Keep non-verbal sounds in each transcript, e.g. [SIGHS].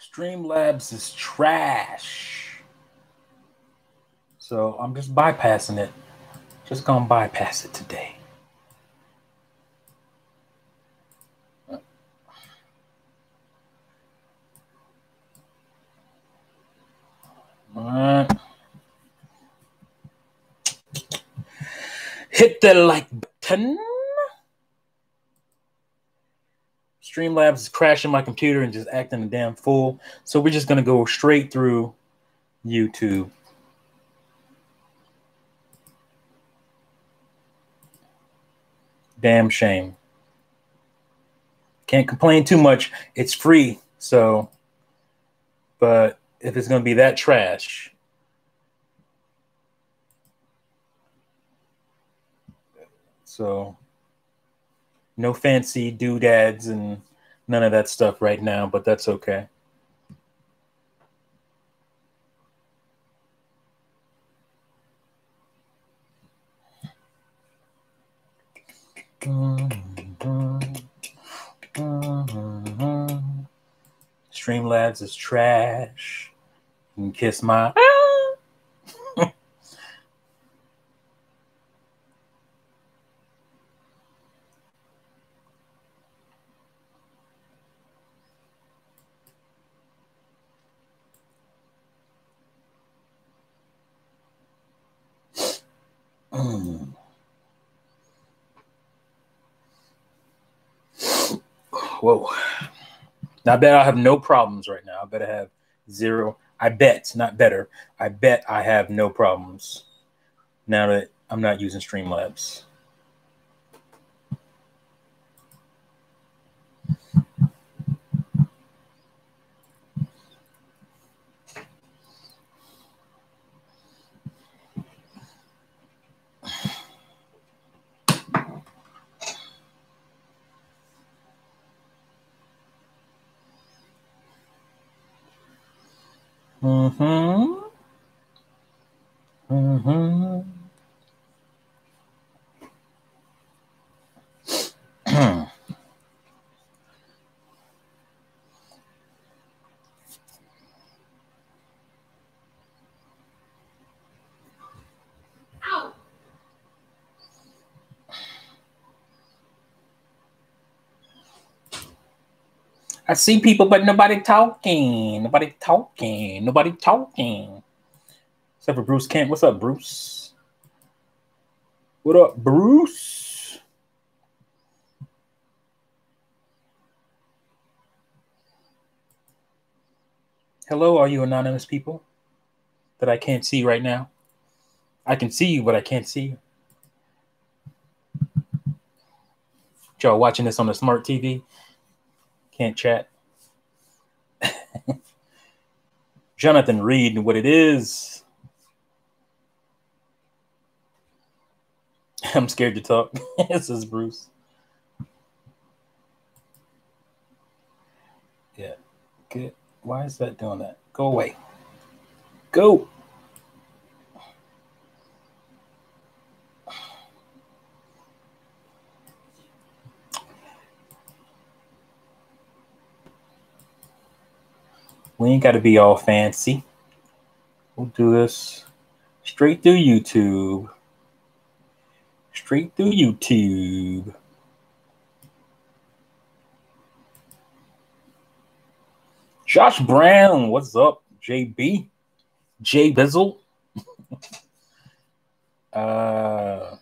Streamlabs is trash. So I'm just bypassing it. Just gonna bypass it today. All right. Hit the like button. Streamlabs is crashing my computer and just acting a damn fool. So we're just gonna go straight through YouTube. Damn shame. Can't complain too much. It's free. So, but if it's going to be that trash, so no fancy doodads and none of that stuff right now, but that's okay. Streamlabs is trash. You can kiss my. [CLEARS THROAT] Whoa. Now, I bet I have no problems right now. I bet I have zero. I bet, not better. I bet I have no problems now that I'm not using Streamlabs. Mm-hmm. Mm-hmm. I see people, but nobody talking. Nobody talking. Nobody talking. Except for Bruce Kent. What's up, Bruce? What up, Bruce? Hello, are you anonymous people that I can't see right now? I can see you, but I can't see you. Y'all watching this on the smart TV? Can't chat. Jonathan Reed, what it is. I'm scared to talk. [LAUGHS] this is Bruce. Yeah. Good. Why is that doing that? Go away. Go. We ain't got to be all fancy. We'll do this straight through YouTube. Straight through YouTube. Josh Brown, what's up? JB? J Bizzle? [LAUGHS] uh, all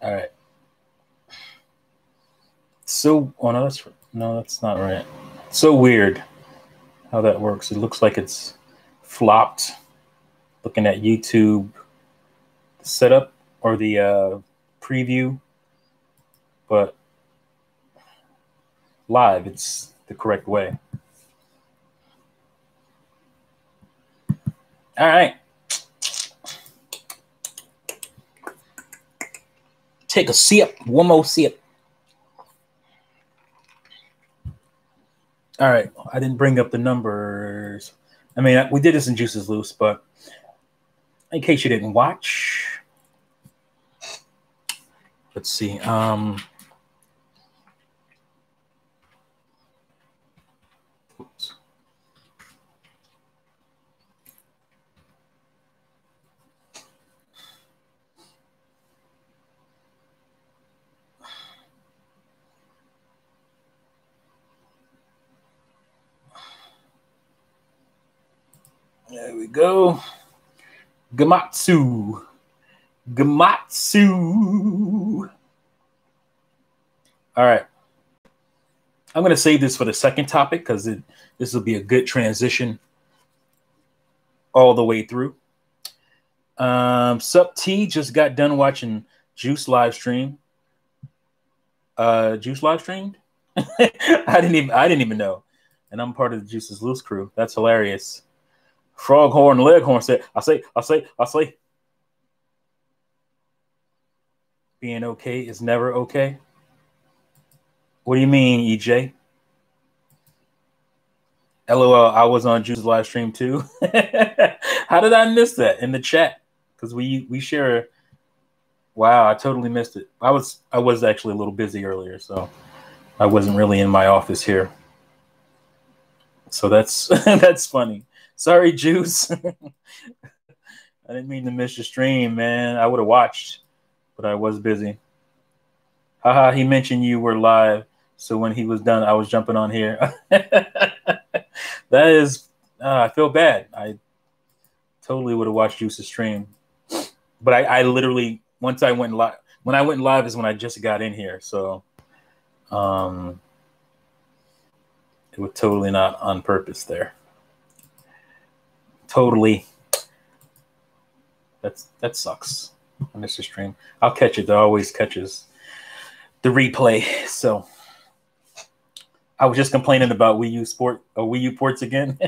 right. So, oh no, that's no, that's not right. So weird how that works. It looks like it's flopped. Looking at YouTube setup or the uh, preview, but live, it's the correct way. All right. Take a sip, one more sip. All right, I didn't bring up the numbers. I mean, we did this in Juices Loose, but in case you didn't watch, let's see. Um, There we go. Famitsu. Famitsu. All right. I'm going to save this for the second topic because this will be a good transition all the way through. Um, Sup T just got done watching Juice live stream. Uh, Juice live streamed. [LAUGHS] I didn't even I didn't even know, and I'm part of the Juice's Loose crew. That's hilarious. Froghorn Leghorn said, "I say, I say, I say." Being okay is never okay. What do you mean, EJ? LOL, I was on Juice's live stream too. [LAUGHS] How did I miss that in the chat? Because we we share. Wow, I totally missed it. I was I was actually a little busy earlier, so I wasn't really in my office here. So that's [LAUGHS] that's funny. Sorry, Juice. [LAUGHS] I didn't mean to miss your stream, man. I would have watched, but I was busy. Haha, he mentioned you were live. So when he was done, I was jumping on here. [LAUGHS] that is, uh, I feel bad. I totally would have watched Juice's stream, but I, I literally once I went live. When I went live is when I just got in here, so um, it was totally not on purpose there. Totally. That's that sucks. I missed the stream. I'll catch it. That always catches the replay. So. I was just complaining about Wii U Sport or uh, Wii U ports again.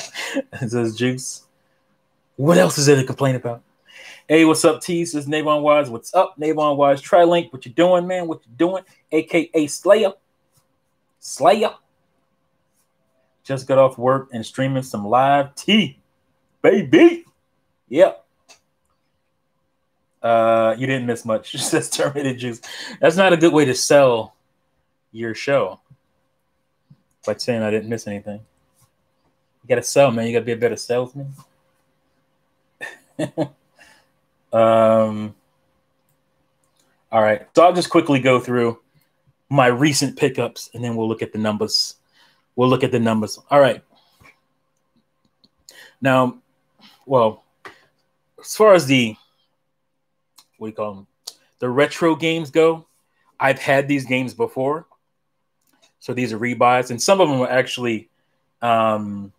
[LAUGHS] says Juice. What else is there to complain about? Hey, what's up, T? Is Navon Wise. What's up, Navon Wise? Trilink, what you doing, man? What you doing? AKA Slayer. Slayer. Just got off work and streaming some live tea. Baby. Yep. Uh, you didn't miss much. [LAUGHS] Just terminated juice. That's not a good way to sell your show by saying I didn't miss anything. You gotta sell, man. You gotta be a better salesman. [LAUGHS] um all right. So I'll just quickly go through my recent pickups and then we'll look at the numbers. We'll look at the numbers. All right. Now, well, as far as the what do you call them? The retro games go, I've had these games before. So these are rebuys, and some of them are actually, um,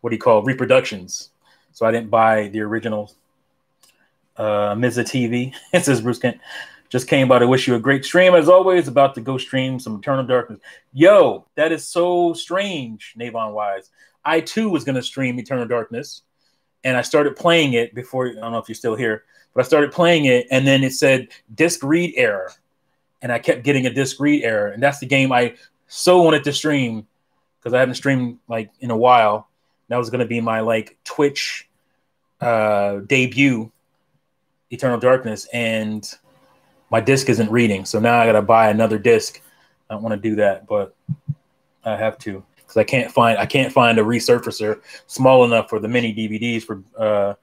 what do you call reproductions? So I didn't buy the original uh, Miza TV. [LAUGHS] it says Bruce Kent just came by to wish you a great stream as always. About to go stream some Eternal Darkness. Yo, that is so strange, Navon Wise. I too was gonna stream Eternal Darkness, and I started playing it before. I don't know if you're still here, but I started playing it, and then it said disk read error and I kept getting a disc read error. And that's the game I so wanted to stream because I haven't streamed like in a while. That was going to be my like Twitch uh, debut, Eternal Darkness, and my disc isn't reading. So now I got to buy another disc. I don't want to do that, but I have to because I can't find I can't find a resurfacer small enough for the mini DVDs for uh,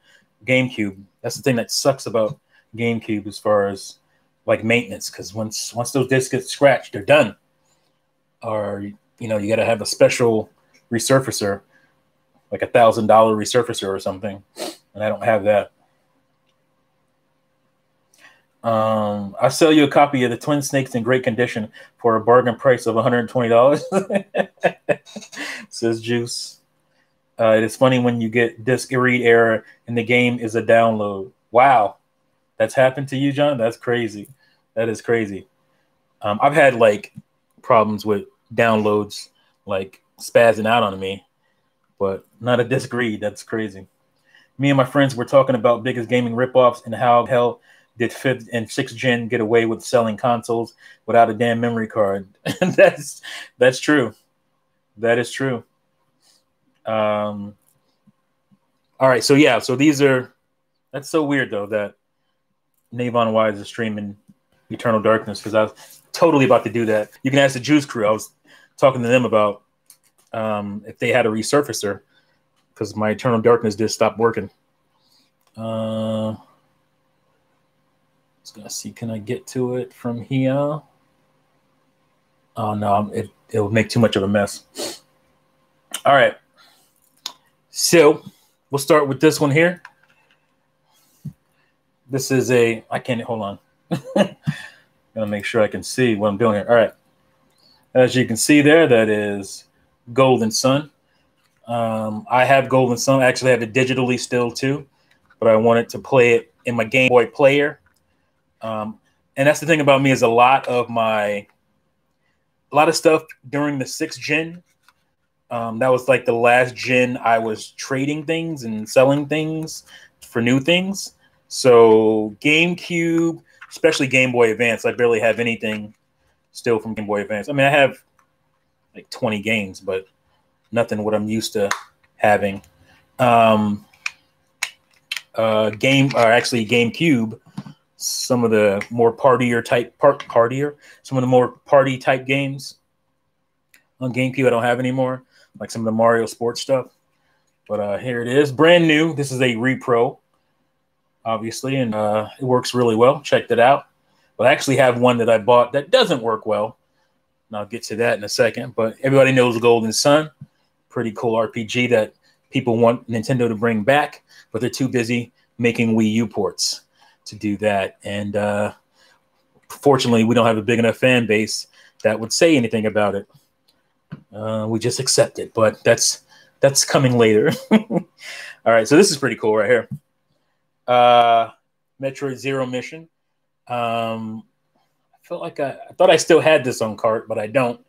GameCube. That's the thing that sucks about GameCube as far as like maintenance because once once those discs get scratched, they're done. Or you know, you got to have a special resurfacer, like a thousand dollar resurfacer or something, and I don't have that. Um, I sell you a copy of the Twin Snakes in great condition for a bargain price of $120. [LAUGHS] Says Juice. Uh, it is funny when you get disk read error and the game is a download. Wow, that's happened to you, John. That's crazy. That is crazy. Um, I've had like problems with downloads like spazzing out on me, but not a disc read. That's crazy. Me and my friends were talking about biggest gaming ripoffs and how hell did fifth and sixth gen get away with selling consoles without a damn memory card. [LAUGHS] That's that's true. That is true. Um, all right, so yeah, so these are that's so weird though that Navon Wise is streaming Eternal Darkness because I was totally about to do that. You can ask the Juice Crew. I was talking to them about um, if they had a resurfacer because my Eternal Darkness did stop working. Uh, Was gonna see, can I get to it from here? Oh no, it it will make too much of a mess. All right, so we'll start with this one here. This is a I can't hold on. [LAUGHS] Gonna make sure I can see what I'm doing here. All right, as you can see there, that is Golden Sun. Um, I have Golden Sun. I actually have it digitally still too, but I wanted to play it in my Game Boy Player. Um, and that's the thing about me is a lot of my, a lot of stuff during the sixth gen. Um, that was like the last gen I was trading things and selling things for new things. So GameCube, especially Game Boy Advance, I barely have anything still from Game Boy Advance. I mean, I have like 20 games, but nothing what I'm used to having. Um, uh, game or actually GameCube, some of the more partier type part partier, some of the more party type games on GameCube I don't have anymore, like some of the Mario Sports stuff. But uh, here it is, brand new. This is a repro, obviously, and uh, it works really well. Checked it out. But I actually have one that I bought that doesn't work well. And I'll get to that in a second. But everybody knows Golden Sun, pretty cool RPG that people want Nintendo to bring back, but they're too busy making Wii U ports to do that. And uh, fortunately, we don't have a big enough fan base that would say anything about it. Uh, we just accept it, but that's that's coming later. [LAUGHS] All right, so this is pretty cool right here. Uh, Metroid Zero Mission. Um, I felt like I, I thought I still had this on cart, but I don't.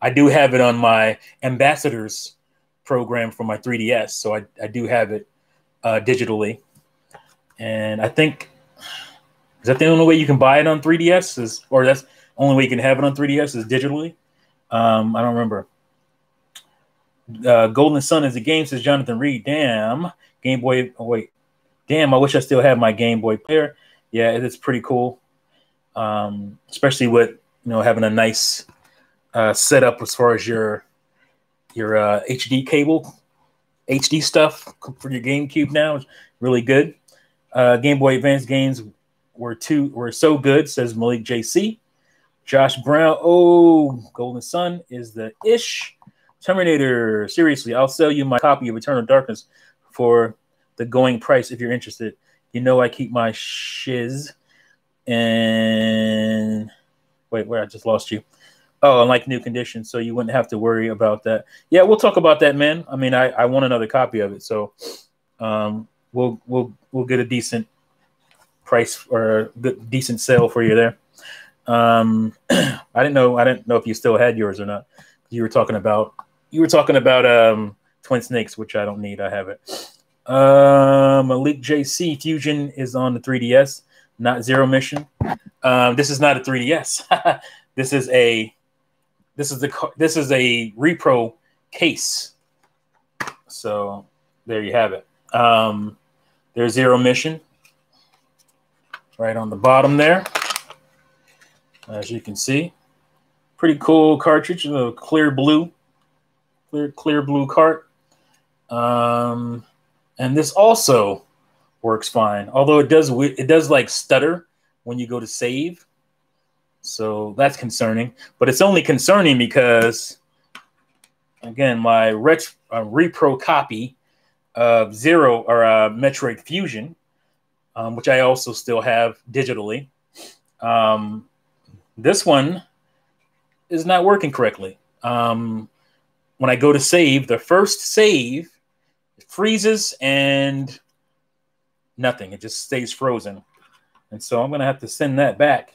I do have it on my ambassadors program for my 3DS, so I, I do have it uh, digitally. And I think is that the only way you can buy it on 3DS is, or that's the only way you can have it on 3DS is digitally. Um, I don't remember. Uh, Golden Sun is a game, says Jonathan Reed. Damn, Game Boy. Oh, wait, damn. I wish I still had my Game Boy player. Yeah, it's pretty cool um, especially with you know having a nice uh, setup as far as your your uh, HD cable, HD stuff for your GameCube now is really good. Uh, Game Boy Advance games were too were so good, says Malik JC. Josh Brown, oh, Golden Sun is the ish. Terminator, seriously, I'll sell you my copy of Eternal Darkness for the going price if you're interested. You know I keep my shiz and wait, where I just lost you. Oh, I like new conditions, so you wouldn't have to worry about that. Yeah, we'll talk about that, man. I mean, I, I want another copy of it, so um, we'll we'll we'll get a decent price or good, decent sale for you there. Um, [CLEARS THROAT] I didn't know I didn't know if you still had yours or not. You were talking about you were talking about um, Twin Snakes, which I don't need. I have it. Um, Malik JC Fusion is on the 3DS not Zero Mission. Um, this is not a 3DS. [LAUGHS] this is a this is the this is a repro case. So there you have it. Um, there's Zero Mission right on the bottom there, as you can see. Pretty cool cartridge, a clear blue, clear clear blue cart. Um, and this also works fine. Although it does it does like stutter when you go to save. So that's concerning. But it's only concerning because again, my uh, repro copy of Zero or uh, Metroid Fusion, um, which I also still have digitally. Um, this one is not working correctly. Um, when I go to save, the first save freezes and nothing. It just stays frozen. And so I'm going to have to send that back,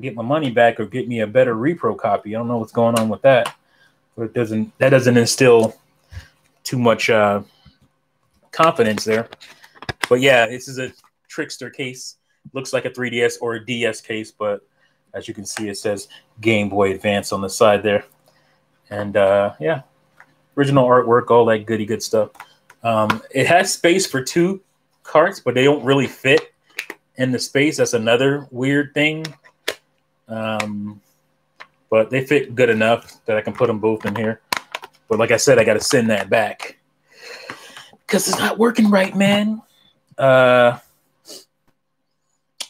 get my money back, or get me a better repro copy. I don't know what's going on with that, but it doesn't. That doesn't instill too much uh, confidence there. But yeah, this is a trickster case. Looks like a 3DS or a DS case, but as you can see, it says Game Boy Advance on the side there. And uh, yeah, original artwork, all that goody good stuff. Um, it has space for two carts, but they don't really fit in the space. That's another weird thing. Um, but they fit good enough that I can put them both in here. But like I said, I got to send that back because it's not working right, man. Uh,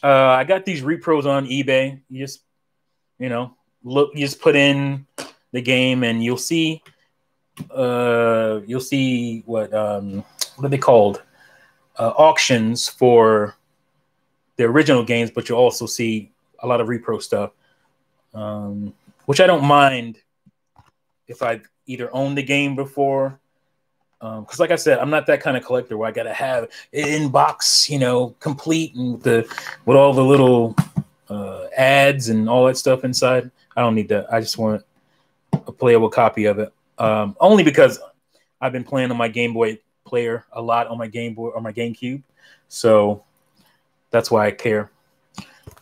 uh, I got these repros on eBay. You just, you know, look, you just put in the game and you'll see, uh, you'll see what, um, what are they called? Uh, auctions for the original games, but you'll also see a lot of repro stuff, um, which I don't mind if I've either owned the game before because um, like I said, I'm not that kind of collector where I gotta have it in box, you know, complete and with the with all the little uh, ads and all that stuff inside. I don't need that. I just want a playable copy of it. Um, only because I've been playing on my Game Boy player a lot on my Game Boy or my GameCube, so that's why I care.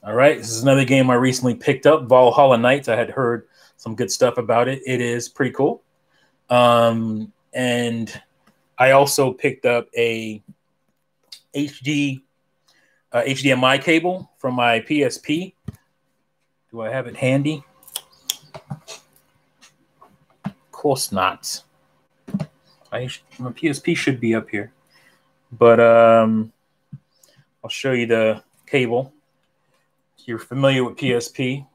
All right, this is another game I recently picked up, Valhalla Knights. I had heard some good stuff about it. It is pretty cool. Um, and I also picked up a HD uh, HDMI cable from my PSP. Do I have it handy? Of course not. I, my PSP should be up here, but um, I'll show you the cable. If you're familiar with PSP,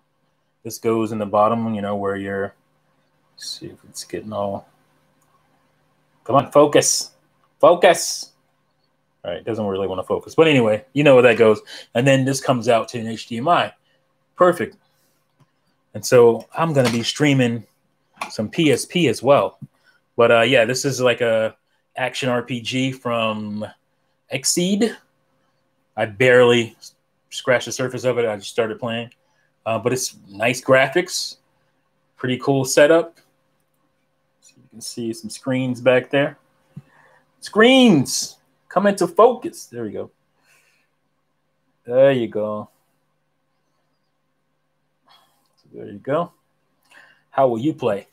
this goes in the bottom. You know where you're. see if it's getting all Come on, focus. Focus. All right, doesn't really want to focus. But anyway, you know where that goes. And then this comes out to an HDMI. Perfect. And so I'm going to be streaming some PSP as well. But uh, yeah, this is like a action RPG from XSEED. I barely scratched the surface of it. I just started playing. Uh, but it's nice graphics, pretty cool setup can see some screens back there. Screens come into focus. There we go. There you go. So there you go. How will you play?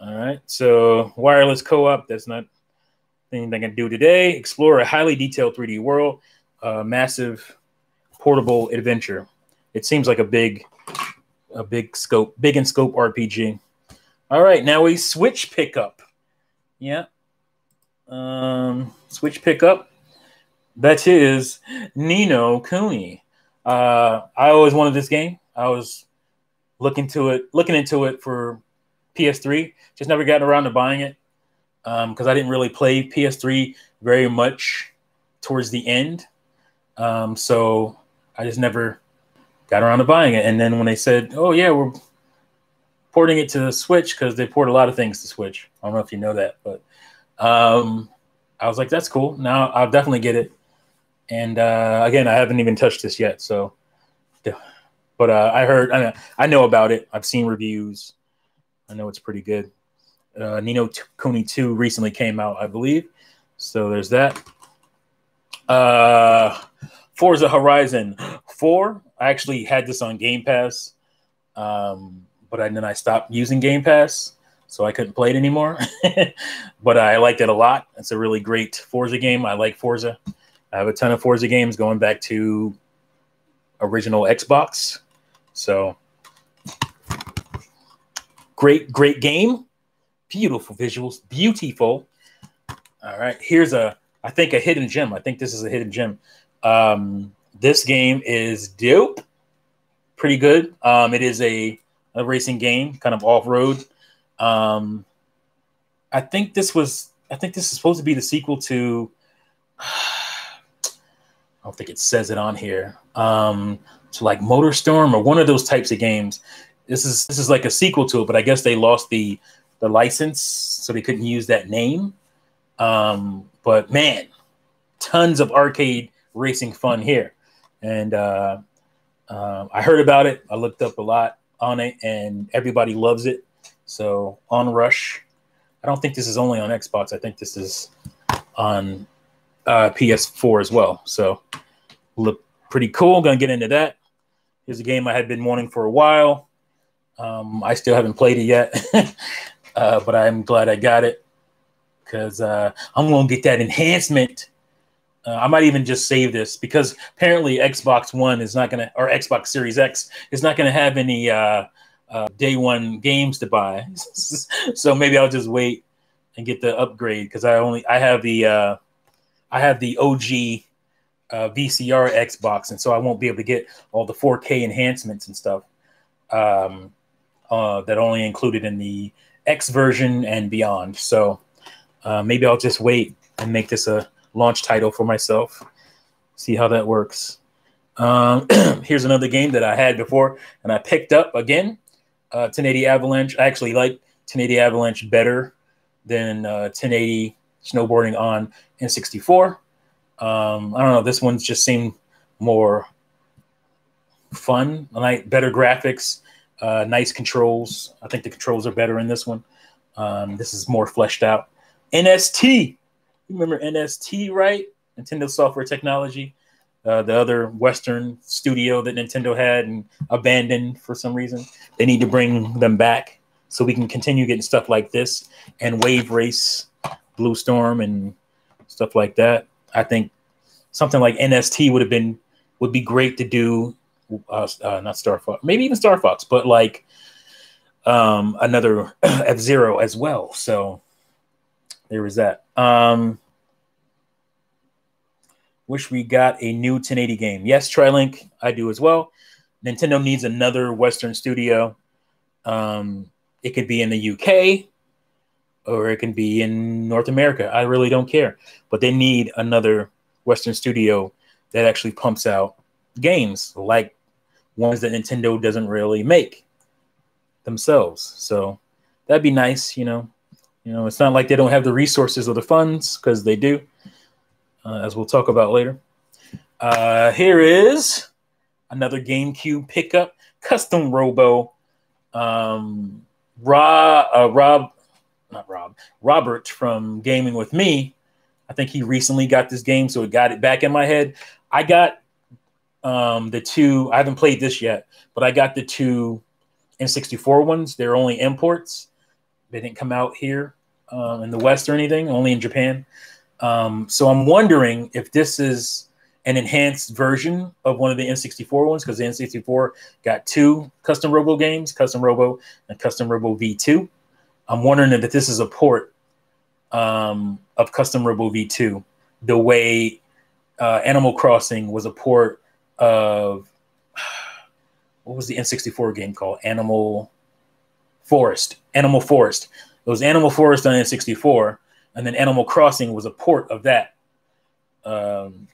All right. So wireless co-op. That's not anything I can do today. Explore a highly detailed 3D world. A massive portable adventure. It seems like a big, a big scope, big in scope RPG. All right, now we switch pickup. Yeah. Um, switch pickup. That is Ni no Kuni. Uh, I always wanted this game. I was looking to it, looking into it for PS3. Just never gotten around to buying it because um, I didn't really play PS3 very much towards the end. Um, so I just never got around to buying it. And then when they said, "Oh yeah, we're porting it to the Switch because they port a lot of things to Switch. I don't know if you know that, but um, I was like, that's cool. Now I'll definitely get it. And uh, again, I haven't even touched this yet, so. But uh, I heard, I know, I know about it. I've seen reviews. I know it's pretty good. Uh, Ni no Kuni 2 recently came out, I believe. So there's that. Uh, Forza Horizon 4. I actually had this on Game Pass. Um, but I, then I stopped using Game Pass, so I couldn't play it anymore. [LAUGHS] but I liked it a lot. It's a really great Forza game. I like Forza. I have a ton of Forza games going back to original Xbox. So great, great game. Beautiful visuals, beautiful. All right, here's a I think a hidden gem. I think this is a hidden gem. Um, this game is dope, pretty good. Um, it is a a racing game, kind of off road. Um, I think this was I think this is supposed to be the sequel to. [SIGHS] I don't think it says it on here. Um, to like MotorStorm or one of those types of games. This is this is like a sequel to it, but I guess they lost the the license, so they couldn't use that name. Um, but man, tons of arcade racing fun here, and uh, uh, I heard about it. I looked up a lot on it, and everybody loves it. So Onrush, I don't think this is only on Xbox. I think this is on uh, PS4 as well. So look pretty cool. Gonna get into that. Here's a game I had been wanting for a while. Um, I still haven't played it yet, [LAUGHS] uh, but I'm glad I got it because uh, I'm gonna get that enhancement uh, I might even just save this because apparently Xbox One is not going to, or Xbox Series X is not going to have any uh, uh, day one games to buy. [LAUGHS] so maybe I'll just wait and get the upgrade because I only I have the uh, I have the OG uh, VCR Xbox, and so I won't be able to get all the 4K enhancements and stuff um, uh, that only included in the X version and beyond. So uh, maybe I'll just wait and make this a launch title for myself. See how that works. Um, [CLEARS THROAT] here's another game that I had before and I picked up again. Uh, 1080 Avalanche. I actually like 1080 Avalanche better than uh, 1080 snowboarding on N64. Um, I don't know. This one's just seemed more fun, like better graphics, uh, nice controls. I think the controls are better in this one. Um, this is more fleshed out. NST, remember NST, right? Nintendo Software Technology, uh, the other Western studio that Nintendo had and abandoned for some reason. They need to bring them back so we can continue getting stuff like this and Wave Race, Blue Storm, and stuff like that. I think something like NST would have been would be great to do. Uh, uh, not Star Fox, maybe even Star Fox, but like um, another [CLEARS THROAT] F Zero as well. So there was that. Um, wish we got a new 1080 game. Yes, TriLink, I do as well. Nintendo needs another Western studio. Um, it could be in the UK or it can be in North America. I really don't care. But they need another Western studio that actually pumps out games like ones that Nintendo doesn't really make themselves. So that'd be nice, you know. You know, it's not like they don't have the resources or the funds because they do, uh, as we'll talk about later. Uh, here is another GameCube pickup, Custom Robo. Um, Rob, uh, Rob, not Rob, Robert from Gaming with Me. I think he recently got this game, so it got it back in my head. I got um, the two. I haven't played this yet, but I got the two N64 ones. They're only imports. They didn't come out here uh, in the West or anything, only in Japan. Um, so I'm wondering if this is an enhanced version of one of the N64 ones because the N64 got two Custom Robo games, Custom Robo and Custom Robo V2. I'm wondering if this is a port um, of Custom Robo V2, the way uh, Animal Crossing was a port of [SIGHS] what was the N64 game called? Animal Forest. Animal Forest. It was Animal Forest on N64, and then Animal Crossing was a port of that. Um,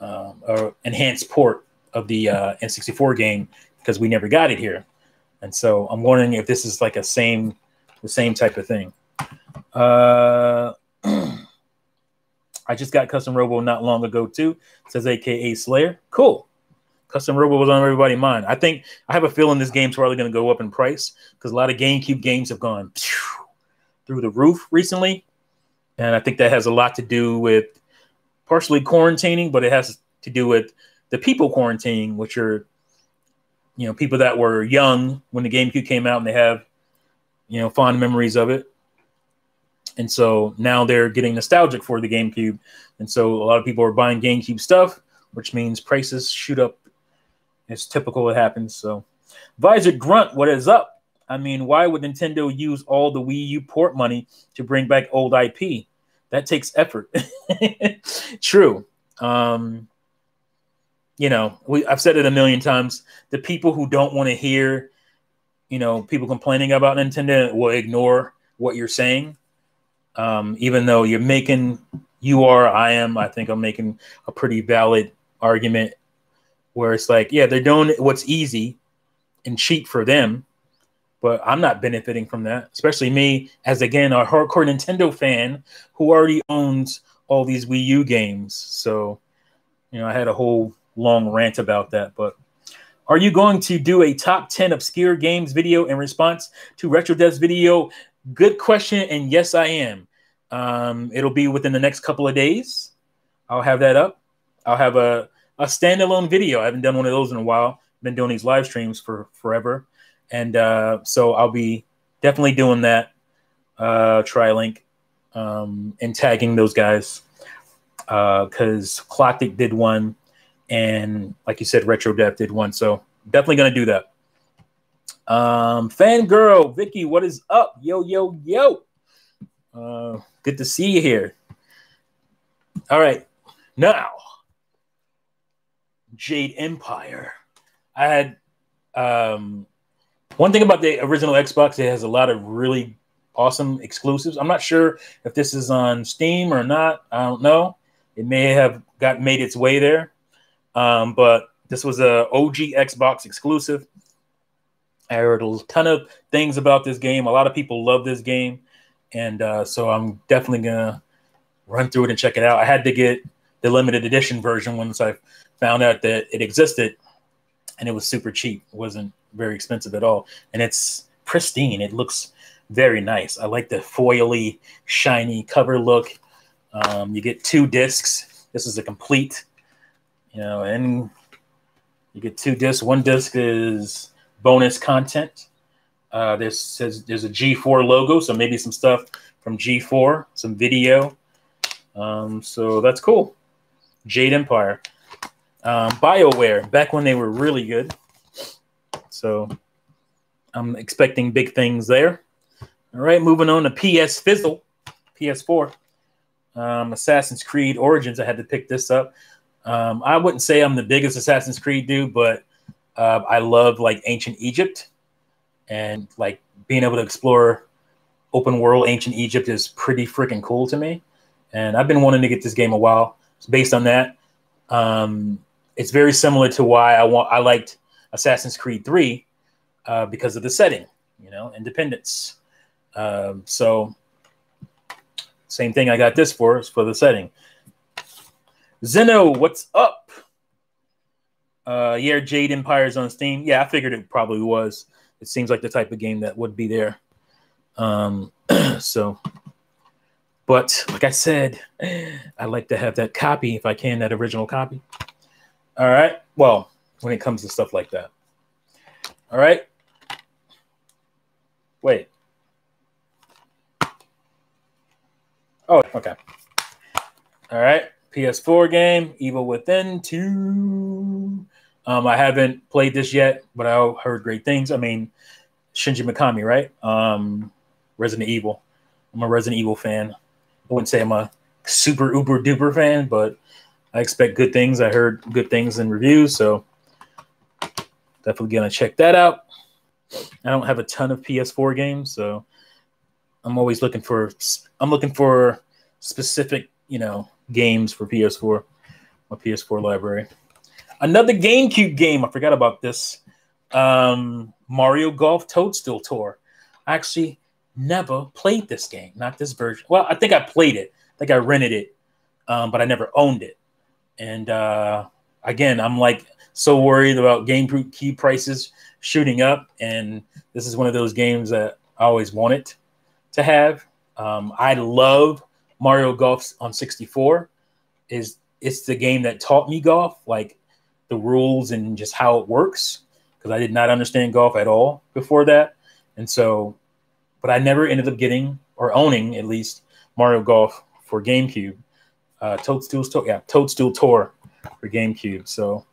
um, or enhanced port of the uh, N64 game because we never got it here, and so I'm wondering if this is like a same the same type of thing. Uh, [CLEARS THROAT] I just got Custom Robo not long ago too. says AKA Slayer. Cool. Custom Robo was on everybody's mind. I think I have a feeling this game's probably going to go up in price because a lot of GameCube games have gone through the roof recently, and I think that has a lot to do with partially quarantining, but it has to do with the people quarantining, which are, you know, people that were young when the GameCube came out and they have, you know, fond memories of it. And so now they're getting nostalgic for the GameCube. And so a lot of people are buying GameCube stuff, which means prices shoot up. It's typical, it happens. So, Visor Grunt, what is up? I mean, why would Nintendo use all the Wii U port money to bring back old IP? that takes effort. [LAUGHS] True. Um, you know, we I've said it a million times. The people who don't want to hear, you know, people complaining about Nintendo will ignore what you're saying. Um, even though you're making you are, I am, I think I'm making a pretty valid argument where it's like, yeah, they're doing what's easy and cheap for them but I'm not benefiting from that, especially me as again a hardcore Nintendo fan who already owns all these Wii U games. So, you know, I had a whole long rant about that. But are you going to do a top 10 obscure games video in response to RetroDeath's video? Good question. And yes, I am. Um, it'll be within the next couple of days. I'll have that up. I'll have a, a standalone video. I haven't done one of those in a while. Been doing these live streams for forever and uh, so I'll be definitely doing that. Uh, TriLink um, and tagging those guys because uh, Clocked It did one, and like you said, RetroDeath did one. So definitely going to do that. Um, fangirl Vicky, what is up? Yo, yo, yo. Uh, good to see you here. All right, now Jade Empire. I had um, one thing about the original Xbox. It has a lot of really awesome exclusives. I'm not sure if this is on Steam or not. I don't know. It may have got made its way there, um, but this was a OG Xbox exclusive. I heard a ton of things about this game. A lot of people love this game, and uh, so I'm definitely gonna run through it and check it out. I had to get the limited edition version once I found out that it existed, and it was super cheap. It wasn't very expensive at all, and it's pristine. It looks very nice. I like the foily, shiny cover look. Um, you get two discs. This is a complete, you know, and you get two discs. One disc is bonus content. Uh, this says there's a G4 logo, so maybe some stuff from G4, some video. Um, so that's cool. Jade Empire, um, Bioware, back when they were really good. So I'm expecting big things there. All right, moving on to PS Fizzle, PS4. Um, Assassin's Creed Origins. I had to pick this up. Um, I wouldn't say I'm the biggest Assassin's Creed dude, but uh, I love like ancient Egypt and like being able to explore open world ancient Egypt is pretty freaking cool to me. And I've been wanting to get this game a while. It's based on that. Um, it's very similar to why I want I liked Assassin's Creed 3 uh, because of the setting, you know, independence. Um, so same thing I got this for is for the setting. Zeno, what's up? Uh, yeah, Jade Empire's on Steam. Yeah, I figured it probably was. It seems like the type of game that would be there. Um, [CLEARS THROAT] so, but like I said, I'd like to have that copy if I can, that original copy. All right. Well, when it comes to stuff like that. All right. Wait. Oh, okay. All right. PS4 game, Evil Within 2. Um, I haven't played this yet, but I heard great things. I mean, Shinji Mikami, right? Um, Resident Evil. I'm a Resident Evil fan. I wouldn't say I'm a super uber duper fan, but I expect good things. I heard good things in reviews, so definitely gonna check that out. I don't have a ton of PS4 games, so I'm always looking for I'm looking for specific, you know, games for PS4, my PS4 library. Another GameCube game. I forgot about this. Um, Mario Golf Toadstool Tour. I actually never played this game, not this version. Well, I think I played it. I think I rented it, um, but I never owned it. And uh, again, I'm like so worried about game key prices shooting up, and this is one of those games that I always wanted to have. Um, I love Mario Golf on 64. Is it's the game that taught me golf, like the rules and just how it works, because I did not understand golf at all before that, and so, but I never ended up getting or owning at least Mario Golf for GameCube. Uh, Toadstool Tour, yeah, Toadstool Tour for GameCube. So,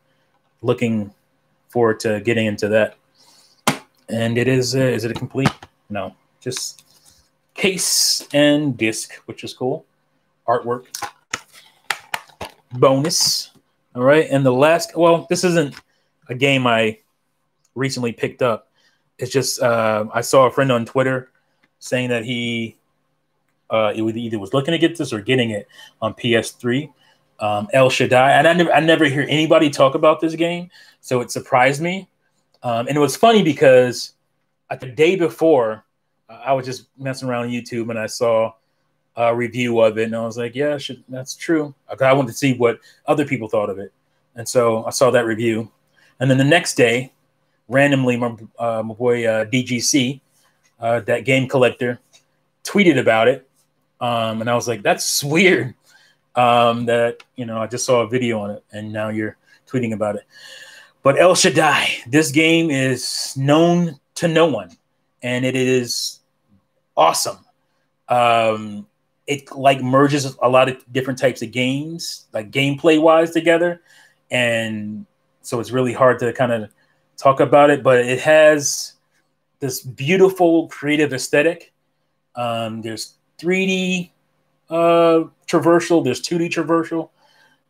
looking forward to getting into that. And it is, uh, is it a complete? No, just case and disc, which is cool. Artwork. Bonus. All right. And the last, well, this isn't a game I recently picked up. It's just, uh, I saw a friend on Twitter saying that he uh, it either was looking to get this or getting it on PS3. Um, El Shaddai, and I never, I never hear anybody talk about this game, so it surprised me. Um, and it was funny because uh, the day before, I was just messing around on YouTube and I saw a review of it, and I was like, "Yeah, should, that's true." I wanted to see what other people thought of it, and so I saw that review. And then the next day, randomly, my, uh, my boy uh, DGC, uh, that game collector, tweeted about it, um, and I was like, "That's weird." Um, that you know, I just saw a video on it, and now you're tweeting about it. But El Shaddai, this game is known to no one, and it is awesome. Um, it like merges a lot of different types of games, like gameplay wise, together, and so it's really hard to kind of talk about it. But it has this beautiful creative aesthetic. Um, there's 3D uh, traversal, there's 2D traversal.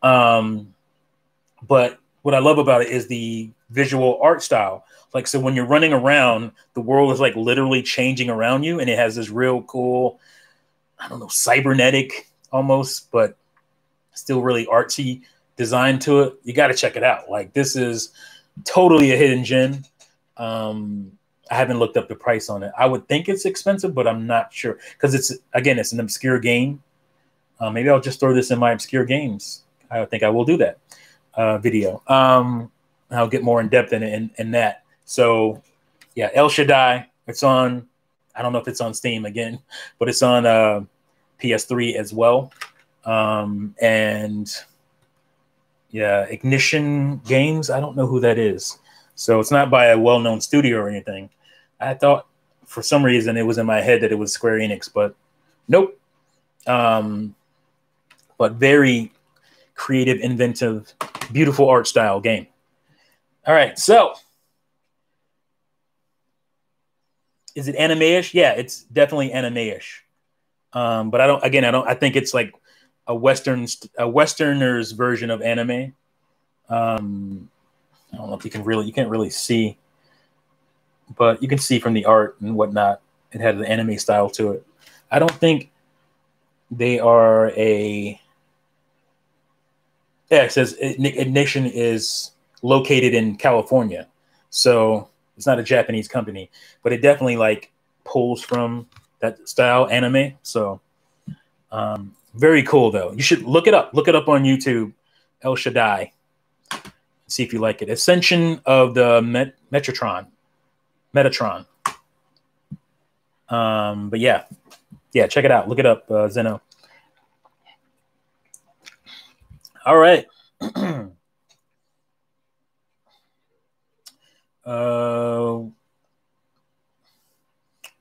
Um, but what I love about it is the visual art style. Like, so when you're running around, the world is like literally changing around you, and it has this real cool, I don't know, cybernetic almost, but still really artsy design to it. You got to check it out. Like, this is totally a hidden gem. Um, I haven't looked up the price on it. I would think it's expensive, but I'm not sure because it's again, it's an obscure game. Uh, maybe I'll just throw this in my obscure games. I think I will do that uh, video. Um, I'll get more in depth in, in in that. So, yeah, El Shaddai. It's on. I don't know if it's on Steam again, [LAUGHS] but it's on uh, PS3 as well. Um, and yeah, Ignition Games. I don't know who that is. So it's not by a well-known studio or anything. I thought for some reason it was in my head that it was Square Enix, but nope. Um, but very creative, inventive, beautiful art style game. All right, so is it anime-ish? Yeah, it's definitely anime-ish. Um, but I don't. Again, I don't. I think it's like a western, a westerner's version of anime. Um, I don't know if you can really, you can't really see but you can see from the art and whatnot, it had an anime style to it. I don't think they are a. Yeah, it says Ignition is located in California, so it's not a Japanese company, but it definitely like pulls from that style anime. So, um, very cool though. You should look it up. Look it up on YouTube. El Shaddai. See if you like it. Ascension of the Met-. Metatron. Um, but yeah, yeah, check it out. Look it up, uh, Zeno. All right. [CLEARS THROAT] uh, oh,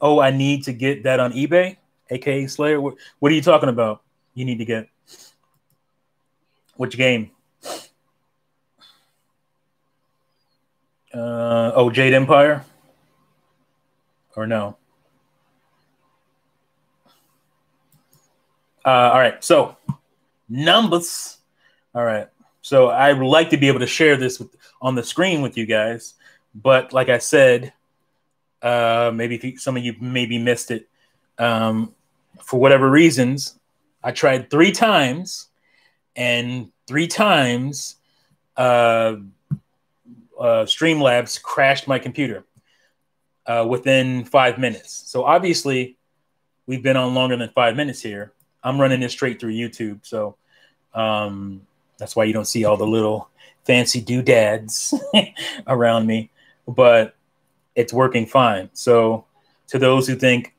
I need to get that on eBay, aka Slayer. What, what are you talking about? You need to get which game? Uh, oh, Jade Empire or no? Uh, all right, so numbers. All right, so I would like to be able to share this with, on the screen with you guys, but like I said, uh, maybe some of you maybe missed it. Um, for whatever reasons, I tried three times, and three times, uh, uh, Streamlabs crashed my computer uh, within five minutes. So obviously, we've been on longer than five minutes here. I'm running this straight through YouTube, so um, that's why you don't see all the little fancy doodads [LAUGHS] around me. But it's working fine. So to those who think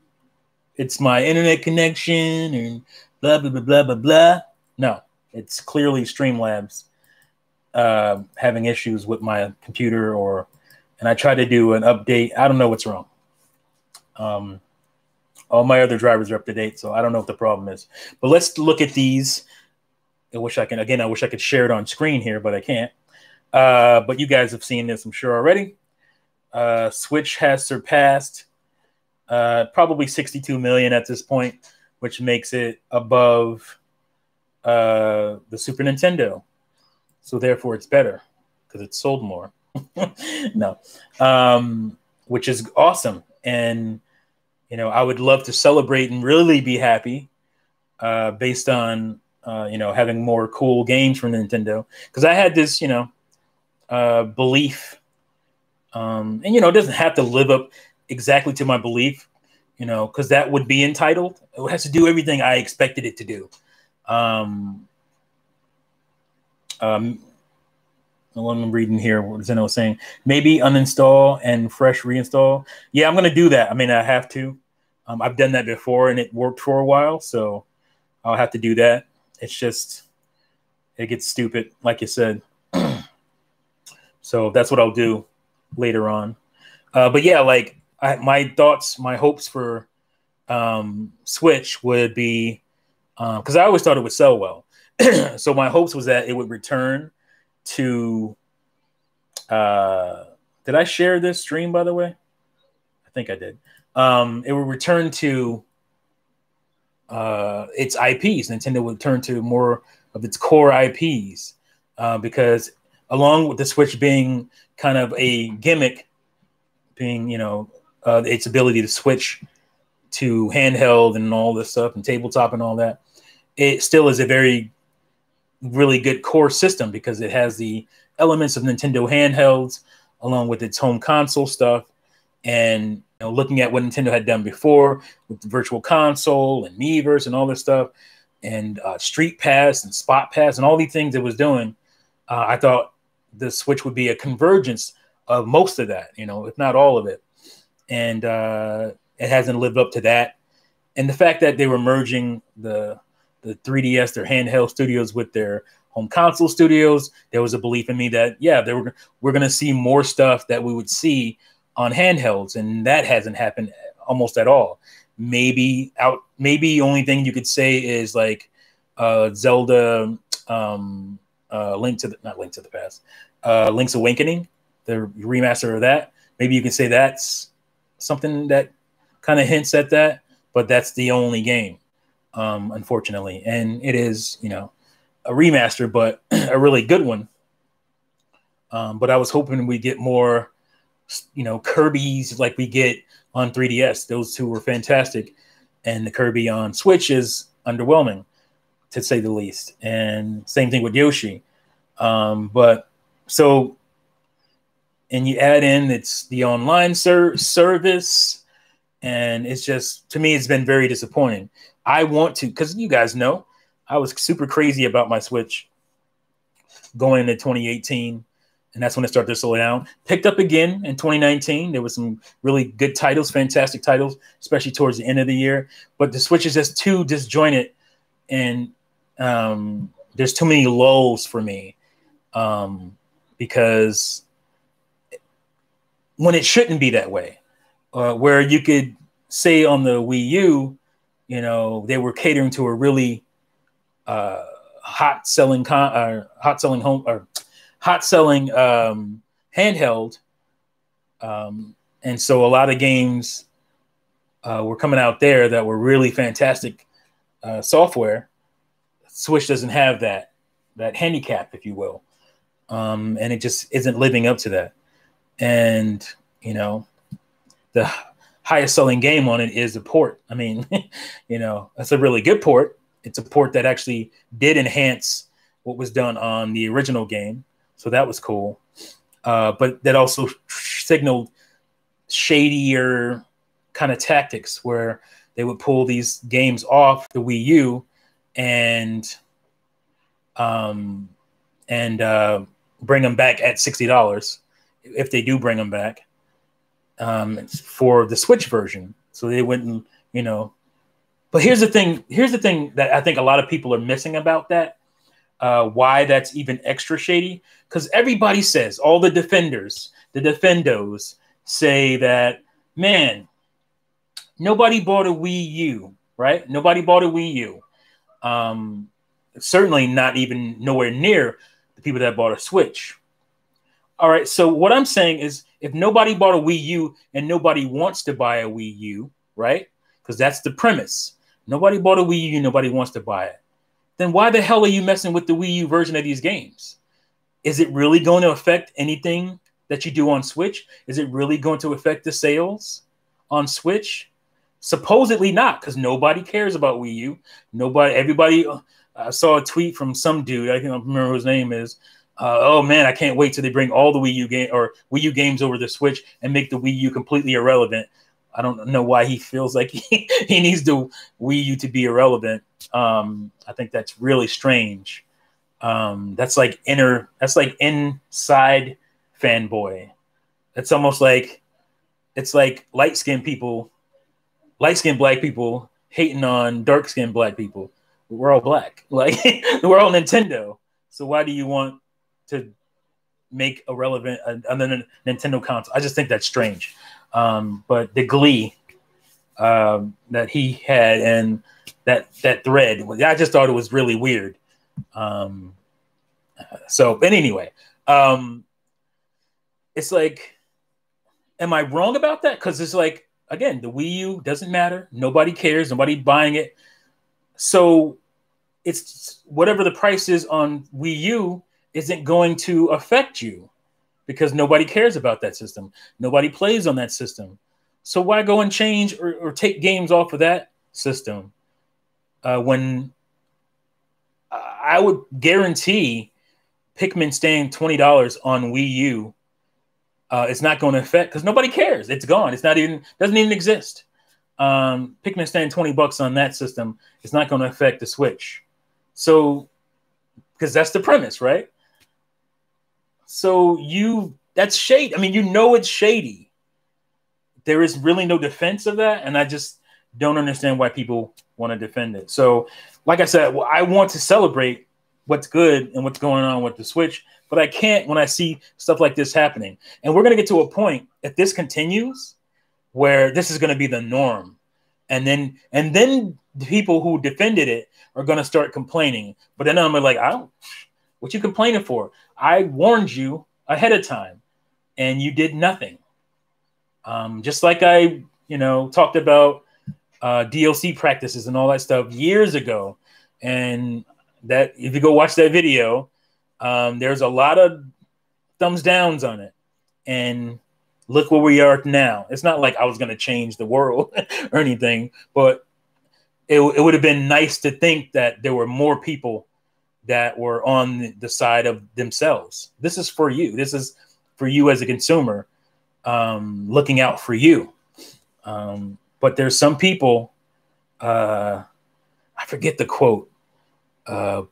it's my internet connection and blah blah blah blah blah blah, no, it's clearly Streamlabs uh, having issues with my computer or and I try to do an update. I don't know what's wrong. Um, all my other drivers are up to date, so I don't know what the problem is. But let's look at these. I wish I can again. I wish I could share it on screen here, but I can't. Uh, but you guys have seen this, I'm sure already. Uh, Switch has surpassed uh, probably 62 million at this point, which makes it above uh, the Super Nintendo. So therefore, it's better because it's sold more. [LAUGHS] no, um, which is awesome. And, you know, I would love to celebrate and really be happy uh, based on, uh, you know, having more cool games from Nintendo. Because I had this, you know, uh, belief. Um, and, you know, it doesn't have to live up exactly to my belief, you know, because that would be entitled. It has to do everything I expected it to do. Um, um, I'm reading here, what Zeno was saying, maybe uninstall and fresh reinstall. Yeah, I'm going to do that. I mean, I have to. Um, I've done that before and it worked for a while, so I'll have to do that. It's just, it gets stupid, like you said. [CLEARS THROAT] so that's what I'll do later on. Uh, but yeah, like I, my thoughts, my hopes for um, Switch would be because uh, I always thought it would sell well. [CLEARS THROAT] so my hopes was that it would return to uh did I share this stream by the way? I think I did. Um, it would return to uh, its IPs. Nintendo would turn to more of its core IPs uh, because, along with the Switch being kind of a gimmick, being you know uh, its ability to switch to handheld and all this stuff and tabletop and all that, it still is a very really good core system because it has the elements of Nintendo handhelds along with its home console stuff and you know, looking at what Nintendo had done before with the Virtual Console and Miiverse and all this stuff, and uh, Street Pass and Spot Pass and all these things it was doing, uh, I thought the Switch would be a convergence of most of that, you know, if not all of it. And uh, it hasn't lived up to that. And the fact that they were merging the the 3DS, their handheld studios, with their home console studios, there was a belief in me that yeah, they were we're going to see more stuff that we would see on handhelds, and that hasn't happened almost at all. Maybe out, maybe only thing you could say is like uh, Zelda, um, uh, Link to the not Link to the Past, uh, Link's Awakening, the remaster of that. Maybe you can say that's something that kind of hints at that, but that's the only game, um, unfortunately, and it is you know a remaster, but [CLEARS THROAT] a really good one. Um, but I was hoping we get more you know, Kirby's like we get on 3DS. Those two were fantastic. And the Kirby on Switch is underwhelming, to say the least. And same thing with Yoshi. Um, but so, and you add in it's the online ser- service, and it's just to me, it's been very disappointing. I want to, because you guys know, I was super crazy about my Switch going into 2018 and that's when it started to slow down. Picked up again in 2019. There was some really good titles, fantastic titles, especially towards the end of the year. But the Switch is just too disjointed, and um, there's too many lows for me um, because when it shouldn't be that way, uh, where you could say on the Wii U, you know, they were catering to a really uh, hot selling con- uh, hot selling home or hot selling um, handheld. Um, and so a lot of games uh, were coming out there that were really fantastic uh, software. Switch doesn't have that that handicap, if you will, um, and it just isn't living up to that. And you know, the highest selling game on it is the port. I mean, [LAUGHS] you know, that's a really good port. It's a port that actually did enhance what was done on the original game. So that was cool. Uh, but that also [LAUGHS] signaled shadier kind of tactics where they would pull these games off the Wii U and um, and uh, bring them back at sixty dollars if they do bring them back um, for the Switch version. So they wouldn't, you know. But here's the thing. Here's the thing that I think a lot of people are missing about that uh, why that's even extra shady because everybody says all the defenders the defendos say that man nobody bought a wii u right nobody bought a wii u um, certainly not even nowhere near the people that bought a switch all right so what i'm saying is if nobody bought a wii u and nobody wants to buy a wii u right because that's the premise nobody bought a wii u nobody wants to buy it then why the hell are you messing with the Wii U version of these games? Is it really going to affect anything that you do on Switch? Is it really going to affect the sales on Switch? Supposedly not, because nobody cares about Wii U. Nobody, everybody. Uh, I saw a tweet from some dude. I can't remember whose name is. Uh, oh man, I can't wait till they bring all the Wii U game or Wii U games over the Switch and make the Wii U completely irrelevant. I don't know why he feels like [LAUGHS] he, he needs the Wii U to be irrelevant. Um, I think that's really strange. Um, that's like inner. That's like inside fanboy. It's almost like it's like light skinned people, light skinned black people hating on dark skinned black people. We're all black. [LAUGHS] Like we're all Nintendo. So why do you want to make a relevant another Nintendo console? I just think that's strange. Um, but the glee um, that he had and that that thread, I just thought it was really weird. Um, so, but anyway, um, it's like am I wrong about that? Because it's like again, the Wii U doesn't matter. Nobody cares. Nobody buying it. So it's whatever the price is on Wii U isn't going to affect you because nobody cares about that system. Nobody plays on that system. So why go and change or, or take games off of that system uh, when I would guarantee Pikmin staying twenty dollars on Wii U, uh, it's not going to affect because nobody cares. It's gone. It's not even doesn't even exist. Um, Pikmin staying twenty bucks on that system is not going to affect the Switch. So, because that's the premise, right? So you that's shade. I mean, you know it's shady. There is really no defense of that, and I just don't understand why people want to defend it. So, like I said, well, I want to celebrate what's good and what's going on with the Switch, but I can't when I see stuff like this happening. And we're going to get to a point if this continues where this is going to be the norm. And then and then the people who defended it are going to start complaining. But then I'm like, I don't what you complaining for? I warned you ahead of time and you did nothing. Um, just like I, you know, talked about uh, DLC practices and all that stuff years ago. And that if you go watch that video, um, there's a lot of thumbs downs on it. And look where we are now. It's not like I was going to change the world [LAUGHS] or anything, but it, it would have been nice to think that there were more people that were on the side of themselves. This is for you. This is for you as a consumer, um, looking out for you. Um, but there's some people, uh, I forget the quote, uh,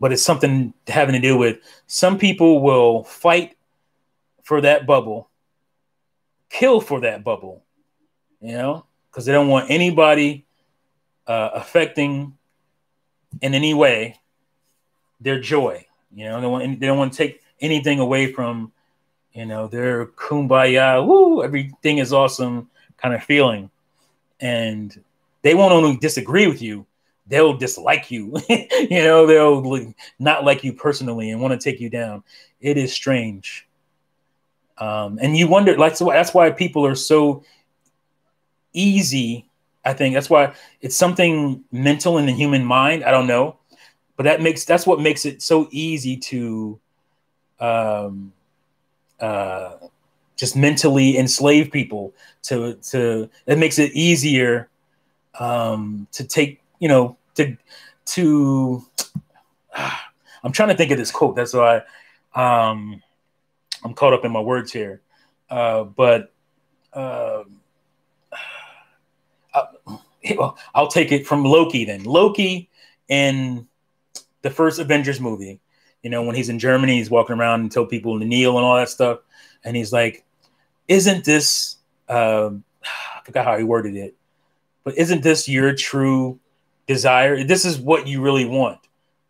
but it's something having to do with some people will fight for that bubble, kill for that bubble, you know, because they don't want anybody uh, affecting in any way their joy. You know, they, want, they don't want to take anything away from, you know, their kumbaya, woo, everything is awesome kind of feeling. And they won't only disagree with you, they'll dislike you. [LAUGHS] you know, they'll not like you personally and want to take you down. It is strange. Um, and you wonder, like, so that's why people are so easy. I think that's why it's something mental in the human mind. I don't know, but that makes that's what makes it so easy to, um, uh, just mentally enslave people. To to it makes it easier, um, to take you know to to [SIGHS] I'm trying to think of this quote. That's why um, I'm caught up in my words here. Uh, but [SIGHS] uh, I'll, I'll take it from Loki then. Loki in the first Avengers movie, you know, when he's in Germany, he's walking around and tell people to kneel and all that stuff. And he's like, Isn't this, uh, [SIGHS] I forgot how he worded it, but isn't this your true desire. This is what you really want.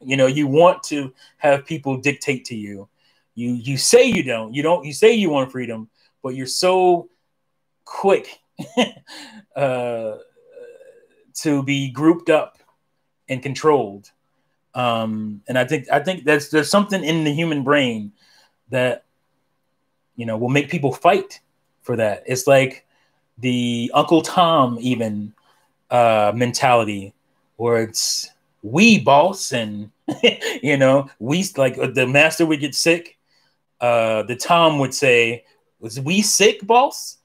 You know, you want to have people dictate to you. You you say you don't. You don't. You say you want freedom, but you're so quick [LAUGHS] uh, to be grouped up and controlled. Um, and I think I think that's there's something in the human brain that you know will make people fight for that. It's like the Uncle Tom even uh, mentality where it's we boss and [LAUGHS] you know we like uh, the master would get sick uh the tom would say was we sick boss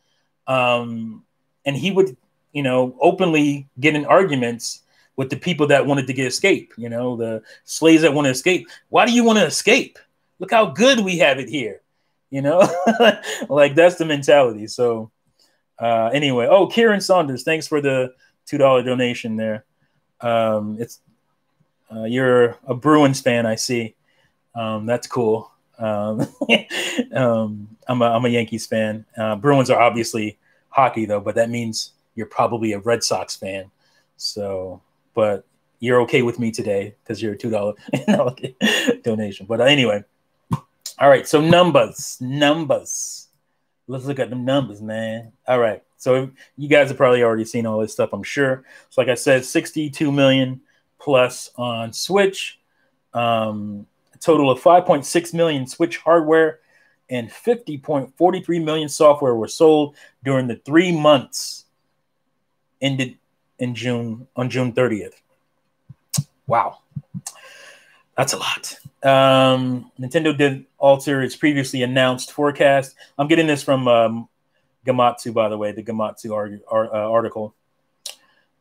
um and he would you know openly get in arguments with the people that wanted to get escape you know the slaves that want to escape why do you want to escape look how good we have it here you know [LAUGHS] like that's the mentality so uh anyway oh kieran saunders thanks for the two dollar donation there um, it's uh, you're a Bruins fan, I see. Um, that's cool. Um, [LAUGHS] um, I'm, a, I'm a Yankees fan. Uh, Bruins are obviously hockey though, but that means you're probably a Red Sox fan. So, but you're okay with me today because you're a two dollar [LAUGHS] donation. But anyway, all right. So numbers, numbers. Let's look at the numbers, man. All right. So you guys have probably already seen all this stuff, I'm sure. So like I said, 62 million plus on Switch, um, a total of 5.6 million Switch hardware, and 50.43 million software were sold during the three months ended in June on June 30th. Wow. That's a lot. Um, Nintendo did alter its previously announced forecast. I'm getting this from um, Gematsu, by the way, the Gamatsu ar- ar- uh, article.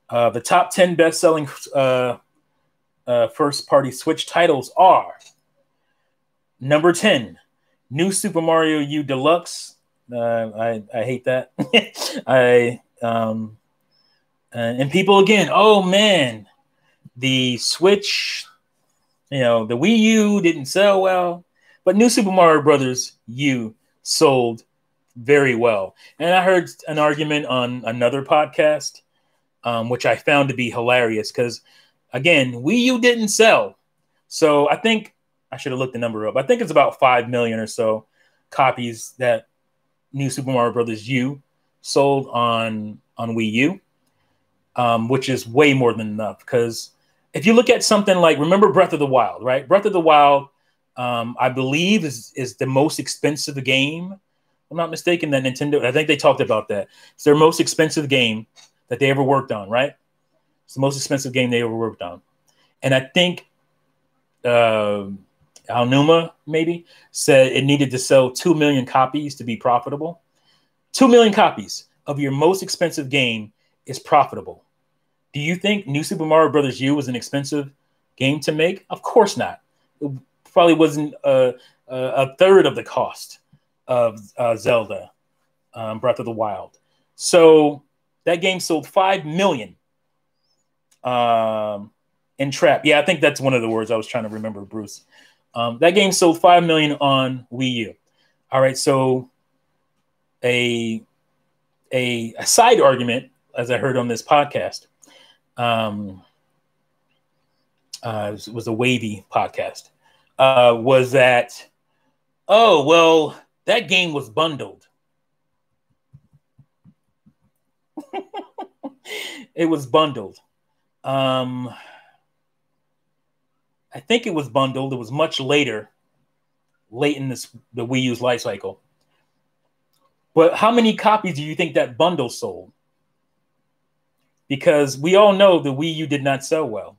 Uh, the top 10 best selling uh, uh, first party Switch titles are number 10, New Super Mario U Deluxe. Uh, I, I hate that. [LAUGHS] I um, and people again, oh man, the Switch, you know, the Wii U didn't sell well, but New Super Mario Brothers U sold very well. And I heard an argument on another podcast, um, which I found to be hilarious because, again, Wii U didn't sell. So I think I should have looked the number up. I think it's about 5 million or so copies that New Super Mario Brothers U sold on, on Wii U, um, which is way more than enough because if you look at something like, remember Breath of the Wild, right? Breath of the Wild, um, I believe, is, is the most expensive game I'm not mistaken that Nintendo, I think they talked about that. It's their most expensive game that they ever worked on, right? It's the most expensive game they ever worked on. And I think uh, Aonuma maybe said it needed to sell 2 million copies to be profitable. 2 million copies of your most expensive game is profitable. Do you think New Super Mario Brothers U was an expensive game to make? Of course not. It probably wasn't a, a, third of the cost of uh, Zelda, um, Breath of the Wild. So that game sold five million. Um, Entrap, yeah, I think that's one of the words I was trying to remember, Bruce. Um, that game sold five million on Wii U. All right, so a a, a side argument, as I heard on this podcast, um, uh, it was a wavy podcast, uh, was that oh well that game was bundled. [LAUGHS] it was bundled. Um, I think it was bundled. It was much later, late in this the Wii U's life cycle. But how many copies do you think that bundle sold? Because we all know the Wii U did not sell well.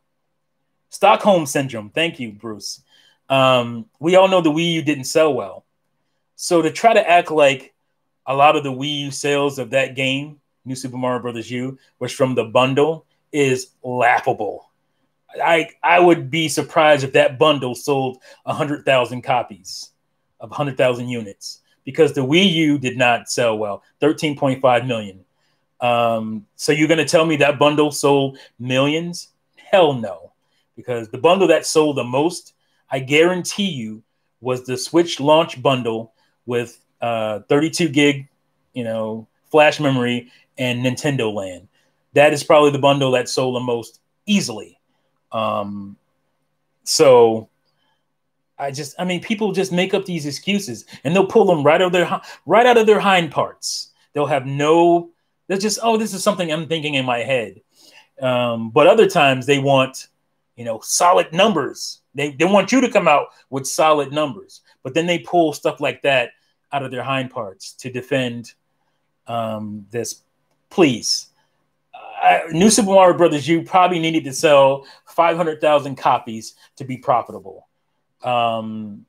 Stockholm syndrome. Thank you, Bruce. Um, we all know the Wii U didn't sell well. So to try to act like a lot of the Wii U sales of that game, New Super Mario Brothers U, was from the bundle is laughable. I I would be surprised if that bundle sold hundred thousand copies of hundred thousand units because the Wii U did not sell well, thirteen point five million. Um, so you're going to tell me that bundle sold millions? Hell no, because the bundle that sold the most, I guarantee you, was the Switch launch bundle with uh, 32 gig, you know, flash memory and Nintendo Land. That is probably the bundle that sold the most easily. Um, so I just, I mean, people just make up these excuses and they'll pull them right out of their right out of their hind parts. They'll have no. They're just, oh, this is something I'm thinking in my head. Um, but other times they want, you know, solid numbers. They, they want you to come out with solid numbers. But then they pull stuff like that out of their hind parts to defend um, this. Please, New Super Mario Brothers, you probably needed to sell 500,000 copies to be profitable. Um,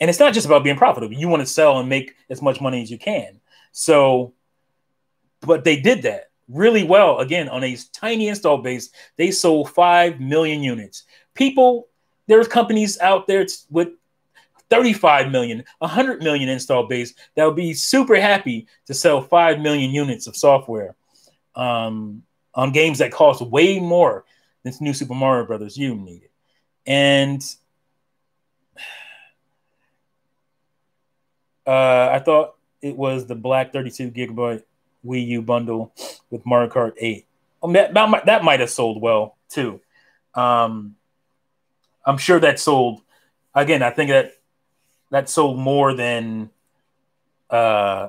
and it's not just about being profitable. You want to sell and make as much money as you can. So, but they did that really well. Again, on a tiny install base, they sold 5 million units. People, there's companies out there with 35 million, 100 million install base that would be super happy to sell 5 million units of software um, on games that cost way more than New Super Mario Brothers U needed. And [SIGHS] uh, I thought it was the black 32 gigabyte Wii U bundle with Mario Kart 8. Um, that, that, might, that might have sold well too. Um, I'm sure that sold. Again, I think that that sold more than uh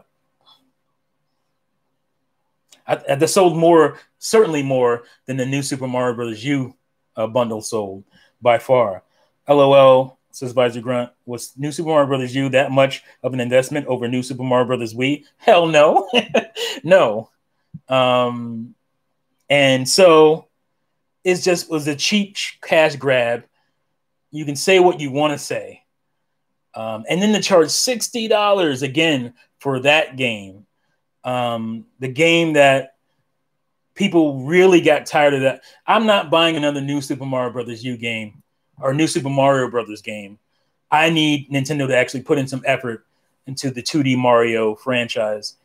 that sold more certainly more than the new Super Mario Brothers U uh, bundle sold by far. LOL says Visor Grunt. Was New Super Mario Brothers U that much of an investment over New Super Mario Brothers Wii? [LAUGHS] Hell no, [LAUGHS] no. Um, and so it just was a cheap cash grab. You can say what you want to say. Um, and then to charge $60 again for that game. Um, the game that people really got tired of that. I'm not buying another new Super Mario Brothers U game or new Super Mario Brothers game. I need Nintendo to actually put in some effort into the 2D Mario franchise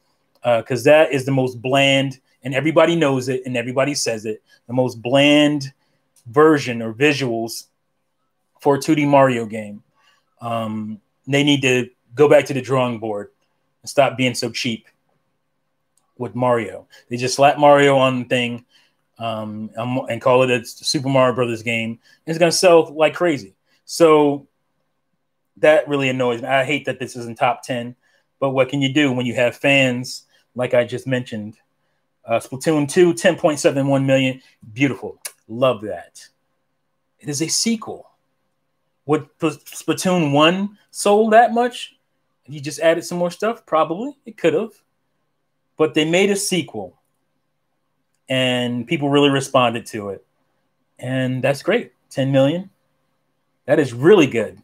because uh, that is the most bland, and everybody knows it and everybody says it, the most bland version or visuals for a 2D Mario game. Um, they need to go back to the drawing board and stop being so cheap with Mario. They just slap Mario on the thing um, and call it a Super Mario Brothers game. it's going to sell like crazy. So that really annoys me. I hate that this isn't top 10, but what can you do when you have fans like I just mentioned? Uh, Splatoon 2, 10.71 million. Beautiful. Love that. It is a sequel. Would Splatoon 1 sold that much? If you just added some more stuff? Probably. It could have. But they made a sequel and people really responded to it. And that's great. 10 million. That is really good.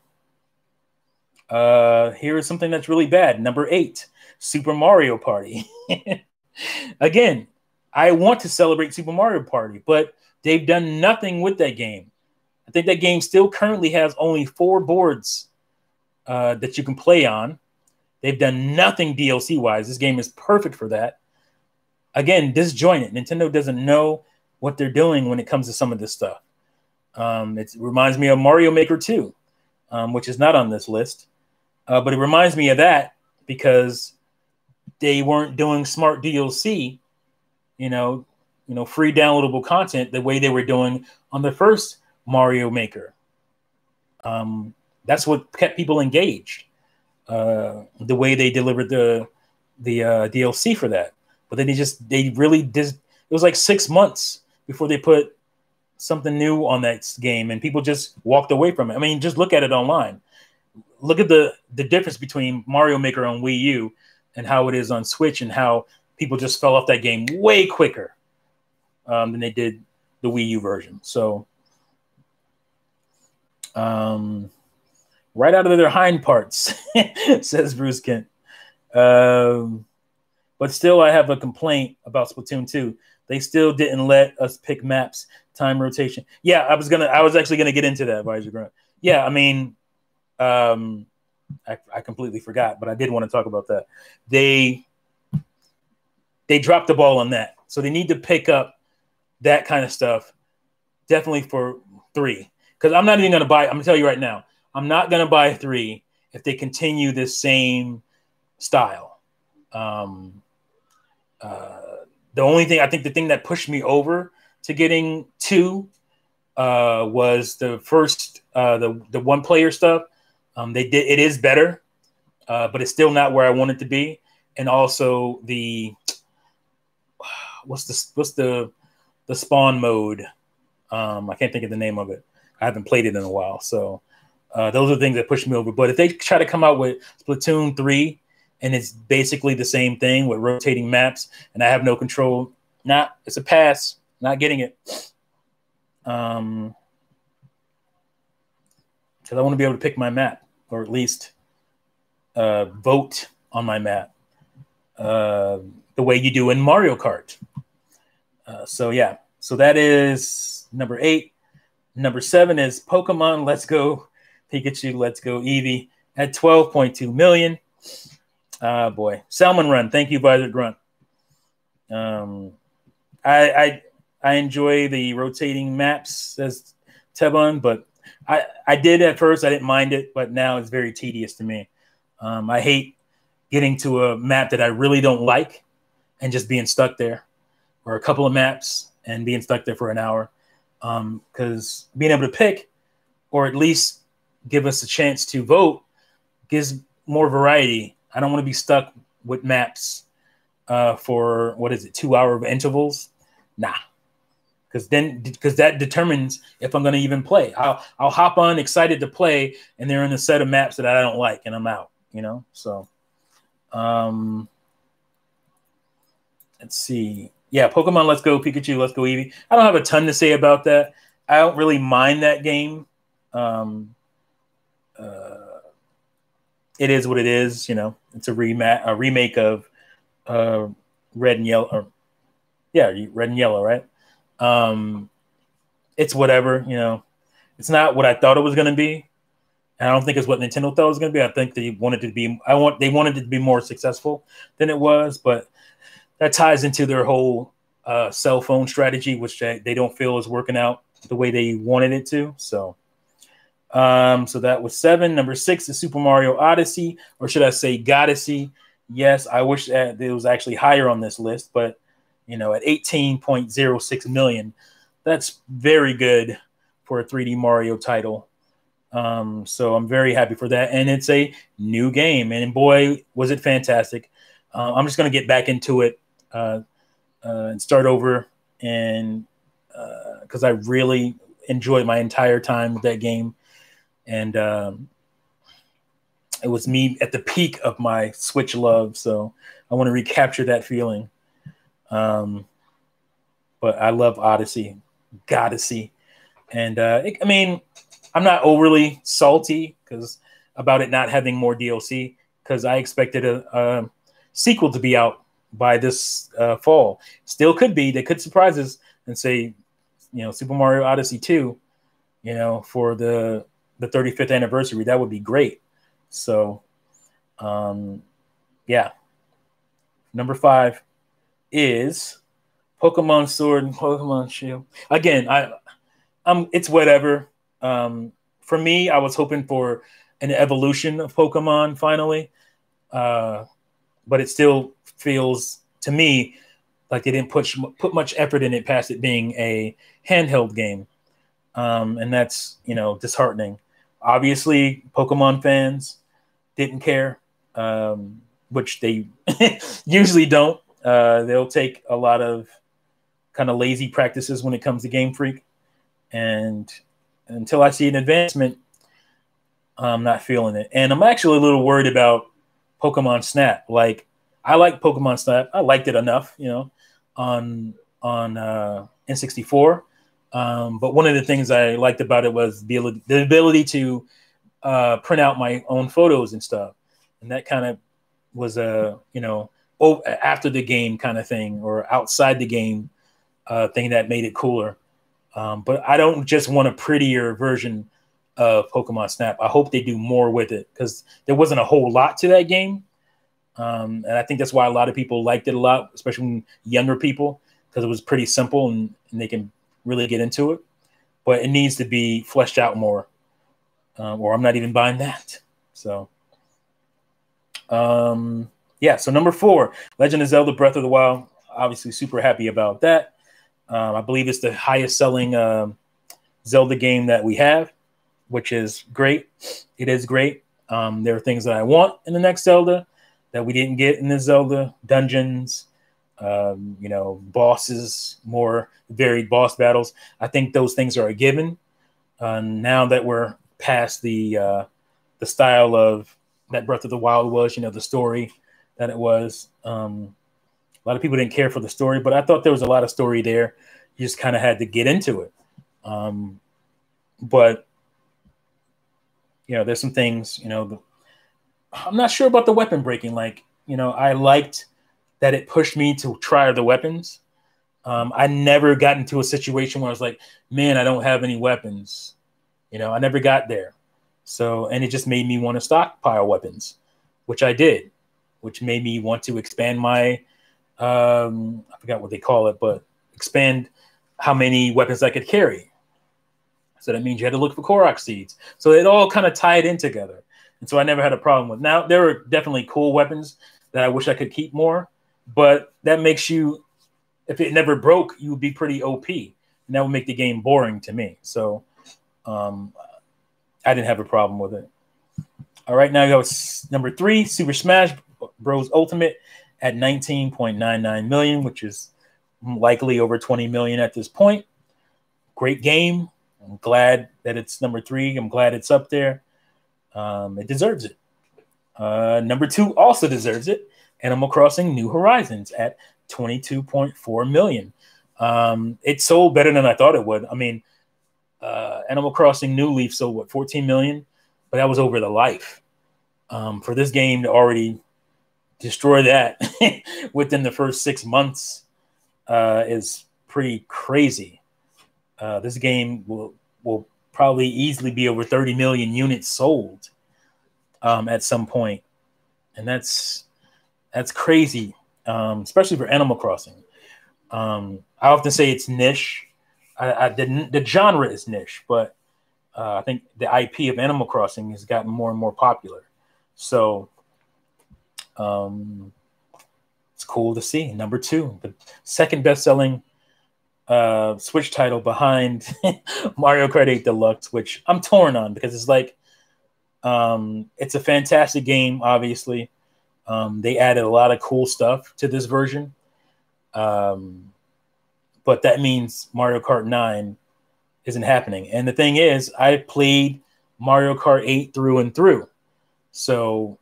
Uh, here is something that's really bad. Number eight, Super Mario Party. [LAUGHS] Again, I want to celebrate Super Mario Party, but they've done nothing with that game. I think that game still currently has only four boards uh, that you can play on. They've done nothing DLC wise. This game is perfect for that again disjointed. Nintendo doesn't know what they're doing when it comes to some of this stuff. Um, it reminds me of Mario Maker 2, um, which is not on this list, uh, but it reminds me of that because they weren't doing smart DLC, you know, you know, free downloadable content the way they were doing on the first Mario Maker. Um, that's what kept people engaged. Uh, the way they delivered the the uh, DLC for that. But then they just they really did. It was like six months before they put something new on that game, and people just walked away from it. I mean, just look at it online. Look at the the difference between Mario Maker on Wii U and how it is on Switch, and how people just fell off that game way quicker um, than they did the Wii U version. So, um, right out of their hind parts, [LAUGHS] says Bruce Kent. Um, but still, I have a complaint about Splatoon 2. They still didn't let us pick maps, time rotation. Yeah, I was gonna, I was actually gonna get into that, Visor Grunt. Yeah, I mean, um, I, I completely forgot, but I did want to talk about that. They they dropped the ball on that, so they need to pick up that kind of stuff. Definitely for three, because I'm not even gonna buy. I'm gonna tell you right now, I'm not gonna buy three if they continue this same style. Um, uh, the only thing I think the thing that pushed me over to getting two uh, was the first uh, the the one player stuff. Um, they did it is better, uh, but it's still not where I want it to be. And also the what's the what's the the spawn mode? Um, I can't think of the name of it. I haven't played it in a while, so uh, those are things that push me over. But if they try to come out with Splatoon three and it's basically the same thing with rotating maps, and I have no control. Not, it's a pass. Not getting it. Um, because I want to be able to pick my map, or at least uh, vote on my map, uh, the way you do in Mario Kart. Uh, so yeah, so that is number eight. Number seven is Pokemon Let's Go Pikachu, Let's Go Eevee at 12.2 million. Ah, boy, Salmon Run. Thank you, Visor Grunt. Um, I, I I enjoy the rotating maps, says Tebon, but I I did at first. I didn't mind it, but now it's very tedious to me. Um, I hate getting to a map that I really don't like and just being stuck there, or a couple of maps and being stuck there for an hour. Because um, being able to pick, or at least give us a chance to vote, gives more variety I don't want to be stuck with maps uh, for what is it, two hour intervals? Nah, because then because that determines if I'm going to even play. I'll I'll hop on excited to play, and they're in a set of maps that I don't like, and I'm out. You know, so um, let's see. Yeah, Pokemon Let's Go Pikachu, Let's Go Eevee. I don't have a ton to say about that. I don't really mind that game. Um, uh, it is what it is. You know, it's a remake a remake of uh, Red and Yellow. Or, yeah, Red and Yellow, right? Um, it's whatever. You know, it's not what I thought it was going to be. And I don't think it's what Nintendo thought it was going to be. I think they wanted to be. I want they wanted it to be more successful than it was, but that ties into their whole uh, cell phone strategy, which they, they don't feel is working out the way they wanted it to. So, um, so that was seven. Number six is Super Mario Odyssey, or should I say Goddessy? Yes, I wish that it was actually higher on this list, but you know, at 18.06 million, that's very good for a 3D Mario title. Um, so I'm very happy for that. And it's a new game. And boy, was it fantastic. Uh, I'm just going to get back into it uh, uh, and start over. And because uh, I really enjoyed my entire time with that game. And um, it was me at the peak of my Switch love. So I want to recapture that feeling. Um, but I love Odyssey, Goddessy. And uh, it, I mean, I'm not overly salty because about it not having more DLC because I expected a, a, sequel to be out by this uh, fall. Still could be. They could surprise us and say, you know, Super Mario Odyssey 2, you know, for the the 35th anniversary. That would be great. So, um, yeah. Number five is Pokemon Sword and Pokemon Shield. Again, I, um, it's whatever. Um, for me, I was hoping for an evolution of Pokemon finally, uh, but it still feels to me like they didn't put put much effort in it past it being a handheld game, um, and that's you know disheartening. Obviously, Pokemon fans didn't care, um, which they [LAUGHS] usually don't. Uh, they'll take a lot of kind of lazy practices when it comes to Game Freak, and until I see an advancement, I'm not feeling it. And I'm actually a little worried about Pokemon Snap. Like I like Pokemon Snap. I liked it enough, you know, on on uh, N64. Um, but one of the things I liked about it was the ability, the ability to uh, print out my own photos and stuff, and that kind of was a you know after the game kind of thing or outside the game uh, thing that made it cooler. Um, but I don't just want a prettier version of Pokemon Snap. I hope they do more with it because there wasn't a whole lot to that game. Um, and I think that's why a lot of people liked it a lot, especially younger people, because it was pretty simple and, and, they can really get into it. But it needs to be fleshed out more, um, or I'm not even buying that. So, um, yeah. So number four, Legend of Zelda: Breath of the Wild. Obviously, super happy about that. Um, I believe it's the highest selling um, Zelda game that we have, which is great. It is great. Um, there are things that I want in the next Zelda that we didn't get in the Zelda dungeons. Um, you know, bosses, more varied boss battles. I think those things are a given. Uh, now that we're past the uh, the style of that Breath of the Wild was, you know, the story that it was. Um, a lot of people didn't care for the story, but I thought there was a lot of story there. You just kind of had to get into it. Um, but you know, there's some things. You know, I'm not sure about the weapon breaking. Like, you know, I liked that it pushed me to try the weapons. Um, I never got into a situation where I was like, man, I don't have any weapons. You know, I never got there. So, and it just made me want to stockpile weapons, which I did, which made me want to expand my um, I forgot what they call it, but expand how many weapons I could carry. So that means you had to look for Korok seeds. So it all kind of tied in together. And so I never had a problem with. Now there are definitely cool weapons that I wish I could keep more, but that makes you, if it never broke, you would be pretty OP, and that would make the game boring to me. So um, I didn't have a problem with it. All right, now you go number three, Super Smash Bros. Ultimate at 19.99 million, which is likely over 20 million at this point. great game. I'm glad that it's number three. I'm glad it's up there. Um, it deserves it. Uh, number two also deserves it. Animal Crossing New Horizons at 22.4 million. Um, it sold better than I thought it would. I mean, uh, Animal Crossing New Leaf sold what 14 million, but that was over the life. Um, for this game to already destroy that [LAUGHS] within the first six months uh, is pretty crazy. Uh, this game will will probably easily be over 30 million units sold um, at some point, and that's that's crazy, um, especially for Animal Crossing. Um, I often say it's niche. I, I the, the genre is niche, but uh, I think the IP of Animal Crossing has gotten more and more popular. So um, it's cool to see. Number two, the second best-selling uh, Switch title behind [LAUGHS] Mario Kart 8 Deluxe, which I'm torn on because it's like um, it's a fantastic game. Obviously, um, they added a lot of cool stuff to this version, um, but that means Mario Kart 9 isn't happening. And the thing is, I played Mario Kart 8 through and through, so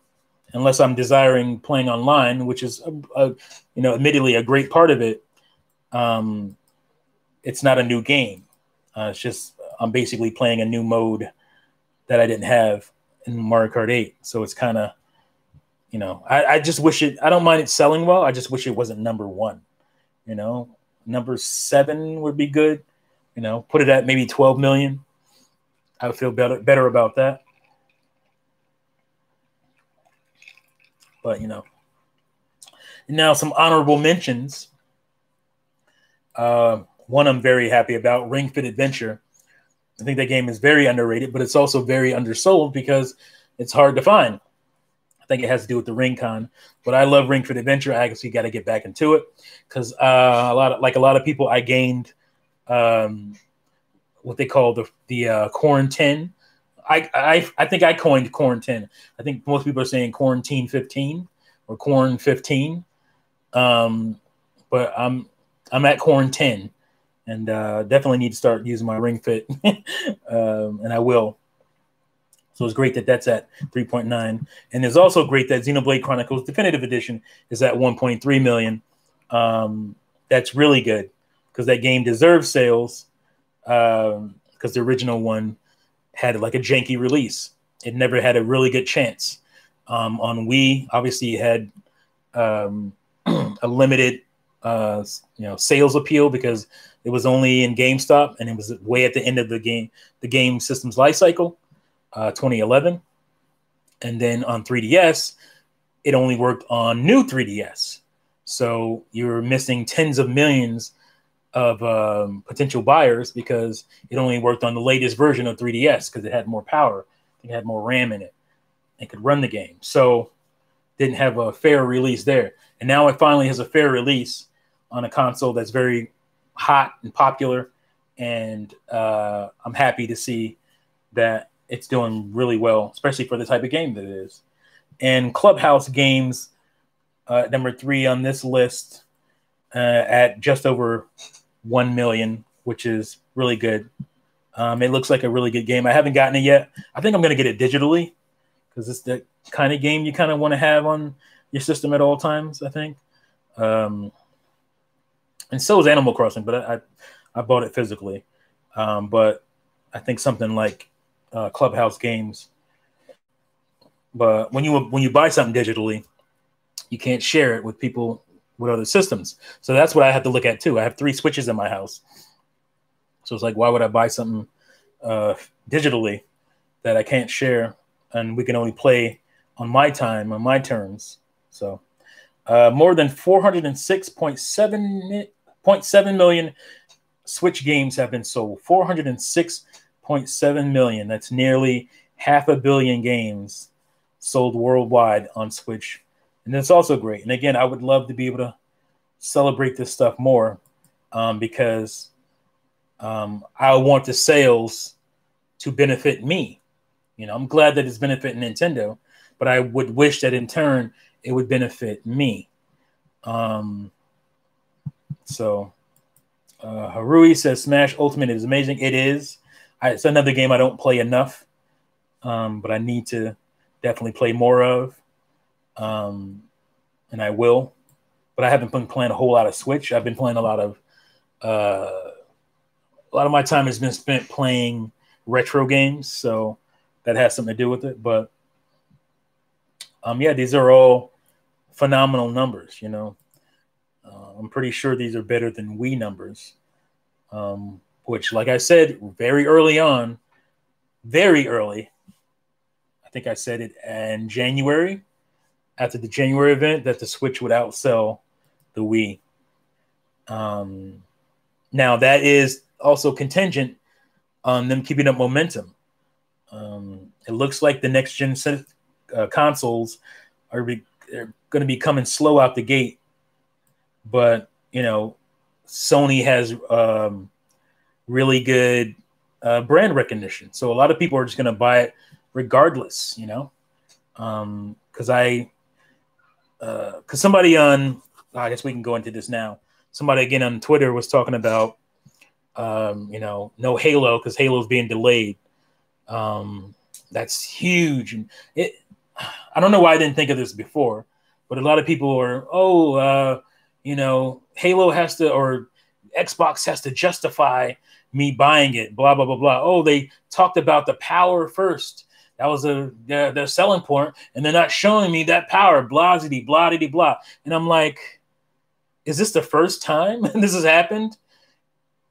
unless I'm desiring playing online, which is a, a, you know admittedly a great part of it. Um, it's not a new game. Uh, it's just I'm basically playing a new mode that I didn't have in Mario Kart 8. So it's kind of, you know, I, I just wish it. I don't mind it selling well. I just wish it wasn't number one. You know, number seven would be good. You know, put it at maybe 12 million. I would feel better better about that. But you know, now some honorable mentions. Uh, one I'm very happy about, Ring Fit Adventure. I think that game is very underrated, but it's also very undersold because it's hard to find. I think it has to do with the Ring Con, but I love Ring Fit Adventure. I you got to get back into it because uh, a lot of like a lot of people, I gained um, what they call the the uh, quarantine. I, I I think I coined quarantine. I think most people are saying quarantine 15 or quarantine 15. Um, but I'm I'm at quarantine and uh, definitely need to start using my Ring Fit, [LAUGHS] um, and I will. So it's great that that's at 3.9, and it's also great that Xenoblade Chronicles Definitive Edition is at 1.3 million. Um, that's really good because that game deserves sales because um, the original one had like a janky release. It never had a really good chance. Um, on Wii, obviously, had um, [CLEARS THROAT] a limited, uh, you know, sales appeal because it was only in GameStop, and it was way at the end of the game, the game system's life cycle, uh, 2011. And then on 3DS, it only worked on new 3DS. So you're missing tens of millions of um, potential buyers because it only worked on the latest version of 3DS because it had more power, it had more RAM in it, and could run the game. So didn't have a fair release there. And now it finally has a fair release on a console that's very hot and popular, and uh, I'm happy to see that it's doing really well, especially for the type of game that it is. And Clubhouse Games, uh, number three on this list, uh, at just over one million, which is really good. Um, it looks like a really good game. I haven't gotten it yet. I think I'm going to get it digitally because it's the kind of game you kind of want to have on your system at all times. I think. Um, and so is Animal Crossing, but I I, I bought it physically. Um, but I think something like uh, Clubhouse Games. But when you when you buy something digitally, you can't share it with people with other systems. So that's what I have to look at too. I have three switches in my house, so it's like, why would I buy something uh, digitally that I can't share, and we can only play on my time on my terms? So. Uh, more than 406.7 0.7 million Switch games have been sold. 406.7 million. That's nearly half a billion games sold worldwide on Switch. And that's also great. And again, I would love to be able to celebrate this stuff more um, because um, I want the sales to benefit me. You know, I'm glad that it's benefiting Nintendo, but I would wish that in turn it would benefit me. Um, so Uh, Harui says Smash Ultimate is amazing. It is. I, it's another game I don't play enough, um, but I need to definitely play more of, um, and I will. But I haven't been playing a whole lot of Switch. I've been playing a lot of. Uh, a lot of my time has been spent playing retro games, so that has something to do with it. But um, yeah, these are all phenomenal numbers. You know, uh, I'm pretty sure these are better than Wii numbers, um, which, like I said, very early on, very early. I think I said it in January, after the January event, that the Switch would outsell the Wii. Um, now that is also contingent on them keeping up momentum. Um, it looks like the next gen uh, consoles are, are going to be coming slow out the gate, but you know, Sony has um, really good uh, brand recognition, so a lot of people are just going to buy it regardless. You know, because um, I because uh, somebody on I guess we can go into this now. Somebody again on Twitter was talking about um, you know, no Halo because Halo's being delayed. Um, that's huge, and it. I don't know why I didn't think of this before, but a lot of people are, oh, uh, you know, Halo has to or Xbox has to justify me buying it. Blah blah blah blah. Oh, they talked about the power first. That was a their, their selling point, and they're not showing me that power. Blah blah blah blah. And I'm like, is this the first time [LAUGHS] this has happened?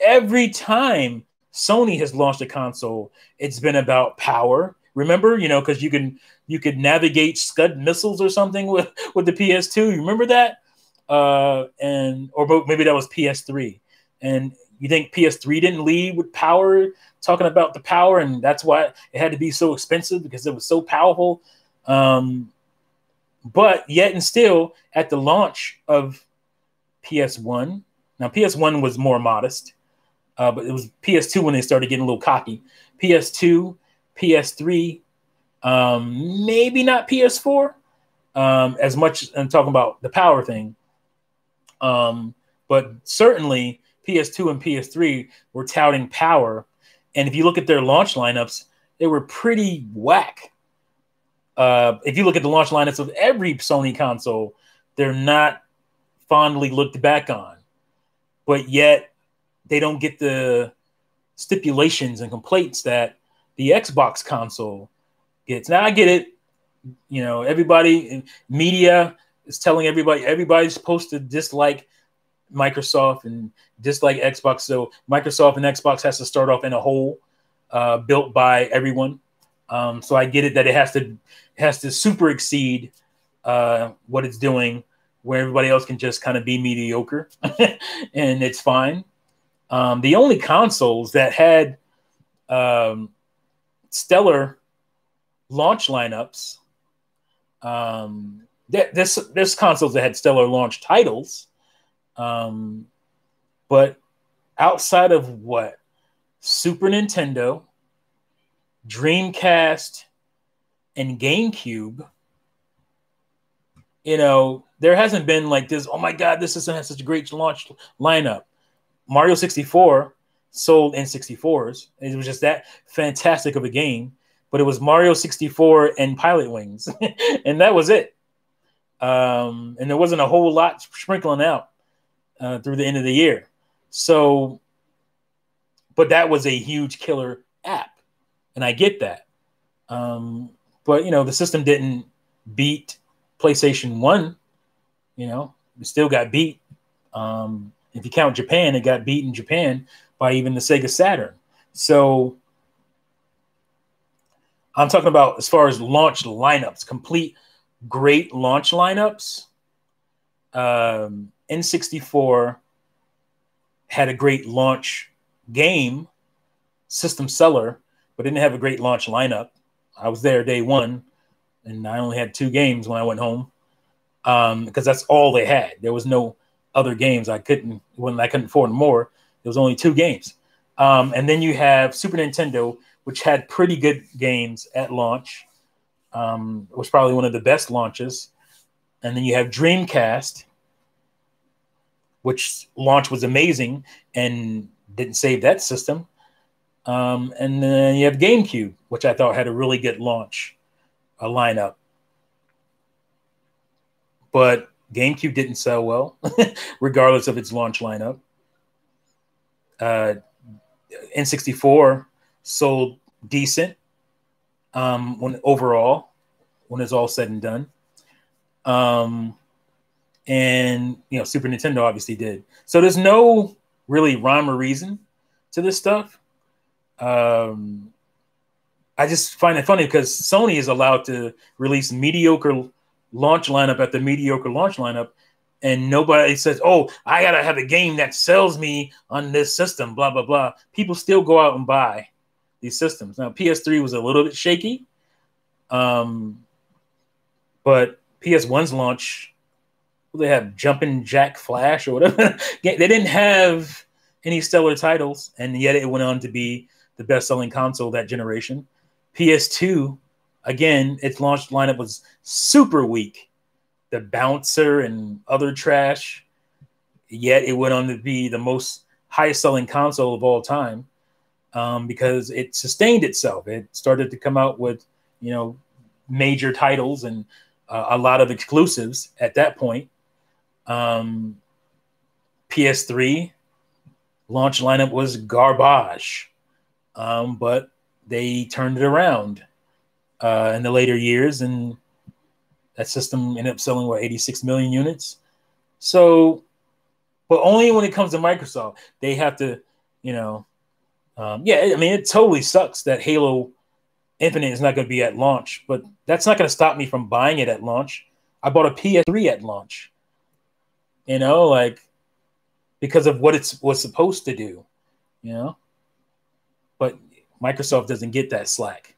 every time Sony has launched a console, it's been about power. Remember, you know, because you can you could navigate Scud missiles or something with [LAUGHS] with the PS2. You remember that? Uh, and or maybe that was PS3. And you think PS3 didn't lead with power, talking about the power, and that's why it had to be so expensive because it was so powerful. Um, but yet and still, at the launch of PS1, now PS1 was more modest uh, but it was PS2 when they started getting a little cocky. PS2, PS3, um, maybe not PS4 um, as much. I'm talking about the power thing, um, but certainly PS2 and PS3 were touting power. And if you look at their launch lineups, they were pretty whack. Uh, if you look at the launch lineups of every Sony console, they're not fondly looked back on. But yet, they don't get the stipulations and complaints that the Xbox console gets. Now I get it. You know, everybody media is telling everybody everybody's supposed to dislike Microsoft and dislike Xbox. So Microsoft and Xbox has to start off in a hole uh, built by everyone. Um, so I get it that it has to has to super exceed uh, what it's doing, where everybody else can just kind of be mediocre, [LAUGHS] and it's fine. Um, the only consoles that had um, stellar launch lineups, um, th- this this consoles that had stellar launch titles, um, but outside of what Super Nintendo, Dreamcast, and GameCube, you know, there hasn't been like this. Oh my God, this is such a great launch lineup. Mario 64 sold N64s. It was just that fantastic of a game. But it was Mario 64 and Pilotwings, [LAUGHS] and that was it. Um, and there wasn't a whole lot sprinkling out uh, through the end of the year. So, but that was a huge killer app, and I get that. Um, but you know, the system didn't beat PlayStation One. You know, it still got beat. Um, if you count Japan, it got beat in Japan by even the Sega Saturn. So I'm talking about as far as launch lineups, complete great launch lineups. Um, N64 had a great launch game, system seller, but didn't have a great launch lineup. I was there day one, and I only had two games when I went home um, because that's all they had. There was no other games. I couldn't when I couldn't afford more. There was only two games, um, and then you have Super Nintendo, which had pretty good games at launch. Um, it was probably one of the best launches, and then you have Dreamcast, which launch was amazing and didn't save that system. Um, and then you have GameCube, which I thought had a really good launch, a lineup. But GameCube didn't sell well, [LAUGHS] regardless of its launch lineup. Uh, N64 sold decent um, when overall, when it's all said and done. Um, and you know, Super Nintendo obviously did. So there's no really rhyme or reason to this stuff. Um, I just find it funny because Sony is allowed to release mediocre launch lineup at the mediocre launch lineup, and nobody says, "Oh, I gotta have a game that sells me on this system." Blah blah blah. People still go out and buy these systems. Now, PS3 was a little bit shaky, um, but PS1's launch, they have Jumping Jack Flash or whatever. [LAUGHS] they didn't have any stellar titles, and yet it went on to be the best-selling console that generation. PS2, again, its launch lineup was super weak. The bouncer and other trash. Yet it went on to be the most highest-selling console of all time um, because it sustained itself. It started to come out with, you know, major titles and uh, a lot of exclusives at that point. Um, PS3 launch lineup was garbage, um, but they turned it around uh, in the later years, and that system ended up selling what 86 million units. So, but only when it comes to Microsoft, they have to, you know, um, yeah, I mean, it totally sucks that Halo Infinite is not going to be at launch, but that's not going to stop me from buying it at launch. I bought a PS3 at launch, you know, like because of what it's was supposed to do, you know. But Microsoft doesn't get that slack,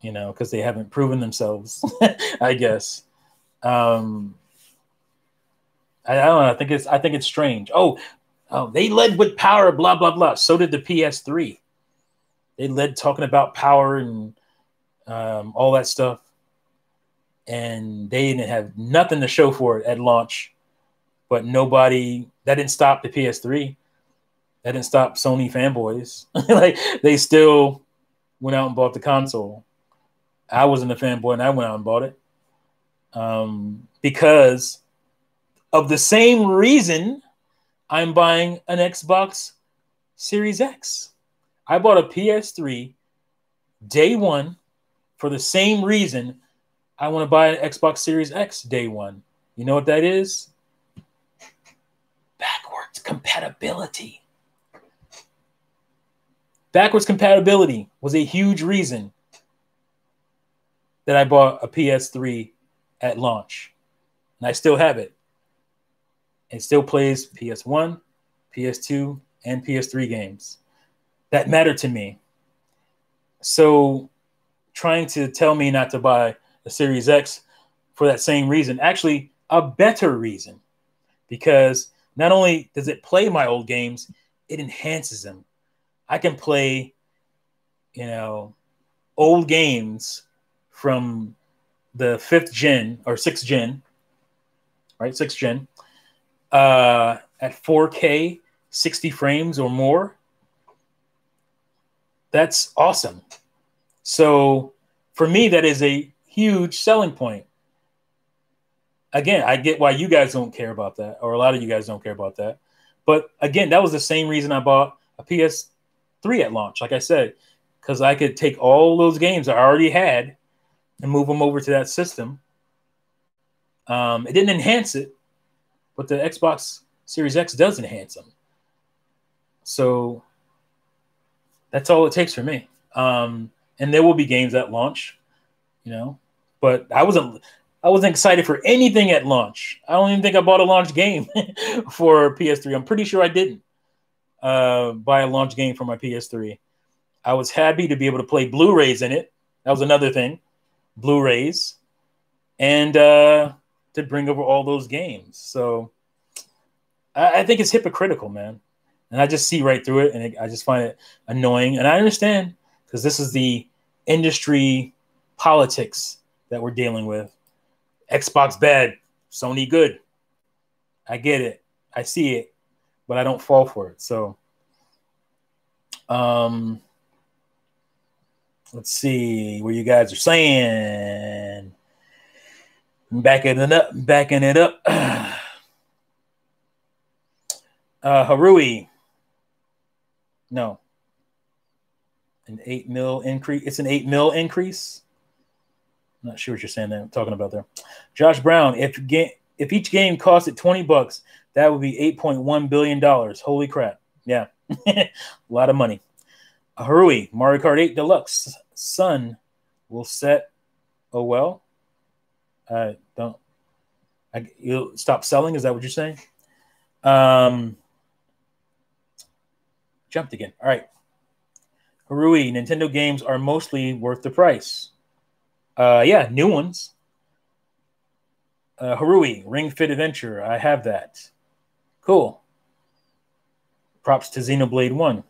you know, because they haven't proven themselves, [LAUGHS] I guess. Um, I, I, don't know. I think it's I think it's strange. Oh, Oh, they led with power, blah, blah, blah. So did the PS3. They led talking about power and um, all that stuff. And they didn't have nothing to show for it at launch. But nobody, that didn't stop the PS3. That didn't stop Sony fanboys. [LAUGHS] like they still went out and bought the console. I wasn't a fanboy and I went out and bought it. Um, because of the same reason I'm buying an Xbox Series X. I bought a PS3 day one for the same reason I want to buy an Xbox Series X day one. You know what that is? Backwards compatibility. Backwards compatibility was a huge reason that I bought a PS3 at launch. And I still have it. It still plays PS1, PS2, and PS3 games. That matter to me. So trying to tell me not to buy a Series X for that same reason, actually a better reason, because not only does it play my old games, it enhances them. I can play, you know, old games from the fifth gen or sixth gen, right? Sixth gen, uh, at 4K, 60 frames or more. That's awesome. So for me, that is a huge selling point. Again, I get why you guys don't care about that, or a lot of you guys don't care about that. But again, that was the same reason I bought a PS3 at launch, like I said, because I could take all those games I already had and move them over to that system. Um, it didn't enhance it, but the Xbox Series X does enhance them. So that's all it takes for me. Um, and there will be games at launch, you know, but I wasn't I wasn't excited for anything at launch. I don't even think I bought a launch game [LAUGHS] for PS3. I'm pretty sure I didn't uh, buy a launch game for my PS3. I was happy to be able to play Blu-rays in it. That was another thing, Blu-rays, and uh, to bring over all those games. So I, I think it's hypocritical, man. And I just see right through it, and it, I just find it annoying. And I understand because this is the industry politics that we're dealing with. Xbox bad, Sony good. I get it. I see it, but I don't fall for it. So, um, let's see what you guys are saying. Backing it up, backing it up. [SIGHS] uh, Harui. No. An eight mil increase. It's an eight mil increase. Not sure what you're saying there. Talking about there. Josh Brown. If game, if each game costed 20 bucks, that would be 8.1 billion dollars. Holy crap! Yeah, [LAUGHS] a lot of money. Harui. Mario Kart 8 Deluxe. Sun will set. Oh well. I don't. I, you'll stop selling. Is that what you're saying? Um, jumped again. All right. Harui, Nintendo games are mostly worth the price. Uh, yeah, new ones. Uh, Harui, Ring Fit Adventure. I have that. Cool. Props to Xenoblade 1.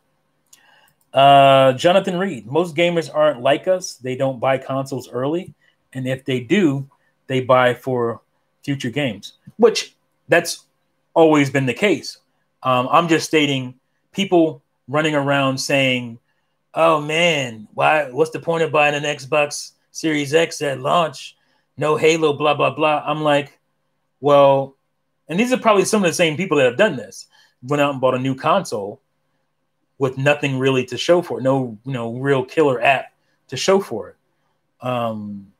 Uh, Jonathan Reed, most gamers aren't like us. They don't buy consoles early. And if they do, they buy for future games, which that's always been the case. Um, I'm just stating people running around saying, "Oh man, why? What's the point of buying an Xbox Series X at launch? No Halo, blah blah blah." I'm like, well, and these are probably some of the same people that have done this. Went out and bought a new console with nothing really to show for it, no, you know, real killer app to show for it. Um,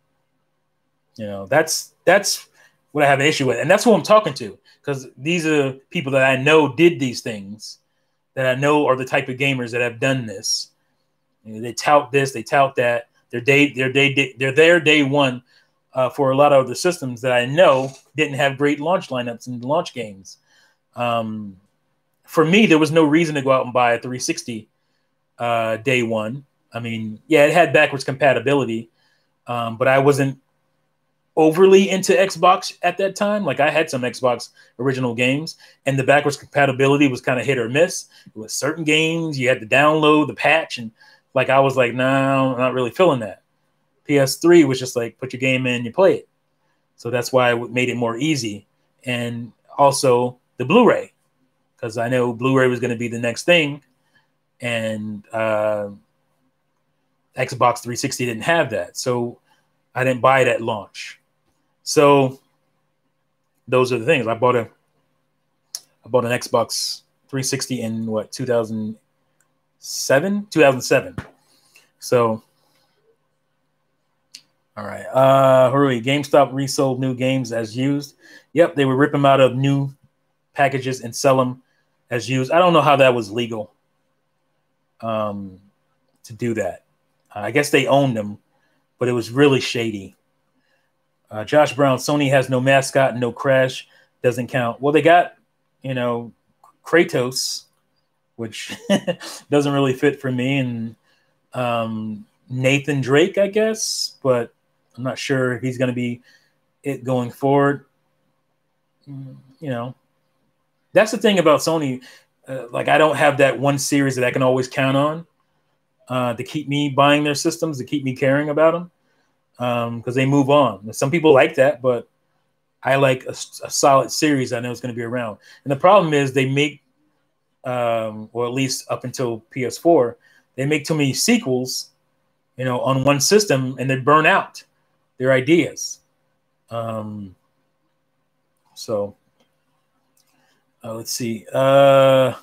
you know, that's that's what I have an issue with, and that's who I'm talking to because these are people that I know did these things, that I know are the type of gamers that have done this. You know, they tout this, they tout that. They're day, they're day, they're there day one uh, for a lot of the systems that I know didn't have great launch lineups and launch games. Um, for me, there was no reason to go out and buy a 360 uh, day one. I mean, yeah, it had backwards compatibility, um, but I wasn't overly into Xbox at that time. Like I had some Xbox original games, and the backwards compatibility was kind of hit or miss. With certain games, you had to download the patch, and like I was like, no, I'm not really feeling that. PS3 was just like put your game in, you play it. So that's why I made it more easy, and also the Blu-ray, because I know Blu-ray was going to be the next thing, and uh, Xbox 360 didn't have that, so I didn't buy it at launch. So those are the things. I bought a I bought an Xbox 360 in what 2007, 2007. So all right. Uh Harui. GameStop resold new games as used. Yep, they would rip them out of new packages and sell them as used. I don't know how that was legal um to do that. I guess they owned them, but it was really shady. Uh, Josh Brown, Sony has no mascot, no crash, doesn't count. Well, they got, you know, Kratos, which [LAUGHS] doesn't really fit for me, and um, Nathan Drake, I guess, but I'm not sure if he's going to be it going forward. You know, that's the thing about Sony. Uh, like, I don't have that one series that I can always count on uh, to keep me buying their systems, to keep me caring about them because um, they move on. Some people like that, but I like a, a solid series I know is going to be around. And the problem is they make, um, or at least up until PS4, they make too many sequels, you know, on one system, and they burn out their ideas. Um, so uh, let's see. Uh,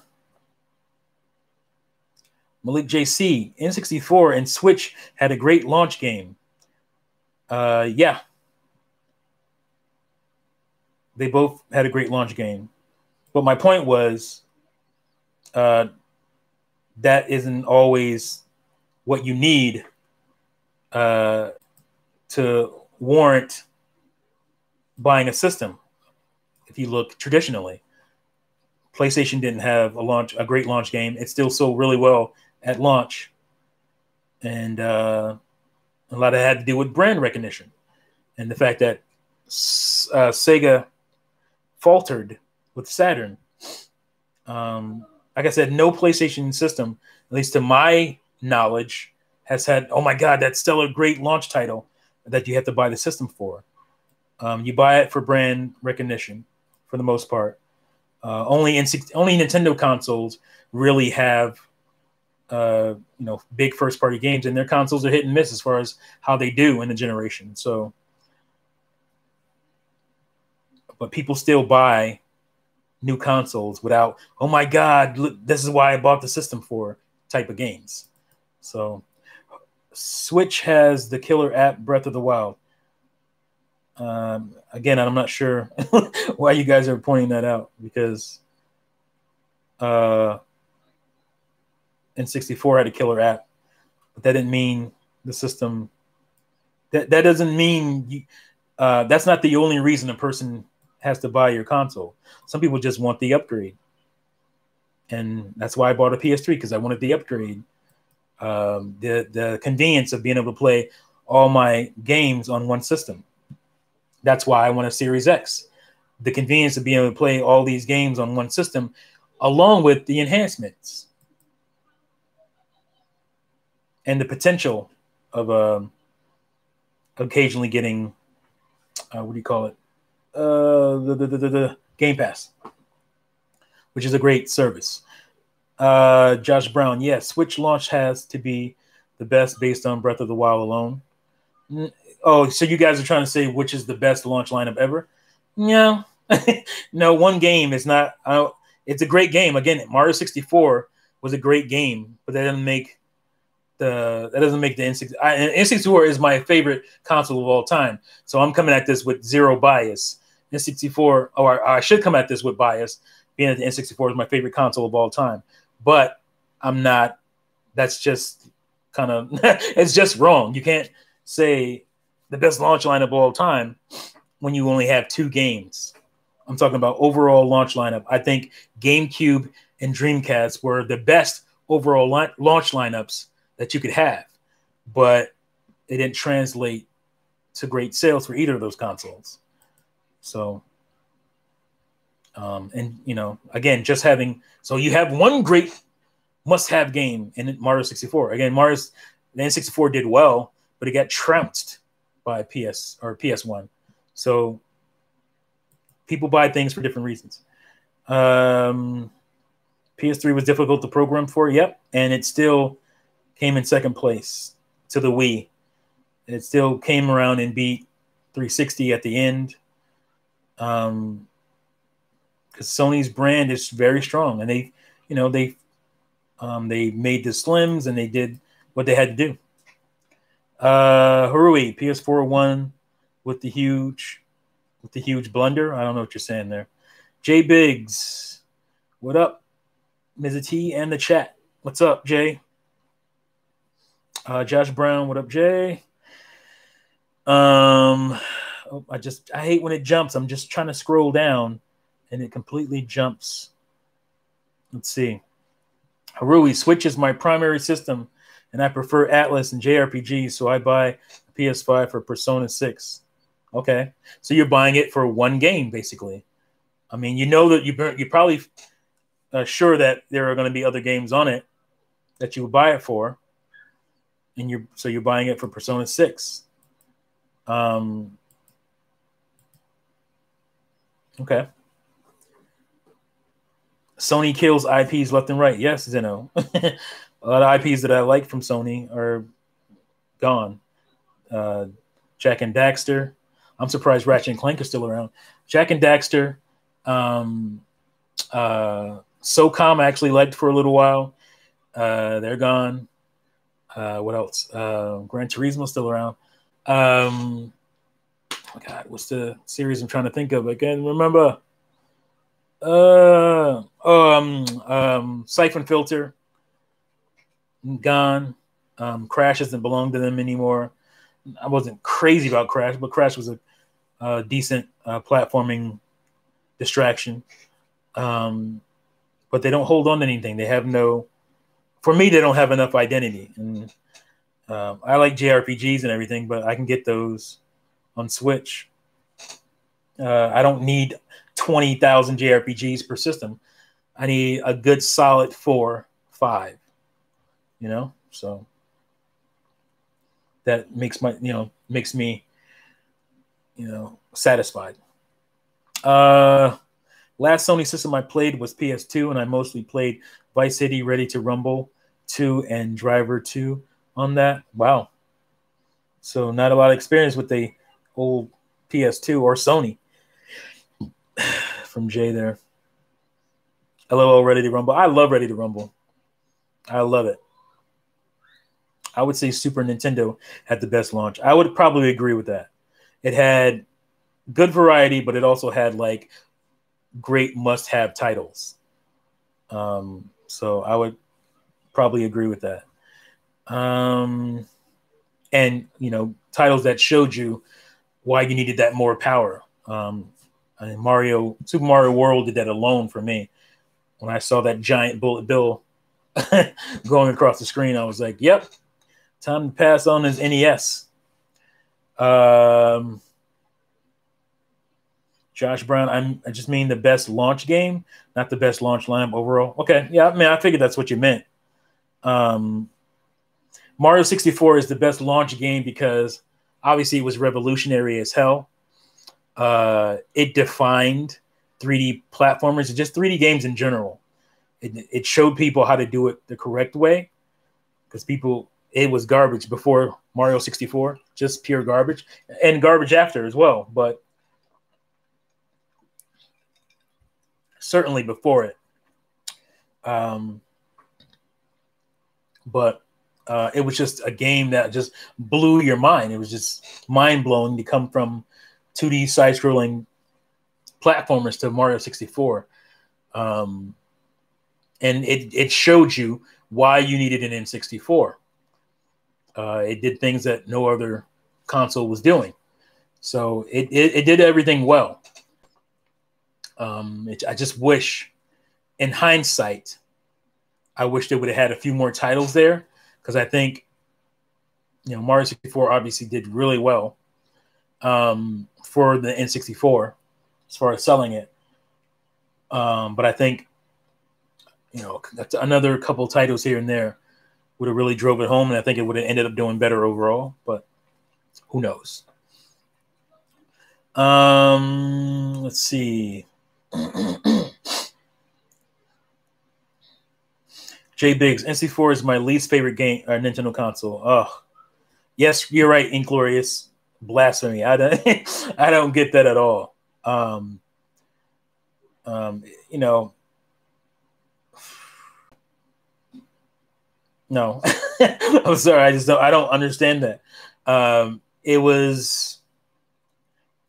Malik JC, N64 and Switch had a great launch game. Uh, yeah, they both had a great launch game, but my point was, uh, that isn't always what you need uh, to warrant buying a system. If you look traditionally, PlayStation didn't have a launch, a great launch game. It still sold really well at launch, and uh, a lot of it had to do with brand recognition and the fact that uh, Sega faltered with Saturn. Um, like I said, no PlayStation system, at least to my knowledge, has had, oh my God, that's still a great launch title that you have to buy the system for. Um, you buy it for brand recognition for the most part. Uh, only in only Nintendo consoles really have uh, you know big first party games, and their consoles are hit and miss as far as how they do in the generation. So, but people still buy new consoles without, oh my god, look, this is why I bought the system for type of games. So, Switch has the killer app Breath of the Wild. Um, again, I'm not sure [LAUGHS] why you guys are pointing that out because uh, N64 had a killer app, but that didn't mean the system. That that doesn't mean you, uh, that's not the only reason a person has to buy your console. Some people just want the upgrade, and that's why I bought a PS3 because I wanted the upgrade, um, the the convenience of being able to play all my games on one system. That's why I want a Series X. The convenience of being able to play all these games on one system, along with the enhancements and the potential of uh, occasionally getting uh, what do you call it? Uh, the, the, the, the Game Pass, which is a great service. Uh, Josh Brown, yes, Switch launch has to be the best based on Breath of the Wild alone. Oh, so you guys are trying to say which is the best launch lineup ever? No, [LAUGHS] no. One game is not. It's a great game. Again, Mario 64 was a great game, but that doesn't make the that doesn't make the N64. N64 is my favorite console of all time. So I'm coming at this with zero bias. N64, or I should come at this with bias, being that the N64 is my favorite console of all time. But I'm not. That's just kind of. [LAUGHS] it's just wrong. You can't say the best launch lineup of all time when you only have two games. I'm talking about overall launch lineup. I think GameCube and Dreamcast were the best overall li- launch lineups that you could have, but it didn't translate to great sales for either of those consoles. So, um, and you know, again, just having so you have one great must-have game in Mario 64. Again, Mario's the N64 did well, but it got trounced by PS or PS1. So people buy things for different reasons. Um, PS3 was difficult to program for, yep, and it still came in second place to the Wii. It still came around and beat 360 at the end. Um, because Sony's brand is very strong, and they, you know, they, um, they made the slims and they did what they had to do. Uh, Harui, PS4 one with the huge, with the huge blunder. I don't know what you're saying there. Jay Biggs, what up? Ms. T and the chat. What's up, Jay? Uh, Josh Brown, what up, Jay? Um, oh, I just I hate when it jumps. I'm just trying to scroll down, and it completely jumps. Let's see. Harui switches my primary system and I prefer Atlus and JRPGs, so I buy a PS5 for Persona 6. Okay, so you're buying it for one game, basically. I mean, you know that you you're probably uh, sure that there are going to be other games on it that you would buy it for, and you're so you're buying it for Persona 6. Um, okay. Sony kills IPs left and right. Yes, Zeno. [LAUGHS] a lot of IPs that I like from Sony are gone. Uh, Jak and Daxter. I'm surprised Ratchet and Clank is still around. Jak and Daxter. Um, uh, SOCOM I actually liked for a little while. Uh, they're gone. Uh, what else? Uh, Gran Turismo still around. Um, God, what's the series I'm trying to think of? Again, remember. Uh, um, um, Syphon Filter gone. Um, Crash doesn't belong to them anymore. I wasn't crazy about Crash, but Crash was a, a decent uh, platforming distraction. Um, but they don't hold on to anything. They have no, for me, they don't have enough identity. And uh, I like JRPGs and everything, but I can get those on Switch. Uh, I don't need 20,000 JRPGs per system. I need a good solid four, five you know so that makes my you know makes me you know satisfied uh last Sony system I played was PS2, and I mostly played Vice City, Ready to Rumble 2, and Driver 2 on that. Wow. So not a lot of experience with the old PS2 or Sony. [SIGHS] From Jay there. LOL Ready to Rumble. I love Ready to Rumble. I love it. I would say Super Nintendo had the best launch. I would probably agree with that. It had good variety, but it also had like great must-have titles. Um, so I would probably agree with that. Um, and you know, titles that showed you why you needed that more power. Um, Mario, Super Mario World did that alone for me. When I saw that giant bullet bill [LAUGHS] going across the screen, I was like, "Yep, time to pass on his NES." Um, Josh Brown, I'm, I just mean the best launch game, not the best launch lineup overall. Okay, yeah, I mean, I figured that's what you meant. Um, Mario 64 is the best launch game because obviously it was revolutionary as hell. Uh, it defined 3D platformers just 3D games in general. It, it showed people how to do it the correct way because people, it was garbage before Mario 64, just pure garbage and garbage after as well. But certainly before it. Um, but uh, it was just a game that just blew your mind. It was just mind blowing to come from 2D side scrolling platformers to Mario 64. Um, and it, it showed you why you needed an N64. Uh, it did things that no other console was doing. So it, it, it did everything well. Um, it, I just wish, in hindsight, I wish they would have had a few more titles there because I think, you know, Mario 64 obviously did really well um, for the N64 as far as selling it. Um, but I think, you know, another couple titles here and there would have really drove it home, and I think it would have ended up doing better overall. But who knows? Um, let's see. [CLEARS THROAT] Jay Biggs, N64 is my least favorite game or uh, Nintendo console. Oh, yes, you're right, Inglorious. Blasphemy. I don't, [LAUGHS] I don't get that at all. Um, um, you know, no, [LAUGHS] I'm sorry. I just don't, I don't understand that. Um, it was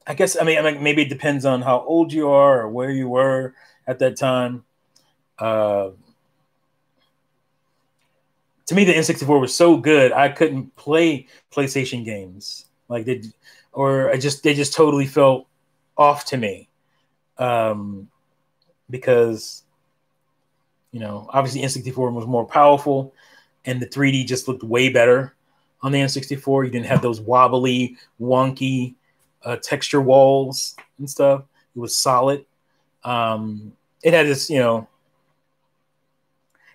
I guess I mean, I mean maybe it depends on how old you are or where you were at that time. Uh, to me, the N64 was so good I couldn't play PlayStation games like they, or I just they just totally felt off to me, um, because you know obviously N64 was more powerful, and the 3D just looked way better on the N64. You didn't have those wobbly, wonky uh, texture walls and stuff. It was solid. Um, it had its, you know,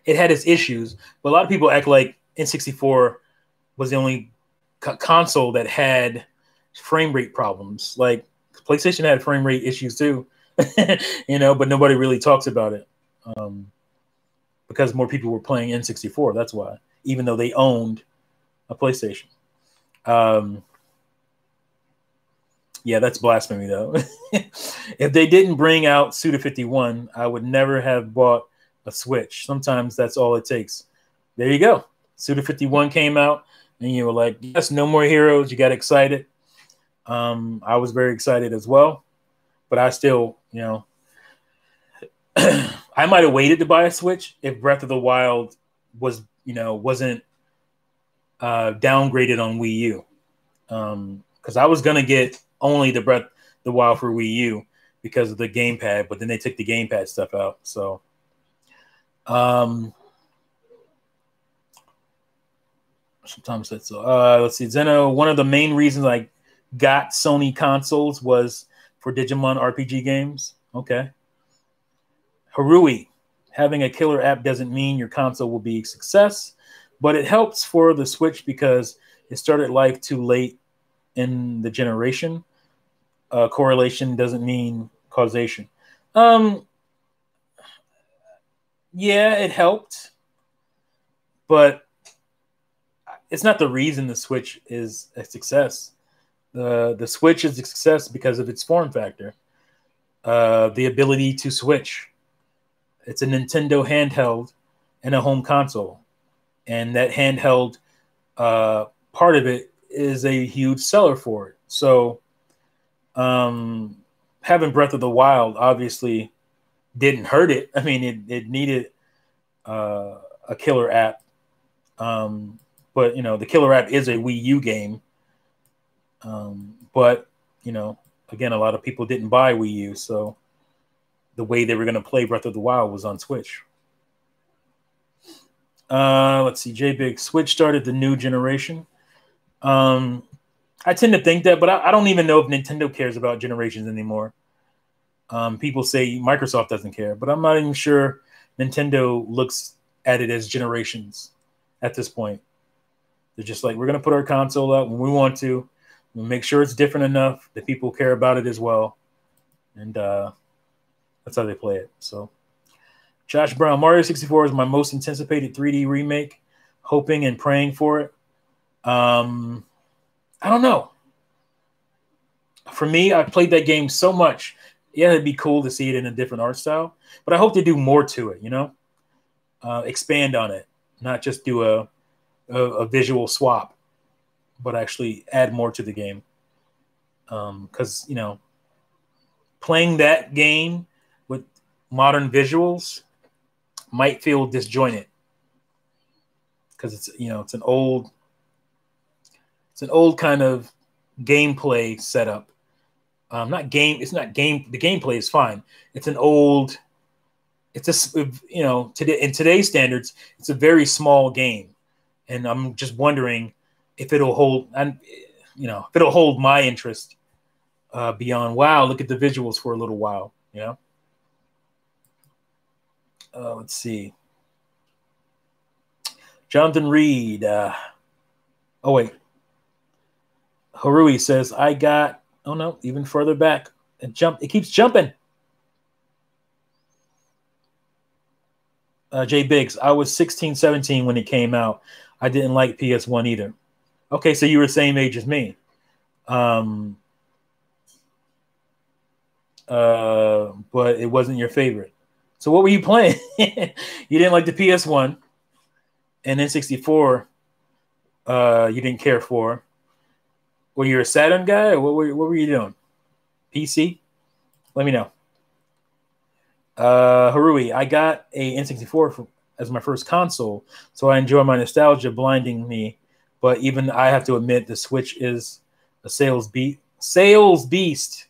it had its issues, but a lot of people act like N64 was the only co- console that had frame rate problems. Like PlayStation had frame rate issues too, [LAUGHS] you know, but nobody really talks about it um, because more people were playing N64. That's why, even though they owned a PlayStation. Um, yeah, that's blasphemy though. [LAUGHS] if they didn't bring out Suda 51, I would never have bought a Switch. Sometimes that's all it takes. There you go. Suda 51 came out and you were like, yes, no more heroes. You got excited. Um, I was very excited as well, but I still, you know, [CLEARS THROAT] I might have waited to buy a Switch if Breath of the Wild was, you know, wasn't uh, downgraded on Wii U. Um, because I was gonna get only the Breath the Wild for Wii U because of the gamepad, but then they took the gamepad stuff out. So, um, sometimes that's so. Uh, let's see, Zeno. One of the main reasons I got Sony consoles was for Digimon RPG games. Okay. Harui, having a killer app doesn't mean your console will be a success, but it helps for the Switch because it started life too late in the generation. Uh, correlation doesn't mean causation. Um, yeah, it helped, but it's not the reason the Switch is a success. the The Switch is a success because of its form factor, uh, the ability to switch. It's a Nintendo handheld and a home console, and that handheld uh, part of it is a huge seller for it. So, um, having Breath of the Wild obviously didn't hurt it. I mean, it, it needed uh, a killer app. Um, but, you know, the killer app is a Wii U game. Um, but, you know, again, a lot of people didn't buy Wii U. So the way they were going to play Breath of the Wild was on Switch. Uh, let's see. J Big Switch started the new generation. Um, I tend to think that, but I, I, don't even know if Nintendo cares about generations anymore. Um, people say Microsoft doesn't care, but I'm not even sure Nintendo looks at it as generations at this point. They're just like, we're going to put our console out when we want to. We'll make sure it's different enough that people care about it as well. And uh, that's how they play it. So, Josh Brown, Mario 64 is my most anticipated 3D remake, hoping and praying for it. Um, I don't know. For me, I played that game so much. Yeah, it'd be cool to see it in a different art style, but I hope they do more to it. You know, uh, expand on it, not just do a, a, a visual swap, but actually add more to the game. Because um, you know, playing that game with modern visuals might feel disjointed because it's you know it's an old it's an old kind of gameplay setup. Um, not game. It's not game. The gameplay is fine. It's an old. It's a you know today in today's standards, it's a very small game, and I'm just wondering if it'll hold and you know if it'll hold my interest uh, beyond. Wow, look at the visuals for a little while. You know. Uh, let's see. Jonathan Reed. Uh, oh wait, Harui says, I got, oh no, even further back. It jump, it keeps jumping. Uh, Jay Biggs, I was 16, 17 when it came out. I didn't like PS1 either. Okay, so you were the same age as me. Um, uh, but it wasn't your favorite. So what were you playing? [LAUGHS] you didn't like the PS1 and N64 uh, you didn't care for. Were you a Saturn guy or what were, what were you doing? PC? Let me know. Uh, Harui, I got a N64 for, as my first console, so I enjoy my nostalgia blinding me. But even I have to admit, the Switch is a sales beat. Sales beast.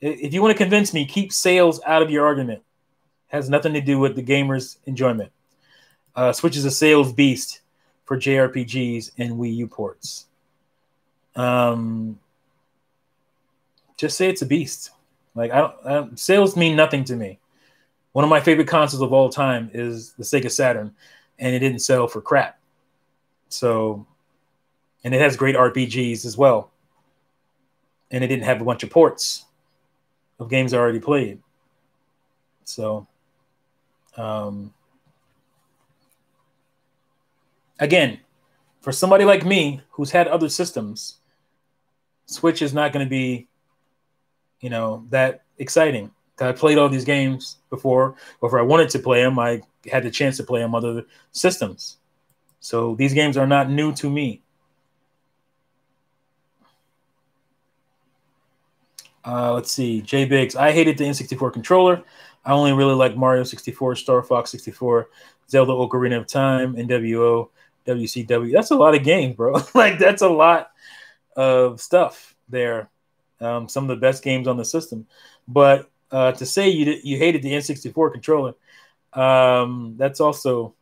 If you want to convince me, keep sales out of your argument. It has nothing to do with the gamer's enjoyment. Uh, Switch is a sales beast for JRPGs and Wii U ports. Um, just say it's a beast. Like I don't, I don't, sales mean nothing to me. One of my favorite consoles of all time is the Sega Saturn, and it didn't sell for crap. So, and it has great RPGs as well. And it didn't have a bunch of ports of games I already played. So, um, again, for somebody like me who's had other systems, Switch is not going to be, you know, that exciting. I played all these games before, or if I wanted to play them, I had the chance to play them other systems. So these games are not new to me. Uh, let's see, Jay Biggs. I hated the N64 controller. I only really like Mario 64, Star Fox 64, Zelda Ocarina of Time, NWO, WCW. That's a lot of games, bro. [LAUGHS] like that's a lot of stuff there. Um, some of the best games on the system. But uh, to say you you hated the N64 controller, um, that's also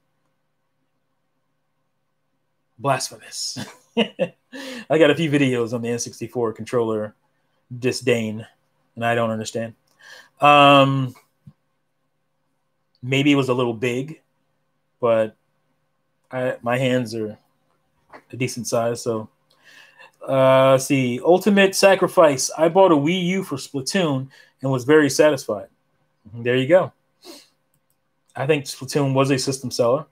blasphemous. [LAUGHS] I got a few videos on the N64 controller disdain, and I don't understand. Um, maybe it was a little big, but I, my hands are a decent size, so uh, see, Ultimate Sacrifice. I bought a Wii U for Splatoon and was very satisfied. There you go. I think Splatoon was a system seller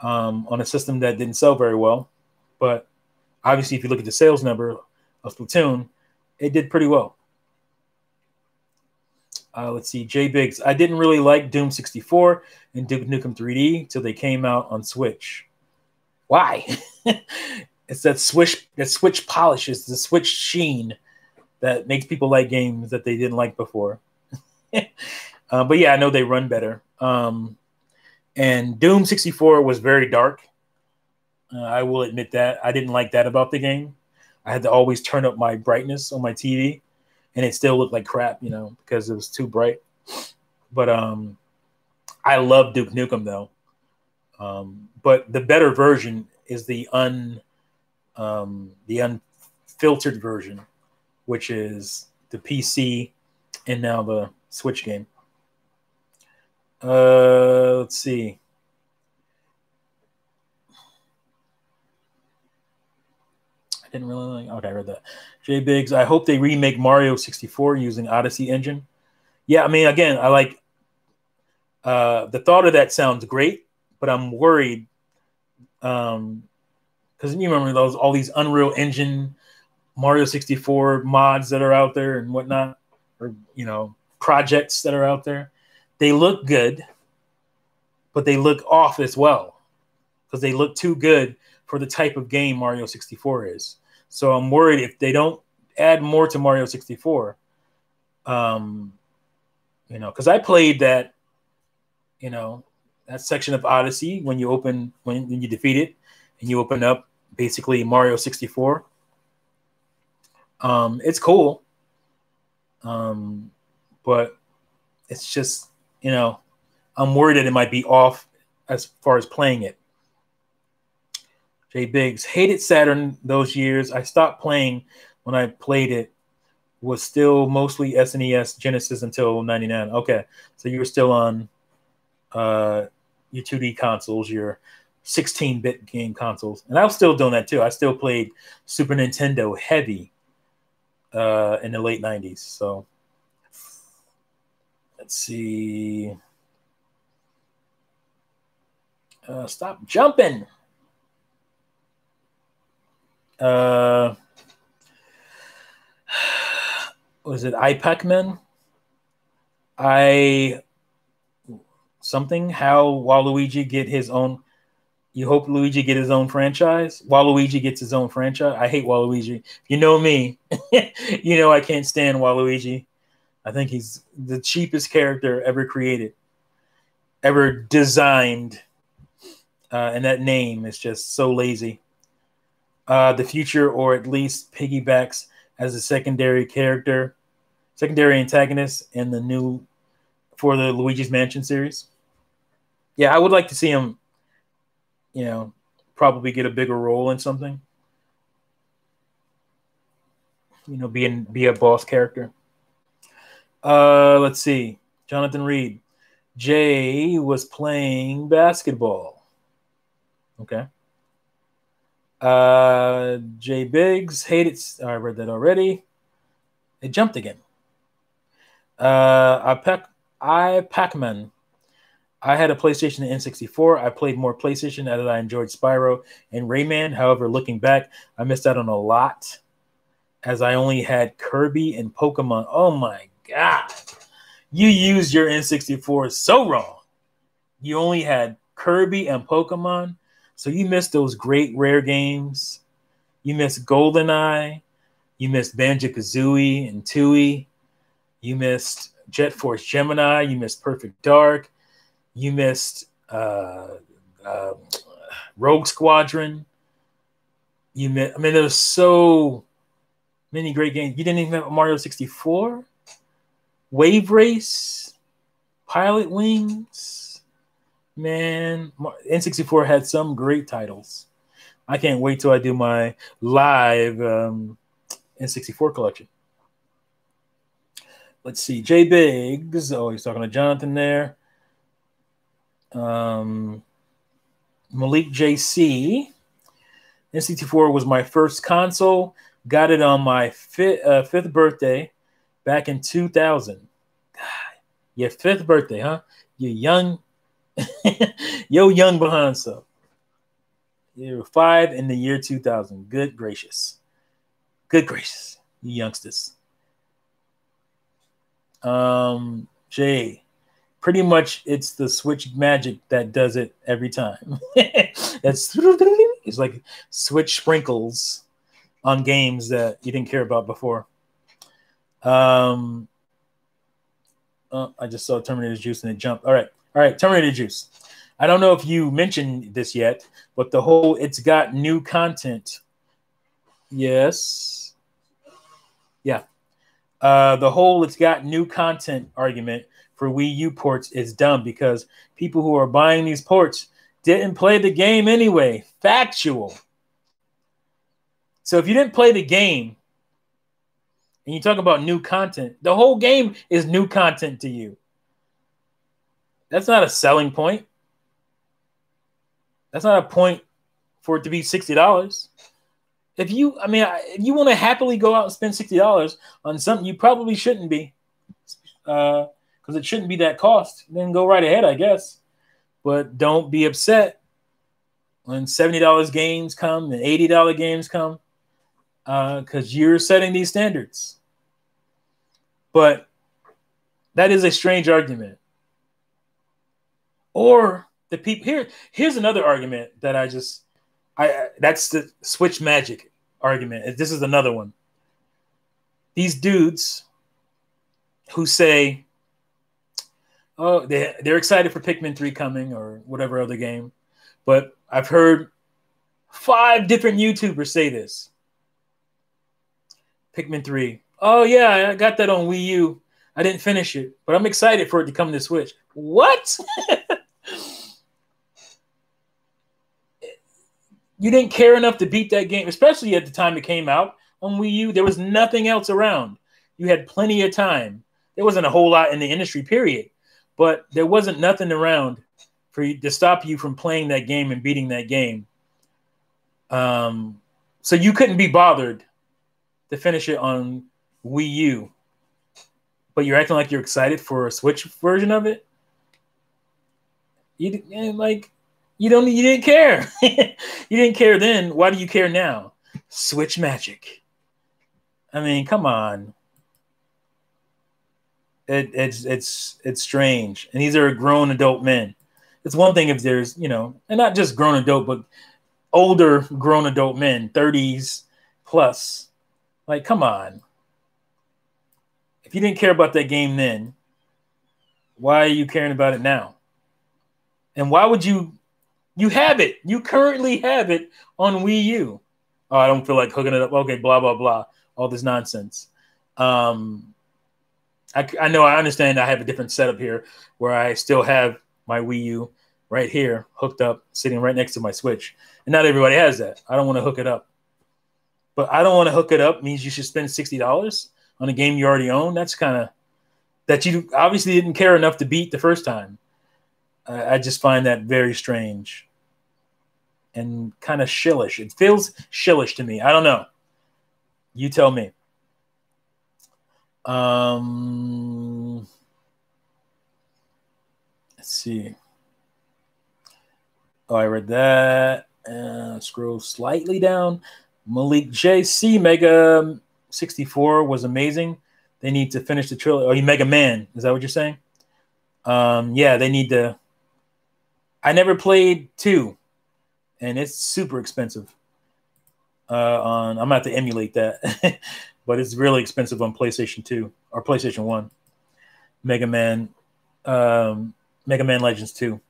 um, on a system that didn't sell very well. But obviously, if you look at the sales number of Splatoon, it did pretty well. Uh, let's see, J Biggs. I didn't really like Doom 64 and Duke Nukem 3D till they came out on Switch. Why? [LAUGHS] it's that Switch that Switch polishes the Switch sheen that makes people like games that they didn't like before. [LAUGHS] uh, but yeah, I know they run better. Um, and Doom 64 was very dark. Uh, I will admit that. I didn't like that about the game. I had to always turn up my brightness on my TV and it still looked like crap, you know, because it was too bright. But um, I love Duke Nukem though. Um, but the better version is the un um, the unfiltered version, which is the PC and now the Switch game. Uh, let's see. I didn't really like. Okay, I read that. Jay Biggs. I hope they remake Mario 64 using Odyssey engine. Yeah, I mean, again, I like uh, the thought of that sounds great, but I'm worried um, because you remember those all these Unreal Engine Mario 64 mods that are out there and whatnot, or you know projects that are out there. They look good, but they look off as well because they look too good for the type of game Mario 64 is. So I'm worried if they don't add more to Mario 64, um, you know, because I played that, you know, that section of Odyssey when you open when, when you defeat it and you open up basically Mario 64. Um, it's cool, um, but it's just you know, I'm worried that it might be off as far as playing it. Jay Biggs hated Saturn those years. I stopped playing when I played it. Was still mostly SNES Genesis until '99. Okay, so you were still on uh, your 2D consoles, your 16-bit game consoles, and I was still doing that too. I still played Super Nintendo heavy uh, in the late '90s. So let's see. Uh, stop jumping uh, was it iPacman? I something how Waluigi get his own. You hope Luigi get his own franchise. Waluigi gets his own franchise. I hate Waluigi. You know me. [LAUGHS] you know I can't stand Waluigi. I think he's the cheapest character ever created, ever designed. Uh, and that name is just so lazy uh, the future, or at least piggybacks as a secondary character, secondary antagonist in the new for the Luigi's Mansion series. Yeah, I would like to see him, you know, probably get a bigger role in something. You know, being be a boss character. Uh, let's see. Jonathan Reed. Jay was playing basketball. Okay. Uh, Jay Biggs hated. I read that already. It jumped again. Uh, I I Pac-Man. I had a PlayStation and N64. I played more PlayStation as I enjoyed Spyro and Rayman. However, looking back, I missed out on a lot as I only had Kirby and Pokemon. Oh my god. You used your N64 so wrong. You only had Kirby and Pokemon. So you missed those great rare games. You missed GoldenEye. You missed Banjo Kazooie and Tooie. You missed Jet Force Gemini. You missed Perfect Dark. You missed uh, uh, Rogue Squadron. You missed, I mean, there's so many great games. You didn't even have Mario 64, Wave Race, Pilotwings. Man, N64 had some great titles. I can't wait till I do my live um, N64 collection. Let's see. Jay Biggs. Oh, he's talking to Jonathan there. Um, Malik JC. N64 was my first console. Got it on my fifth, uh, fifth birthday back in 2000. God, Your fifth birthday, huh? You're young, [LAUGHS] yo young behind so. You're five in the year 2000. Good gracious. Good gracious, you youngsters. Um, Jay, pretty much it's the Switch magic that does it every time. [LAUGHS] That's it's like Switch sprinkles on games that you didn't care about before. Um, oh, I just saw Terminator Juice and it jumped. All right, all right, Terminator Juice. I don't know if you mentioned this yet, but the whole it's got new content. Yes. Yeah. Uh, the whole it's got new content argument for Wii U ports is dumb because people who are buying these ports didn't play the game anyway. Factual. So if you didn't play the game and you talk about new content, the whole game is new content to you. That's not a selling point. That's not a point for it to be $60. If you, I mean, if you want to happily go out and spend $60 on something you probably shouldn't be, uh, because it shouldn't be that cost, then go right ahead, I guess. But don't be upset when $70 games come and $80 games come because uh, you're setting these standards. But that is a strange argument. Or the people here. Here's another argument that I just, I that's the switch magic argument. This is another one. These dudes who say, oh, they they're excited for Pikmin three coming or whatever other game, but I've heard five different YouTubers say this. Pikmin 3. Oh yeah, I got that on Wii U. I didn't finish it, but I'm excited for it to come to Switch. What? [LAUGHS] you didn't care enough to beat that game, especially at the time it came out on Wii U. There was nothing else around. You had plenty of time. There wasn't a whole lot in the industry, period. But there wasn't nothing around for you to stop you from playing that game and beating that game. Um, so you couldn't be bothered to finish it on Wii U, but you're acting like you're excited for a Switch version of it. You like you don't you didn't care. [LAUGHS] you didn't care then. Why do you care now? Switch magic. I mean, come on. It, it's it's it's strange, and these are grown adult men. It's one thing if there's you know, and not just grown adult, but older grown adult men, 30s plus like, come on. If you didn't care about that game then, why are you caring about it now? And why would you? You have it. You currently have it on Wii U. Oh, I don't feel like hooking it up. Okay, blah blah blah. All this nonsense. Um, I, I know I understand. I have a different setup here where I still have my Wii U right here hooked up, sitting right next to my Switch. And not everybody has that. I don't want to hook it up but I don't want to hook it up means you should spend sixty dollars on a game you already own. That's kind of that you obviously didn't care enough to beat the first time. I just find that very strange and kind of shillish. It feels shillish to me. I don't know. You tell me. Um, let's see. Oh, I read that. Uh, scroll slightly down. Malik JC Mega 64 was amazing. They need to finish the trilogy. Oh, you Mega Man. Is that what you're saying? Um, yeah, they need to. I never played two, and it's super expensive. Uh, on I'm about to emulate that, [LAUGHS] but it's really expensive on PlayStation 2 or PlayStation 1. Mega Man, um, Mega Man Legends 2.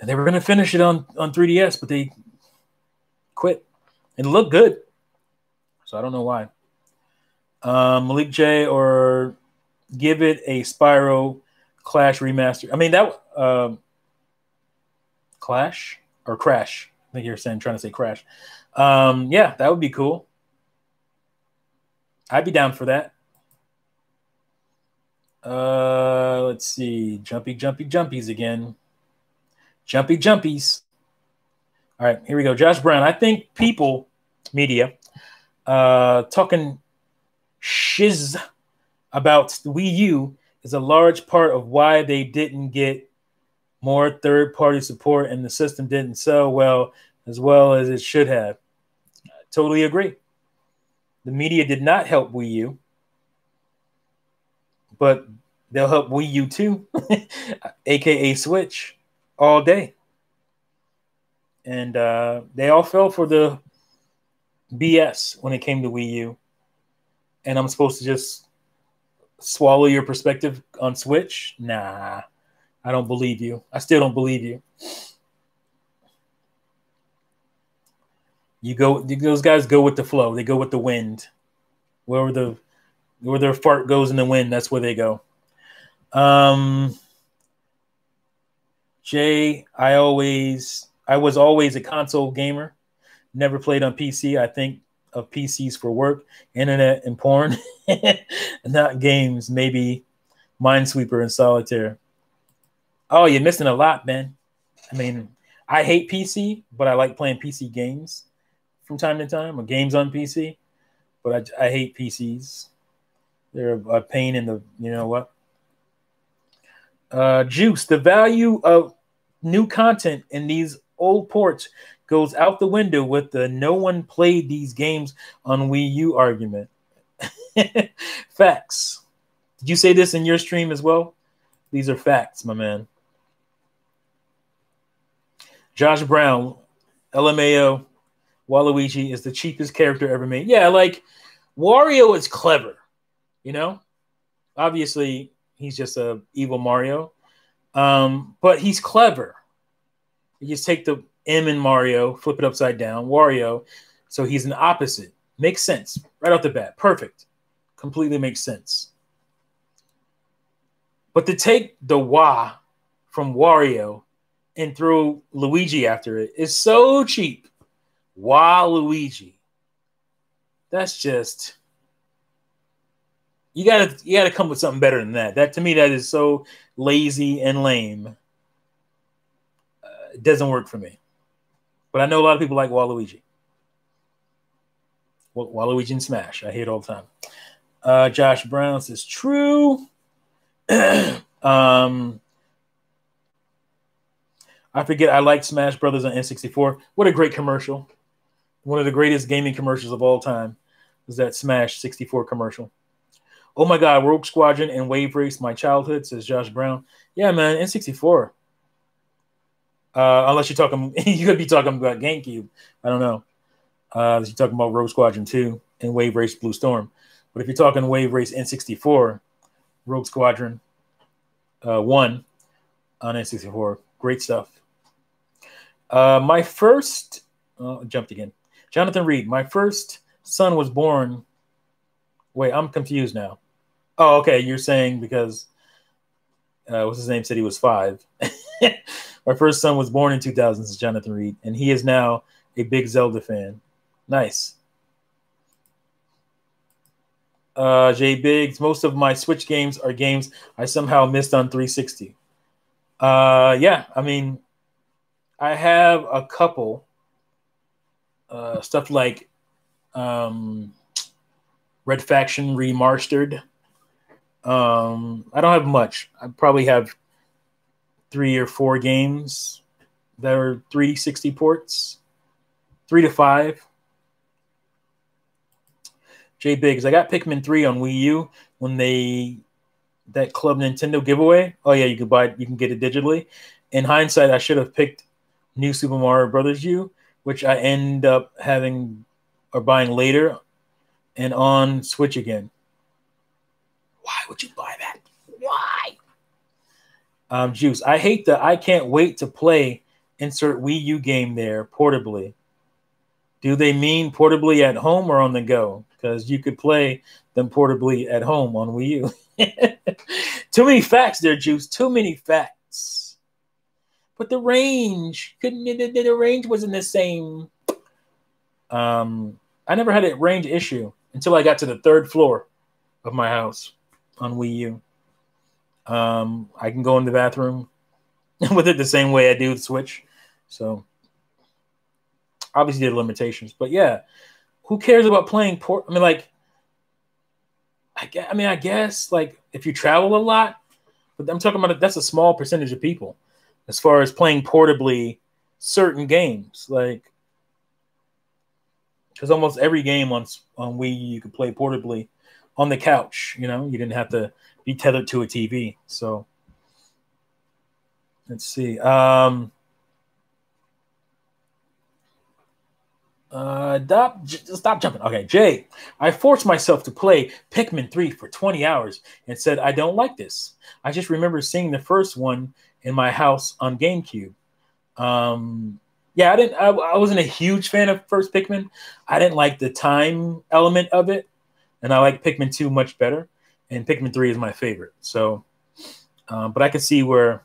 And they were going to finish it on on 3DS, but they quit. It looked good. So I don't know why. Um, Malik J or give it a Spyro Clash remaster. I mean that um, Clash or Crash. I think you're saying trying to say Crash. Um, yeah, that would be cool. I'd be down for that. Uh, let's see. Jumpy, jumpy, jumpies again. Jumpy, jumpies. All right, here we go. Josh Brown. I think people, media, uh, talking shiz about the Wii U is a large part of why they didn't get more third party support and the system didn't sell well as well as it should have. I totally agree. The media did not help Wii U, but they'll help Wii U too, [LAUGHS] aka Switch, all day. And uh, they all fell for the BS when it came to Wii U. And I'm supposed to just swallow your perspective on Switch? Nah, I don't believe you. I still don't believe you. You go; those guys go with the flow. They go with the wind. Where the where their fart goes in the wind, that's where they go. Um, Jay, I always, I was always a console gamer. Never played on PC. I think of PCs for work, internet, and porn, [LAUGHS] not games. Maybe Minesweeper and Solitaire. Oh, you're missing a lot, man. I mean, I hate PC, but I like playing PC games from time to time, or games on PC. But I, I hate PCs. They're a pain in the, you know what? Uh, Juice, the value of new content in these old ports goes out the window with the no one played these games on Wii U argument. [LAUGHS] facts. Did you say this in your stream as well? These are facts, my man. Josh Brown, LMAO, Waluigi is the cheapest character ever made. Yeah, like Wario is clever, you know? Obviously, he's just a evil Mario. Um, but he's clever. You just take the M in Mario, flip it upside down, Wario. So he's an opposite. Makes sense right off the bat. Perfect. Completely makes sense. But to take the Wa from Wario and throw Luigi after it is so cheap. Wa Luigi. That's just you gotta you gotta come with something better than that. That to me that is so lazy and lame. Uh, it doesn't work for me. But I know a lot of people like Waluigi. Waluigi and Smash. I hear it all the time. Uh, Josh Brown says true. [CLEARS THROAT] um, I forget. I like Smash Brothers on N64. What a great commercial! One of the greatest gaming commercials of all time was that Smash 64 commercial. Oh my God, Rogue Squadron and Wave Race, my childhood, says Josh Brown. Yeah, man, N64. Uh, unless you're talking, [LAUGHS] you could be talking about GameCube. I don't know. Uh, you're talking about Rogue Squadron 2 and Wave Race Blue Storm. But if you're talking Wave Race N64, Rogue Squadron uh, 1 on N64, great stuff. Uh, my first, oh, jumped again. Jonathan Reed, my first son was born. Wait, I'm confused now. Oh, okay. You're saying because uh, what's his name said he was five. [LAUGHS] My first son was born in 2000, says Jonathan Reed, and he is now a big Zelda fan. Nice. Uh, Jay Biggs, most of my Switch games are games I somehow missed on 360. Uh, yeah, I mean, I have a couple uh, stuff like um, Red Faction Remastered. Um, I don't have much. I probably have three or four games that are 360 ports, three to five. Jay Biggs, I got Pikmin 3 on Wii U when they that Club Nintendo giveaway. Oh yeah, you can buy it, you can get it digitally. In hindsight, I should have picked New Super Mario Brothers U, which I end up having or buying later and on Switch again. Why would you buy that? Why? Um, Juice, I hate that I can't wait to play insert Wii U game there portably. Do they mean portably at home or on the go? Because you could play them portably at home on Wii U. [LAUGHS] Too many facts there, Juice. Too many facts. But the range couldn't. The, the range wasn't the same. Um, I never had a range issue until I got to the third floor of my house on Wii U. Um, I can go in the bathroom [LAUGHS] with it the same way I do the Switch. So obviously there are limitations, but yeah, who cares about playing port? I mean, like, I guess, I mean, I guess like if you travel a lot, but I'm talking about that's a small percentage of people as far as playing portably certain games. Like, because almost every game on on Wii you could play portably on the couch. You know, you didn't have to be tethered to a TV. So let's see. Um, Uh, stop, stop jumping. Okay, Jay, I forced myself to play Pikmin 3 for 20 hours and said, I don't like this. I just remember seeing the first one in my house on GameCube. Um, yeah, I didn't, I, I wasn't a huge fan of first Pikmin. I didn't like the time element of it, and I like Pikmin 2 much better, and Pikmin 3 is my favorite. So, um, but I can see where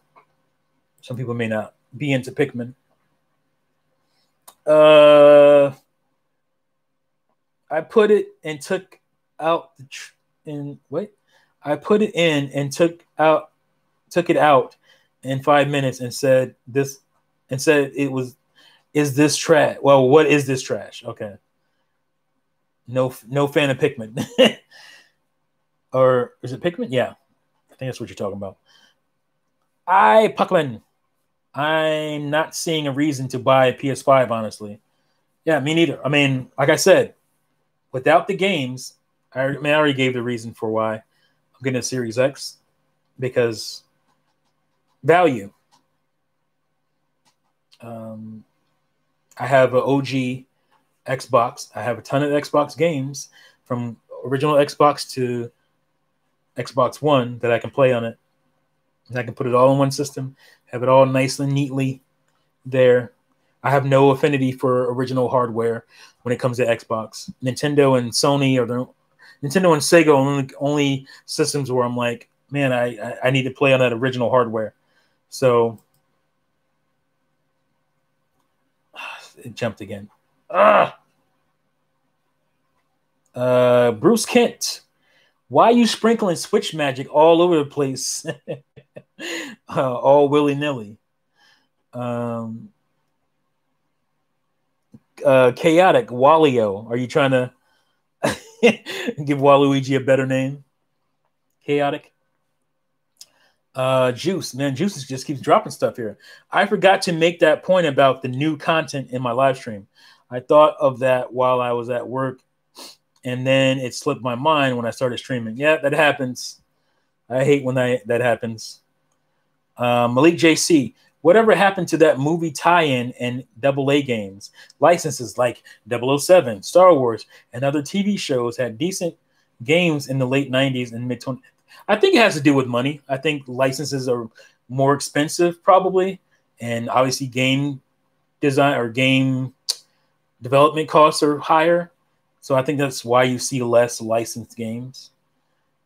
some people may not be into Pikmin. Uh, I put it and took out the tr- and wait, I put it in and took out took it out in five minutes and said this and said it was is this trash? Well, what is this trash? Okay. No, no fan of Pikmin. [LAUGHS] or is it Pikmin? Yeah, I think that's what you're talking about. I Pikmin. I'm not seeing a reason to buy a PS5, honestly. Yeah, me neither. I mean, like I said, without the games, I, I, mean, I already gave the reason for why I'm getting a Series X because value. Um, I have an OG Xbox. I have a ton of Xbox games from original Xbox to Xbox One that I can play on it. And I can put it all in one system have it all nicely neatly there. I have no affinity for original hardware when it comes to Xbox. Nintendo and Sony are the Nintendo and Sega are only only systems where I'm like, man, I I need to play on that original hardware. So [SIGHS] it jumped again. Ah. Uh, Bruce Kent, why are you sprinkling Switch magic all over the place? [LAUGHS] uh, all willy nilly. Um, uh, chaotic Walio. Are you trying to [LAUGHS] give Waluigi a better name? Chaotic. Uh, Juice, man, Juice just keeps dropping stuff here. I forgot to make that point about the new content in my live stream. I thought of that while I was at work, and then it slipped my mind when I started streaming. Yeah, that happens. I hate when that that happens. Uh, Malik JC, whatever happened to that movie tie-in and double A games? Licenses like 007, Star Wars, and other TV shows had decent games in the late 90s and mid 20s. I think it has to do with money. I think licenses are more expensive, probably, and obviously game design or game development costs are higher. So I think that's why you see less licensed games.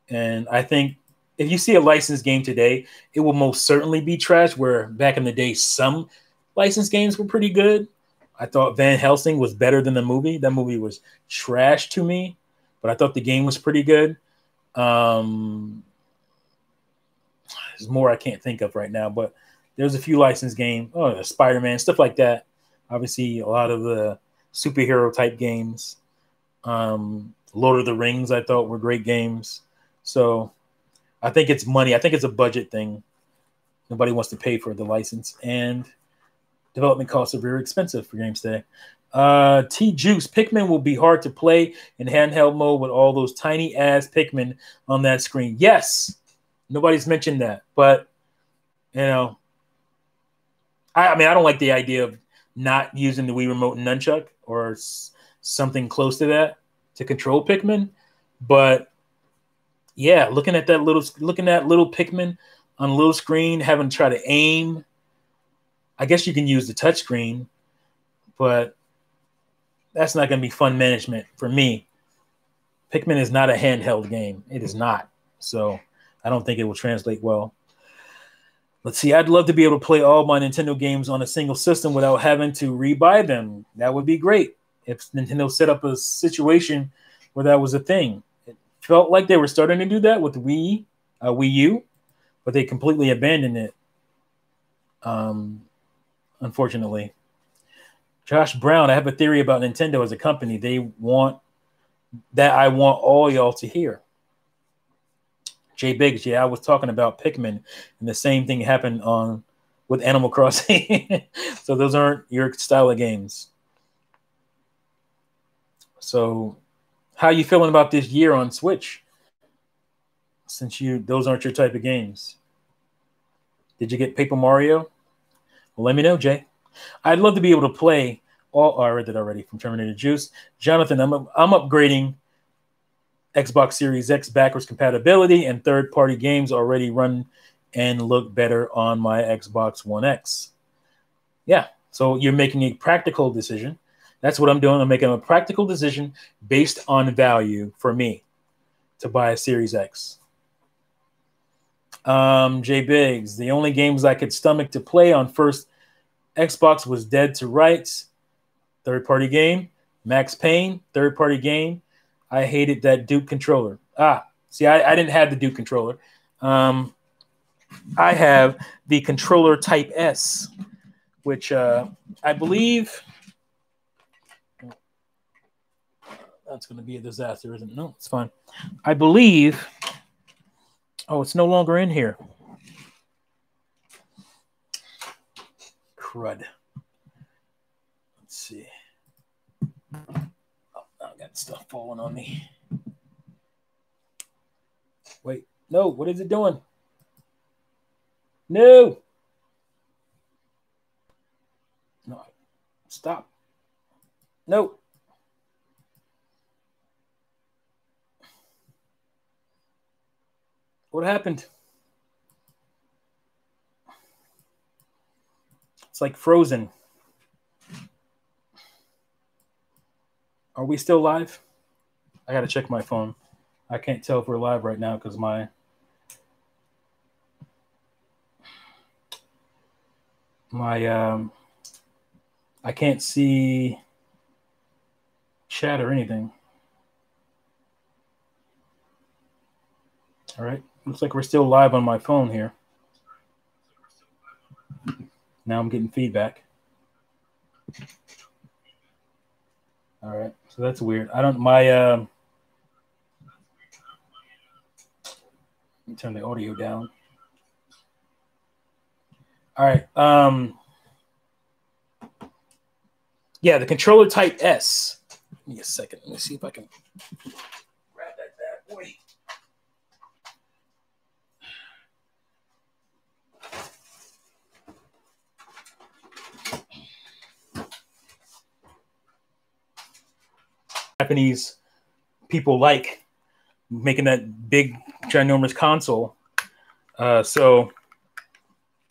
And I think if you see a licensed game today, it will most certainly be trash. Where back in the day, some licensed games were pretty good. I thought Van Helsing was better than the movie. That movie was trash to me, but I thought the game was pretty good. Um, there's more I can't think of right now, but there's a few licensed games. Oh, Spider Man stuff like that. Obviously, a lot of the superhero type games. Um, Lord of the Rings, I thought were great games. So I think it's money. I think it's a budget thing. Nobody wants to pay for the license, and development costs are very expensive for games today. Uh, T Juice Pikmin will be hard to play in handheld mode with all those tiny ass Pikmin on that screen. Yes, nobody's mentioned that, but you know, I, I mean, I don't like the idea of not using the Wii Remote and Nunchuck or s- something close to that to control Pikmin, but yeah, looking at that little looking at little Pikmin on a little screen, having to try to aim. I guess you can use the touchscreen, but that's not going to be fun management for me. Pikmin is not a handheld game. It is not. So I don't think it will translate well. Let's see. I'd love to be able to play all my Nintendo games on a single system without having to rebuy them. That would be great if Nintendo set up a situation where that was a thing It felt like they were starting to do that with Wii, uh, Wii U, but they completely abandoned it. Um, unfortunately, Josh Brown, I have a theory about Nintendo as a company. They want that I want all y'all to hear. Jay Biggs, yeah, I was talking about Pikmin, and the same thing happened on with Animal Crossing. [LAUGHS] so those aren't your style of games. So, how you feeling about this year on Switch? Since you those aren't your type of games. Did you get Paper Mario? Well, let me know, Jay. I'd love to be able to play all. Oh, I read that already from Terminator Juice. Jonathan, I'm I'm upgrading Xbox Series X backwards compatibility, and third party games already run and look better on my Xbox One X. Yeah, so you're making a practical decision. That's what I'm doing. I'm making a practical decision based on value for me to buy a Series X. Um, Jay Biggs, the only games I could stomach to play on first Xbox was Dead to Rights, third party game. Max Payne, third party game. I hated that Duke controller. Ah, see, I, I didn't have the Duke controller. Um, I have the controller Type S, which uh, I believe that's going to be a disaster, isn't it? No, it's fine. I believe. Oh, it's no longer in here. Crud. Let's see Oh, I got stuff falling on me. Wait, no, what is it doing? No. No, stop. No. What happened? It's like frozen. Are we still live? I got to check my phone. I can't tell if we're live right now because my my um I can't see chat or anything. All right. Looks like we're still live on my phone here. Now I'm getting feedback. All right. So that's weird. I don't my um let me turn the audio down. All right. Um yeah, the controller type S. Give me a second. Let me see if I can grab that bad boy. Japanese people like making that big ginormous console. Uh, so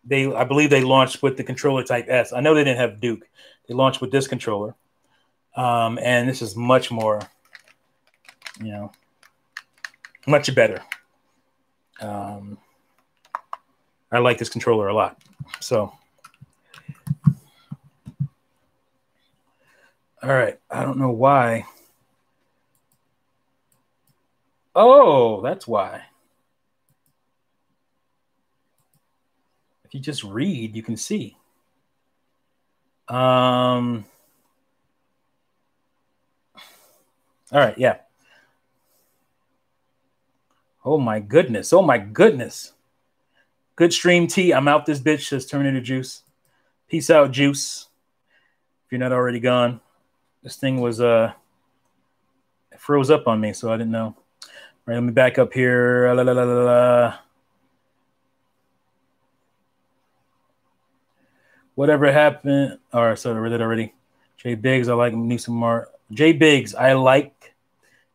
they, I believe they launched with the controller Type S. I know they didn't have Duke. They launched with this controller, um, and this is much more, you know, much better. Um, I like this controller a lot. So. All right. I don't know why. Oh, that's why. If you just read, you can see. Um, all right, yeah. Oh my goodness. Oh my goodness. Good stream T. I'm out this bitch, says Terminator Juice. Peace out, Juice. If you're not already gone. This thing was uh it froze up on me, so I didn't know. Right, let me back up here. La, la, la, Whatever happened, or so I read it already. Jay Biggs, I like New Super Mario. Jay Biggs, I like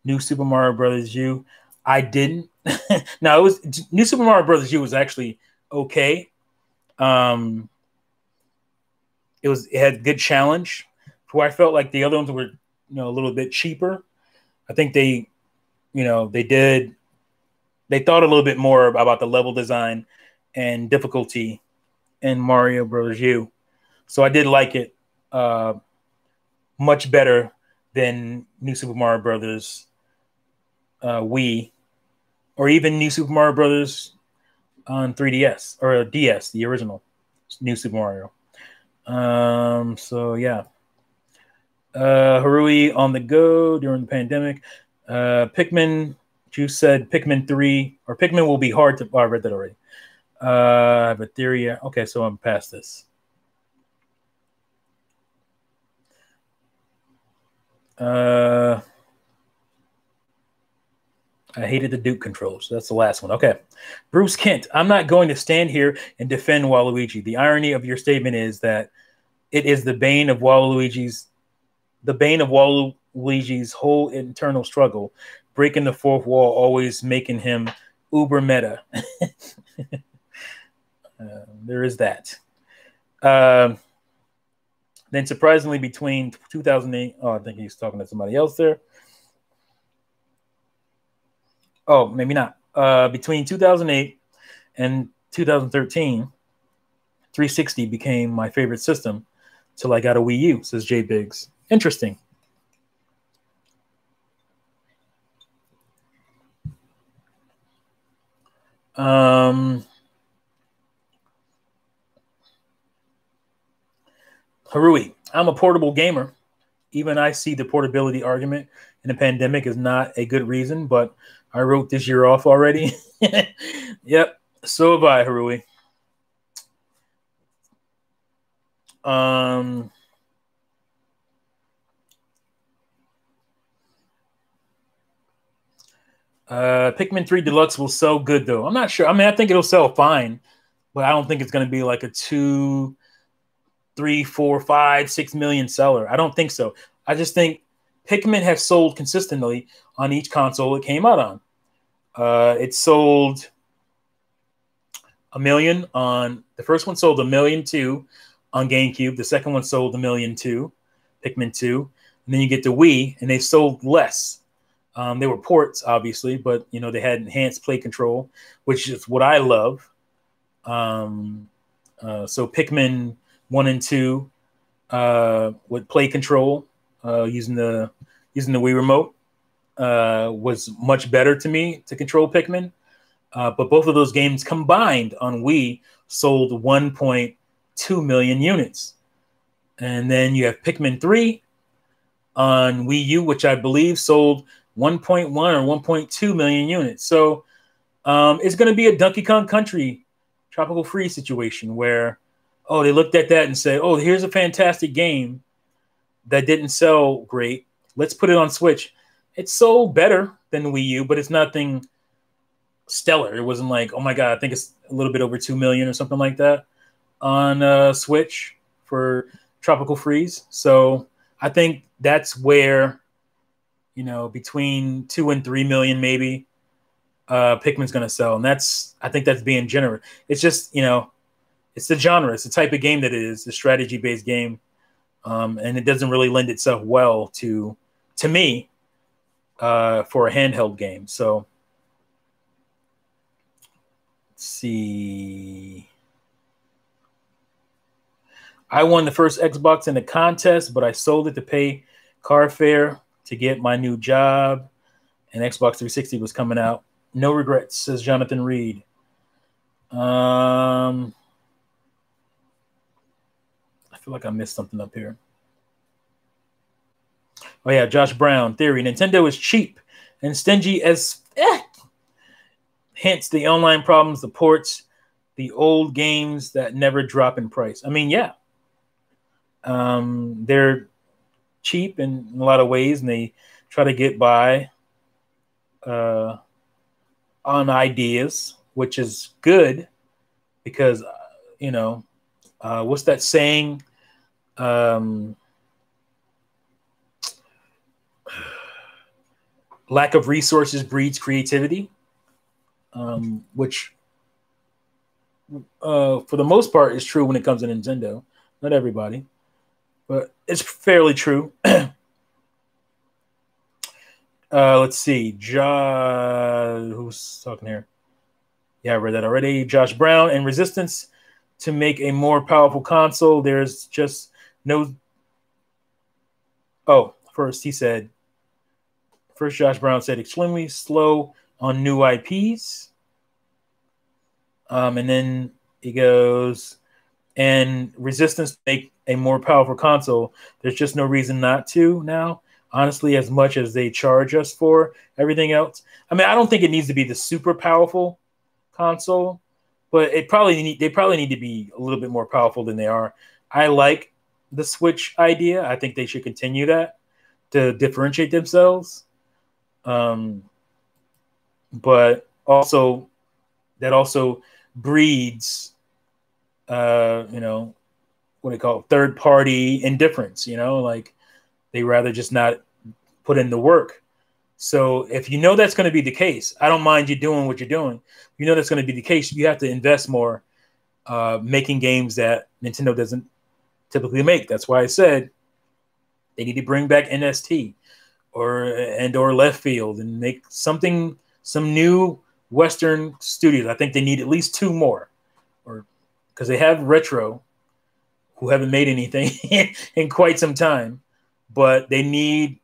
New Super Mario Brothers U. I didn't. [LAUGHS] now it was New Super Mario Brothers U was actually okay. Um, it was it had good challenge. Where I felt like the other ones were you know a little bit cheaper. I think they you know, they did they thought a little bit more about the level design and difficulty in Mario Brothers U. So I did like it uh, much better than New Super Mario Brothers uh, Wii, or even New Super Mario Brothers on 3DS or DS, the original New Super Mario. Um, so yeah. Uh, Harui on the go during the pandemic. Uh, Pikmin Juice said Pikmin 3 or Pikmin will be hard to. Oh, I read that already. Uh, I have a theory. Okay, so I'm past this. Uh, I hated the Duke controls. That's the last one. Okay. Bruce Kent, I'm not going to stand here and defend Waluigi. The irony of your statement is that it is the bane of Waluigi's the bane of Waluigi's whole internal struggle, breaking the fourth wall, always making him uber meta. [LAUGHS] uh, there is that. Uh, then surprisingly, between 2008, oh, I think he's talking to somebody else there. Oh, maybe not. Uh, between 2008 and 2013, 360 became my favorite system till I got a Wii U, says Jay Biggs. Interesting. Um, Harui, I'm a portable gamer. Even I see the portability argument in a pandemic is not a good reason, but I wrote this year off already. [LAUGHS] yep, so have I, Harui. Um, uh, Pikmin 3 Deluxe will sell good though. I'm not sure. I mean, I think it'll sell fine, but I don't think it's going to be like a two, three, four, five, six million seller. I don't think so. I just think Pikmin has sold consistently on each console it came out on. Uh, it sold a million on the first one sold a million two on GameCube. The second one sold a million two, Pikmin two, and then you get the Wii, and they sold less. Um, they were ports, obviously, but you know they had enhanced play control, which is what I love. Um, uh, so Pikmin one and two uh, with play control uh, using the using the Wii remote uh, was much better to me to control Pikmin. Uh, but both of those games combined on Wii sold 1.2 million units. And then you have Pikmin 3 on Wii U, which I believe sold 1.1 or 1.2 million units. So um, it's going to be a Donkey Kong Country tropical freeze situation where, oh, they looked at that and said, oh, here's a fantastic game that didn't sell great. Let's put it on Switch. It sold better than Wii U, but it's nothing stellar. It wasn't like, oh my god, I think it's a little bit over two million or something like that on uh, Switch for Tropical Freeze. So I think that's where, you know, between two and three million maybe, uh, Pikmin's going to sell, and that's I think that's being generous. It's just you know, it's the genre, it's the type of game that it is, the strategy based game um, and it doesn't really lend itself well to to me uh, for a handheld game. So let's see. I won the first Xbox in the contest, but I sold it to pay car fare to get my new job, and Xbox 360 was coming out. No regrets, says Jonathan Reed. Um, I feel like I missed something up here. Oh yeah, Josh Brown theory: Nintendo is cheap and stingy as eh. hence the online problems, the ports, the old games that never drop in price. I mean, yeah, um, they're cheap in a lot of ways, and they try to get by uh, on ideas, which is good because uh, you know uh, what's that saying? um, lack of resources breeds creativity, um, which uh, for the most part is true when it comes to Nintendo. Not everybody, but it's fairly true. [CLEARS THROAT] uh, let's see. Jo- who's talking here? Yeah, I read that already. Josh Brown and Resistance to make a more powerful console. There's just no. Oh, first he said. First, Josh Brown said extremely slow on new IPs. Um, and then he goes, and resistance make a more powerful console. There's just no reason not to now. honestly as much as they charge us for everything else. I mean, I don't think it needs to be the super powerful console, but it probably need they probably need to be a little bit more powerful than they are. I like the Switch idea. I think they should continue that to differentiate themselves. Um, but also that also breeds uh, you know, what do you call it, third party indifference, you know, like they rather just not put in the work. So if you know that's going to be the case, I don't mind you doing what you're doing. You know that's going to be the case. You have to invest more uh, making games that Nintendo doesn't typically make. That's why I said they need to bring back NST or and or left field and make something some new Western studios. I think they need at least two more, or because they have Retro, who haven't made anything [LAUGHS] in quite some time, but they need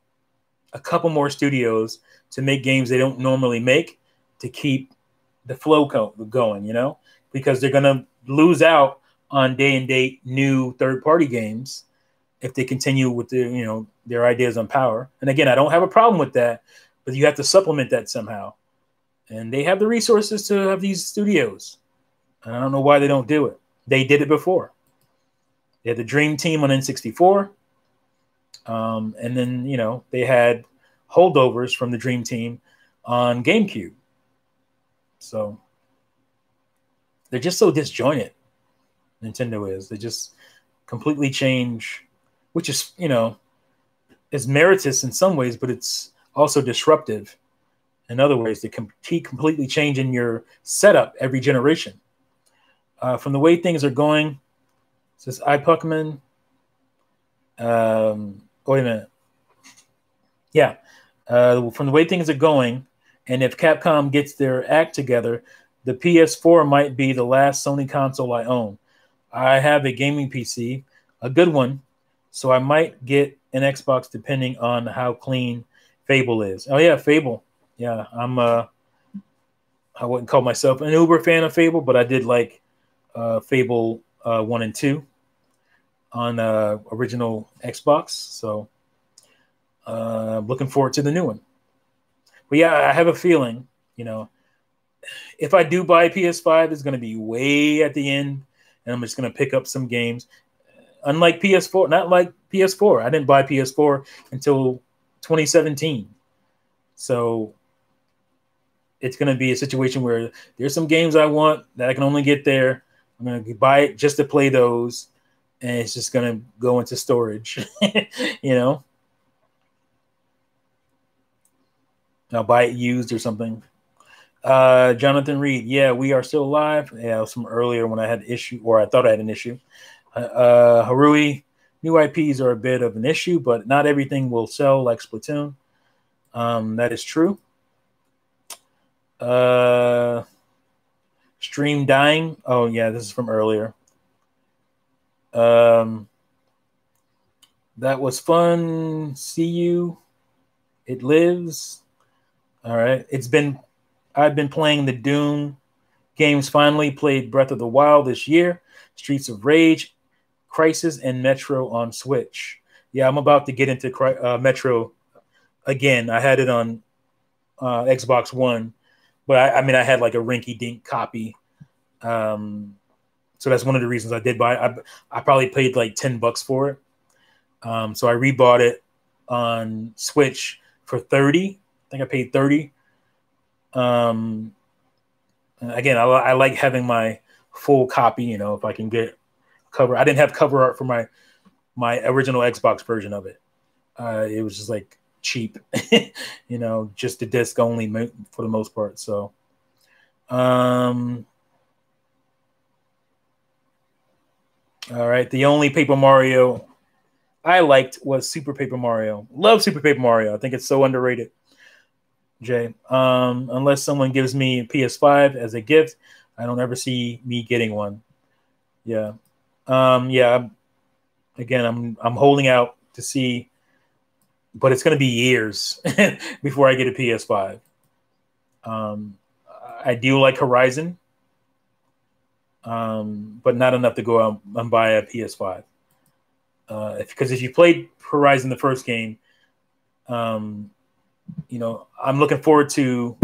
a couple more studios to make games they don't normally make to keep the flow going. You know, because they're gonna lose out on day and date new third party games if they continue with the you know their ideas on power. And again, I don't have a problem with that, but you have to supplement that somehow. And they have the resources to have these studios. And I don't know why they don't do it. They did it before. They had the Dream Team on N64. Um, and then, you know, they had holdovers from the Dream Team on GameCube. So they're just so disjointed. Nintendo is. They just completely change, which is, you know, is meritorious in some ways, but it's also disruptive in other ways. They completely changing your setup every generation. Uh, from the way things are going, says iPuckman. Um, wait a minute. Yeah, uh, from the way things are going, and if Capcom gets their act together, the PS4 might be the last Sony console I own. I have a gaming PC, a good one, so I might get an Xbox depending on how clean Fable is. Oh yeah, Fable. Yeah, I'm uh I wouldn't call myself an uber fan of Fable, but I did like uh Fable uh 1 and 2 on uh original Xbox. So uh looking forward to the new one. But yeah, I have a feeling, you know, if I do buy PS5, it's going to be way at the end, and I'm just going to pick up some games. Unlike PS4, not like PS4. I didn't buy PS4 until 2017, so it's going to be a situation where there's some games I want that I can only get there. I'm to buy it just to play those, and it's just going to go into storage. [LAUGHS] you know, I'll buy it used or something. Uh, Jonathan Reed, yeah, we are still alive. Yeah, from earlier when I had issue, or I thought I had an issue. Uh, uh, Harui, new IPs are a bit of an issue, but not everything will sell like Splatoon. Um, that is true. Uh, stream dying. Oh yeah, this is from earlier. Um, that was fun. See you. It lives. All right. It's been I've been playing the Doom games finally, played Breath of the Wild this year, Streets of Rage, Crysis, and Metro on Switch. Yeah, I'm about to get into uh, Metro again. I had it on uh, Xbox One, but I, I, mean, I had like a rinky dink copy. Um, so that's one of the reasons I did buy it. I, I probably paid like 10 bucks for it. Um, so I rebought it on Switch for 30. I think I paid 30 um, again, I, I like having my full copy. You know, if I can get cover. I didn't have cover art for my my original Xbox version of it. Uh, it was just like cheap, [LAUGHS] you know, just the disc only for the most part. So, um, all right. The only Paper Mario I liked was Super Paper Mario. Love Super Paper Mario. I think it's so underrated. Jay. Um, unless someone gives me a PS5 as a gift, I don't ever see me getting one. Yeah. Um, yeah. Again, I'm I'm holding out to see, but it's going to be years [LAUGHS] before I get a PS5. Um, I do like Horizon, um, but not enough to go out and buy a PS5. Uh, because if you played Horizon the first game, Um, you know, I'm looking forward to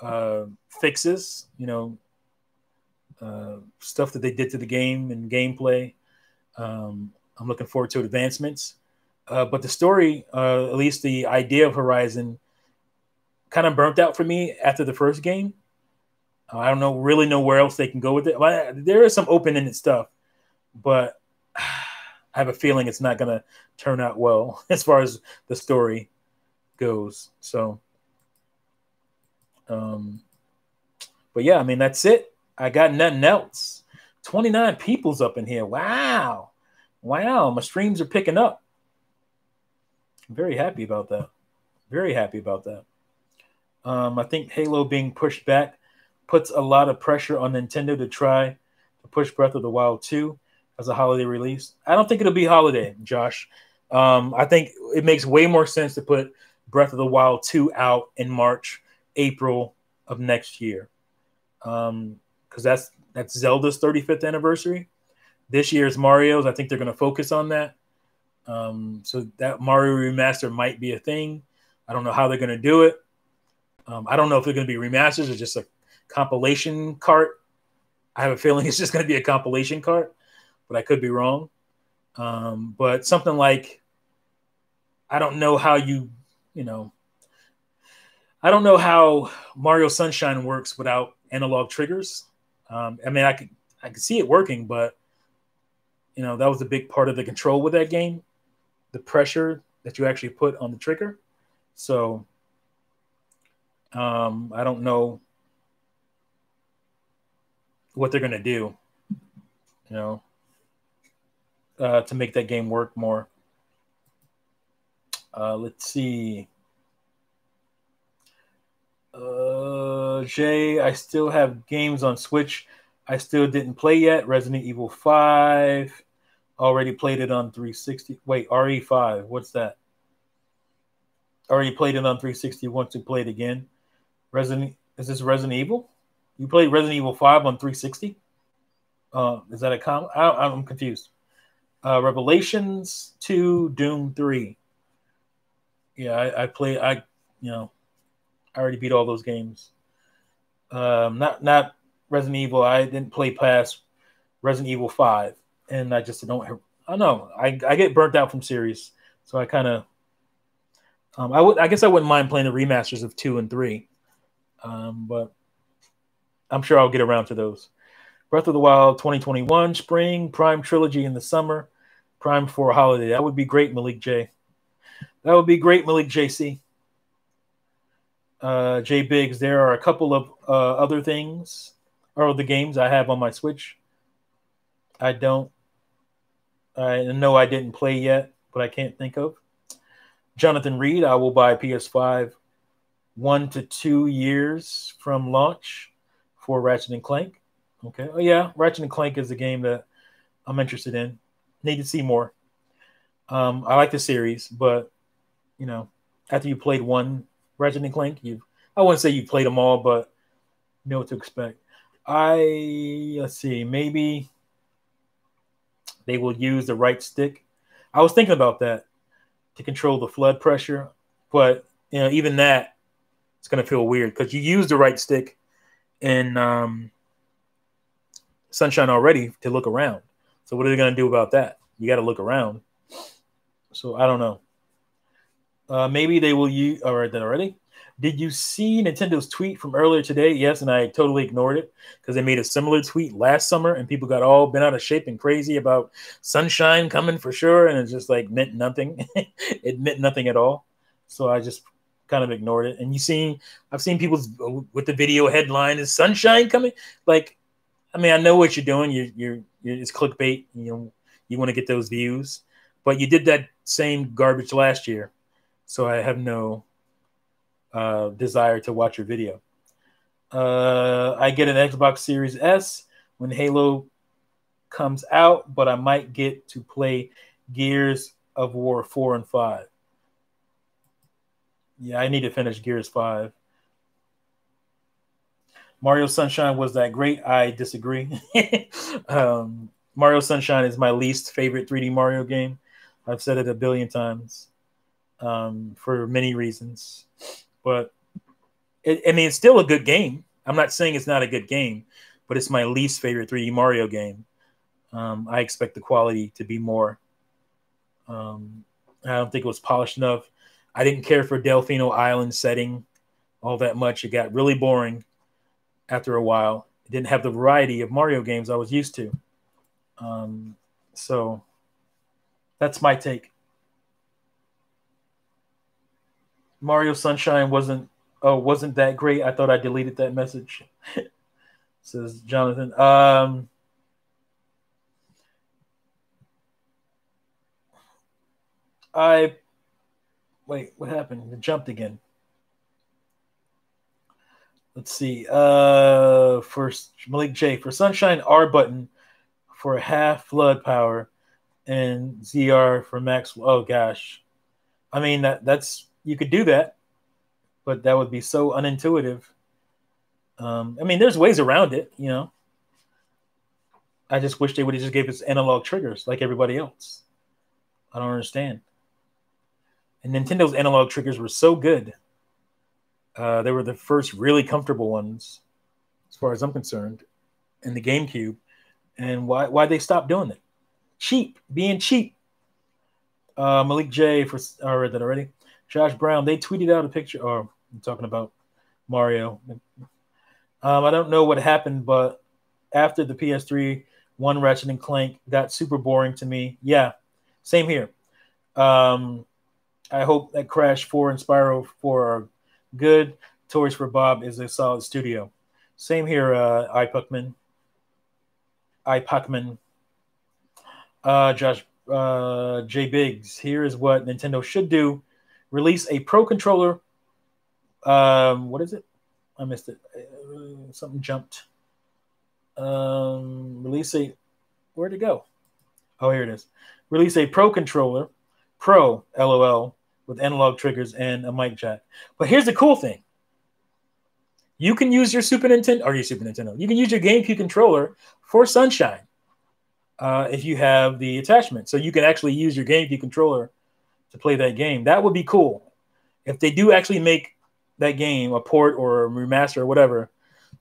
uh, fixes. You know, uh, stuff that they did to the game and gameplay. Um, I'm looking forward to advancements. Uh, but the story, uh, at least the idea of Horizon, kind of burnt out for me after the first game. Uh, I don't know, really know where else they can go with it. There is some open-ended stuff, but [SIGHS] I have a feeling it's not going to turn out well [LAUGHS] as far as the story goes. So, um, but yeah, I mean that's it. I got nothing else. 29 people's up in here. Wow. Wow. My streams are picking up. Very happy about that. Very happy about that. Um, I think Halo being pushed back puts a lot of pressure on Nintendo to try to push Breath of the Wild 2 as a holiday release. I don't think it'll be holiday, Josh. Um, I think it makes way more sense to put Breath of the Wild 2 out in March, April of next year. Um, because that's that's Zelda's 35th anniversary. This year's Mario's, I think they're going to focus on that. Um, so that Mario remaster might be a thing. I don't know how they're going to do it. Um, I don't know if they're going to be remasters or just a compilation cart. I have a feeling [LAUGHS] it's just going to be a compilation cart, but I could be wrong. Um, but something like, I don't know how you, you know, I don't know how Mario Sunshine works without analog triggers. Um, I mean, I could I could see it working, but you know that was a big part of the control with that game, the pressure that you actually put on the trigger. So um, I don't know what they're gonna do, you know, uh, to make that game work more. Uh, let's see. Uh, Jay, I still have games on Switch. I still didn't play yet. Resident Evil 5. Already played it on 360. Wait, RE5. What's that? Already played it on 360. Want to play it again? Resident is this Resident Evil? You played Resident Evil 5 on 360? Uh, is that a com? I, am confused. Uh, Revelations 2, Doom 3. Yeah, I, I play. I you know I already beat all those games. Um, not not Resident Evil. I didn't play past Resident Evil Five, and I just don't. I know. I I get burnt out from series, so I kind of. Um, I would. I guess I wouldn't mind playing the remasters of two and three, um, but I'm sure I'll get around to those. Breath of the Wild 2021 spring, Prime trilogy in the summer, Prime for holiday. That would be great, Malik J. That would be great, Malik JC uh, J Biggs, there are a couple of uh, other things or the games I have on my Switch. I don't. I know I didn't play yet, but I can't think of. Jonathan Reed, I will buy PS5 one to two years from launch for Ratchet and Clank. Okay. Oh yeah, Ratchet and Clank is a game that I'm interested in. Need to see more. Um, I like the series, but you know, after you played one Ratchet and Clank. You, I wouldn't say you played them all, but you know what to expect. I let's see, maybe they will use the right stick. I was thinking about that to control the FLUDD pressure, but you know, even that it's gonna feel weird because you use the right stick in um, Sunshine already to look around. So what are they gonna do about that? You got to look around. So I don't know. Uh, maybe they will use. All right, then already. Did you see Nintendo's tweet from earlier today? Yes, and I totally ignored it because they made a similar tweet last summer, and people got all bent out of shape and crazy about sunshine coming for sure, and it just like meant nothing. [LAUGHS] it meant nothing at all. So I just kind of ignored it. And you seen, I've seen people uh, with the video headline is sunshine coming. Like, I mean, I know what you're doing. You're, you're, you're it's clickbait. You know, you want to get those views, but you did that same garbage last year so I have no uh, desire to watch your video. Uh, I get an Xbox Series S when Halo comes out, but I might get to play Gears of War 4 and 5. Yeah, I need to finish Gears 5. Mario Sunshine was that great? I disagree. [LAUGHS] um, Mario Sunshine is my least favorite 3D Mario game. I've said it a billion times. um, for many reasons. But it, I mean, it's still a good game. I'm not saying it's not a good game, but it's my least favorite 3D Mario game. Um, I expect the quality to be more. Um, I don't think it was polished enough. I didn't care for Delfino Island setting all that much. It got really boring after a while. It didn't have the variety of Mario games I was used to. Um, so that's my take. Mario Sunshine wasn't oh wasn't that great. I thought I deleted that message. [LAUGHS] Says Jonathan. Um, I wait. What happened? It jumped again. Let's see. Uh, first Malik J for Sunshine R button for half FLUDD power and ZR for max. Oh gosh, I mean that that's you could do that, but that would be so unintuitive. Um, I mean, there's ways around it, you know. I just wish they would have just gave us analog triggers like everybody else. I don't understand. And Nintendo's analog triggers were so good. Uh, they were the first really comfortable ones, as far as I'm concerned, in the GameCube. And why why they stopped doing it? Cheap, being cheap. Uh, Malik J for I read that already. Josh Brown, they tweeted out a picture. Or oh, I'm talking about Mario. Um, I don't know what happened, but after the PS3, one Ratchet and Clank got super boring to me. Yeah, same here. Um, I hope that Crash 4 and Spyro 4 are good. Toys for Bob is a solid studio. Same here, uh, iPuckman. iPuckman. Uh, Josh uh, J Biggs. Here is what Nintendo should do release a Pro controller. Um, what is it? I missed it. Uh, something jumped. Um, release a. Where'd it go? Oh, here it is. Release a Pro controller, Pro LOL, with analog triggers and a mic jack. But here's the cool thing. You can use your Super Nintendo or your Super Nintendo. You can use your GameCube controller for Sunshine uh, if you have the attachment. So you can actually use your GameCube controller to play that game. That would be cool. If they do actually make that game a port or a remaster or whatever,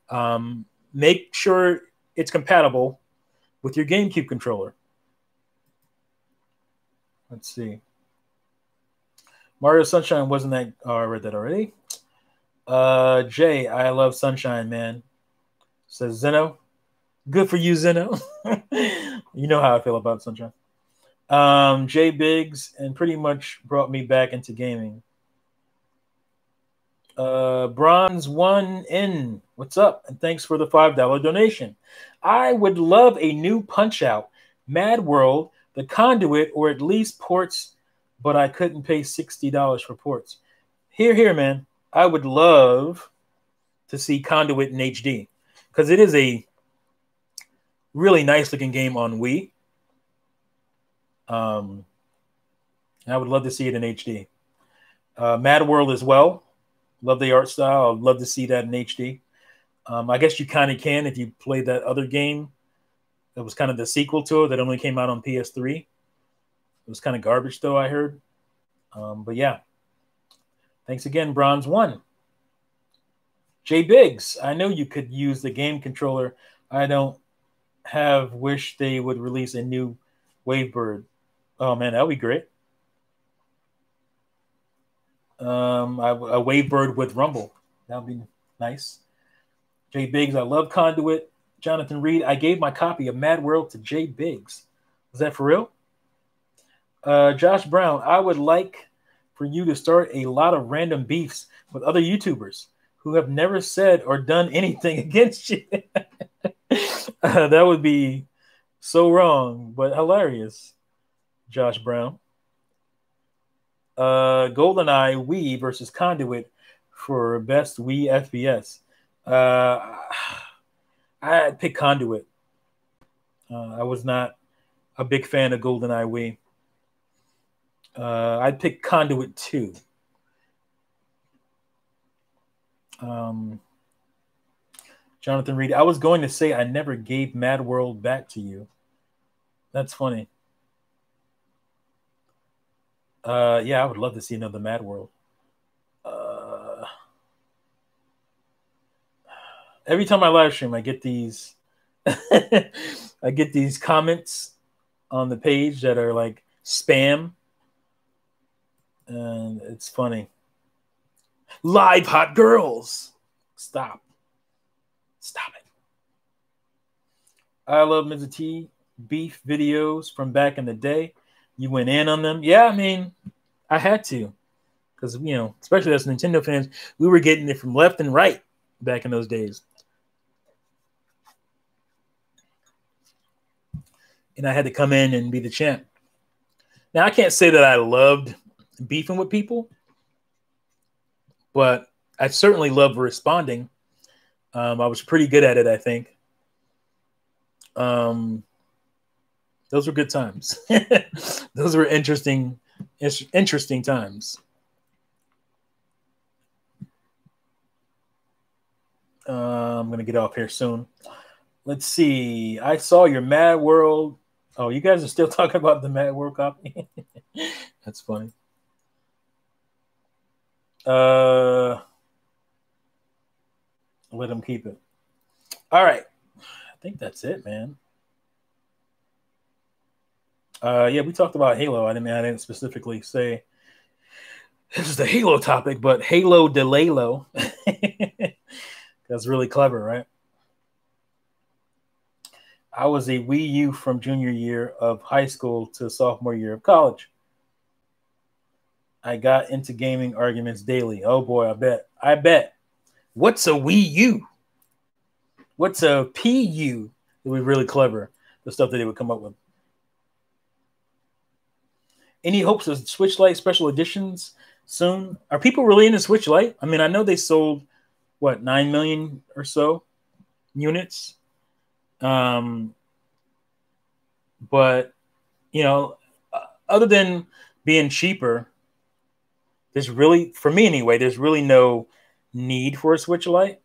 um, make sure it's compatible with your GameCube controller. Let's see. Mario Sunshine wasn't that. Oh, I read that already. Uh, Jay, I love Sunshine, man. Says Zeno. Good for you, Zeno. [LAUGHS] you know how I feel about Sunshine um, Jay Biggs, and pretty much brought me back into gaming. Uh, Bronze One in, what's up? And thanks for the five dollar donation. I would love a new Punch Out, Mad World, The Conduit, or at least ports, but I couldn't pay sixty dollars for ports. Here, here, man. I would love to see Conduit in HD because it is a really nice looking game on Wii. Um, I would love to see it in HD. Uh, Mad World as well. Love the art style. I'd love to see that in HD. Um, I guess you kind of can if you play that other game that was kind of the sequel to it that only came out on PS3. It was kind of garbage, though, I heard. Um, but yeah. Thanks again, Bronze One. Jay Biggs, I know you could use the game controller. I don't have wish they would release a new Wavebird Oh man, that'd be great. Um, a, a Wavebird with Rumble. That'd be nice. Jay Biggs, I love Conduit. Jonathan Reed, I gave my copy of Mad World to Jay Biggs. Is that for real? Uh, Josh Brown, I would like for you to start a lot of random beefs with other YouTubers who have never said or done anything [LAUGHS] against you. [LAUGHS] uh, that would be so wrong, but hilarious. Josh Brown. Uh, GoldenEye Wii versus Conduit for best Wii FPS. Uh, I pick Conduit. Uh, I was not a big fan of GoldenEye Wii. Uh, I'd pick Conduit 2. Um, Jonathan Reed, I was going to say I never gave Mad World back to you. That's funny. Uh, yeah, I would love to see another Mad World. Uh, every time I live stream, I get these, [LAUGHS] I get these comments on the page that are like spam, and it's funny. Live hot girls, stop, stop it. I love Mr. T beef videos from back in the day. You went in on them. Yeah, I mean, I had to. Because, you know, especially as Nintendo fans, we were getting it from left and right back in those days. And I had to come in and be the champ. Now, I can't say that I loved beefing with people, but I certainly loved responding. Um, I was pretty good at it, I think. Um, those were good times. [LAUGHS] those were interesting, interesting times. Uh, I'm gonna get off here soon. Let's see. I saw your Mad World. Oh, you guys are still [LAUGHS] talking about the Mad World copy. [LAUGHS] That's funny. Uh, let them keep it. All right. I think that's it, man. Uh, yeah, we talked about Halo. I didn't, I didn't specifically say [LAUGHS] this is the Halo topic, but Halo Delayo. [LAUGHS] That's really clever, right? I was a Wii U from junior year of high school to sophomore year of college. I got into gaming arguments daily. Oh boy, I bet. I bet. What's a Wii U? What's a PU? It would be really clever, the stuff that they would come up with. Any hopes of Switch Lite special editions soon? Are people really into Switch Lite? I mean, I know they sold what nine million or so units, um, but you know, uh, other than being cheaper, there's really, for me anyway, there's really no need for a Switch Lite.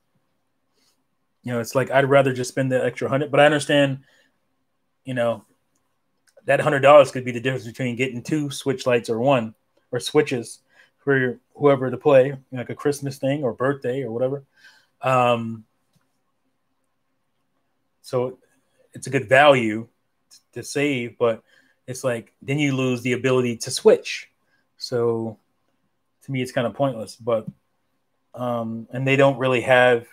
You know, it's like I'd rather just spend the extra hundred, but I understand, you know, that hundred dollars could be the difference between getting two switch Lites or one or switches for whoever to play, like a Christmas thing or birthday or whatever. Um, so it's a good value to save, but it's like then you lose the ability to switch. So to me, it's kind of pointless. But um, and they don't really have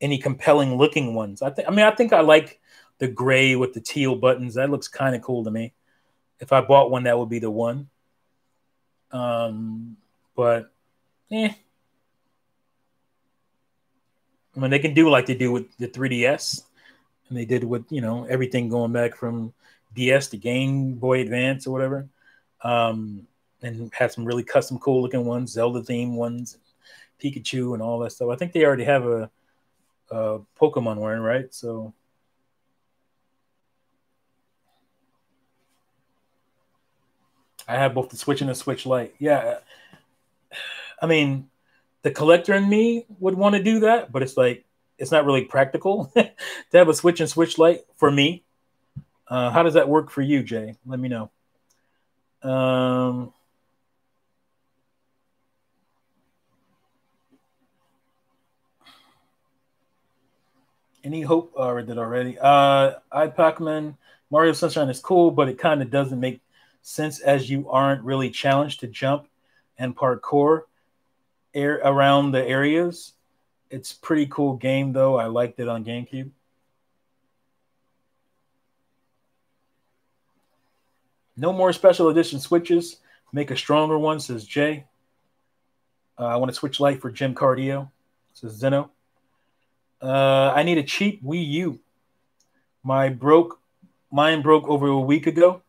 any compelling looking ones. I think. I mean, I think I like the gray with the teal buttons. That looks kind of cool to me. If I bought one, that would be the one. Um, but eh. I mean, they can do like they do with the 3DS, and they did with you know everything going back from DS to Game Boy Advance or whatever, um, and had some really custom, cool looking ones, Zelda themed ones, Pikachu and all that stuff. I think they already have a, a Pokemon one, right? So I have both the Switch and the Switch Lite. Yeah. I mean, the collector in me would want to do that, but it's like it's not really practical [LAUGHS] to have a Switch and Switch Lite for me. Uh, how does that work for you, Jay? Let me know. Um, any hope? I uh, did already? Uh, iPuckman Mario Sunshine is cool, but it kind of doesn't make since as you aren't really challenged to jump and parkour air around the areas. It's pretty cool game though. I liked it on GameCube. No more special edition switches. Make a stronger one, says Jay. Uh, I want a switch Lite for Jim Cardio, says Zeno. Uh, I need a cheap Wii U. My broke, mine broke over a week ago.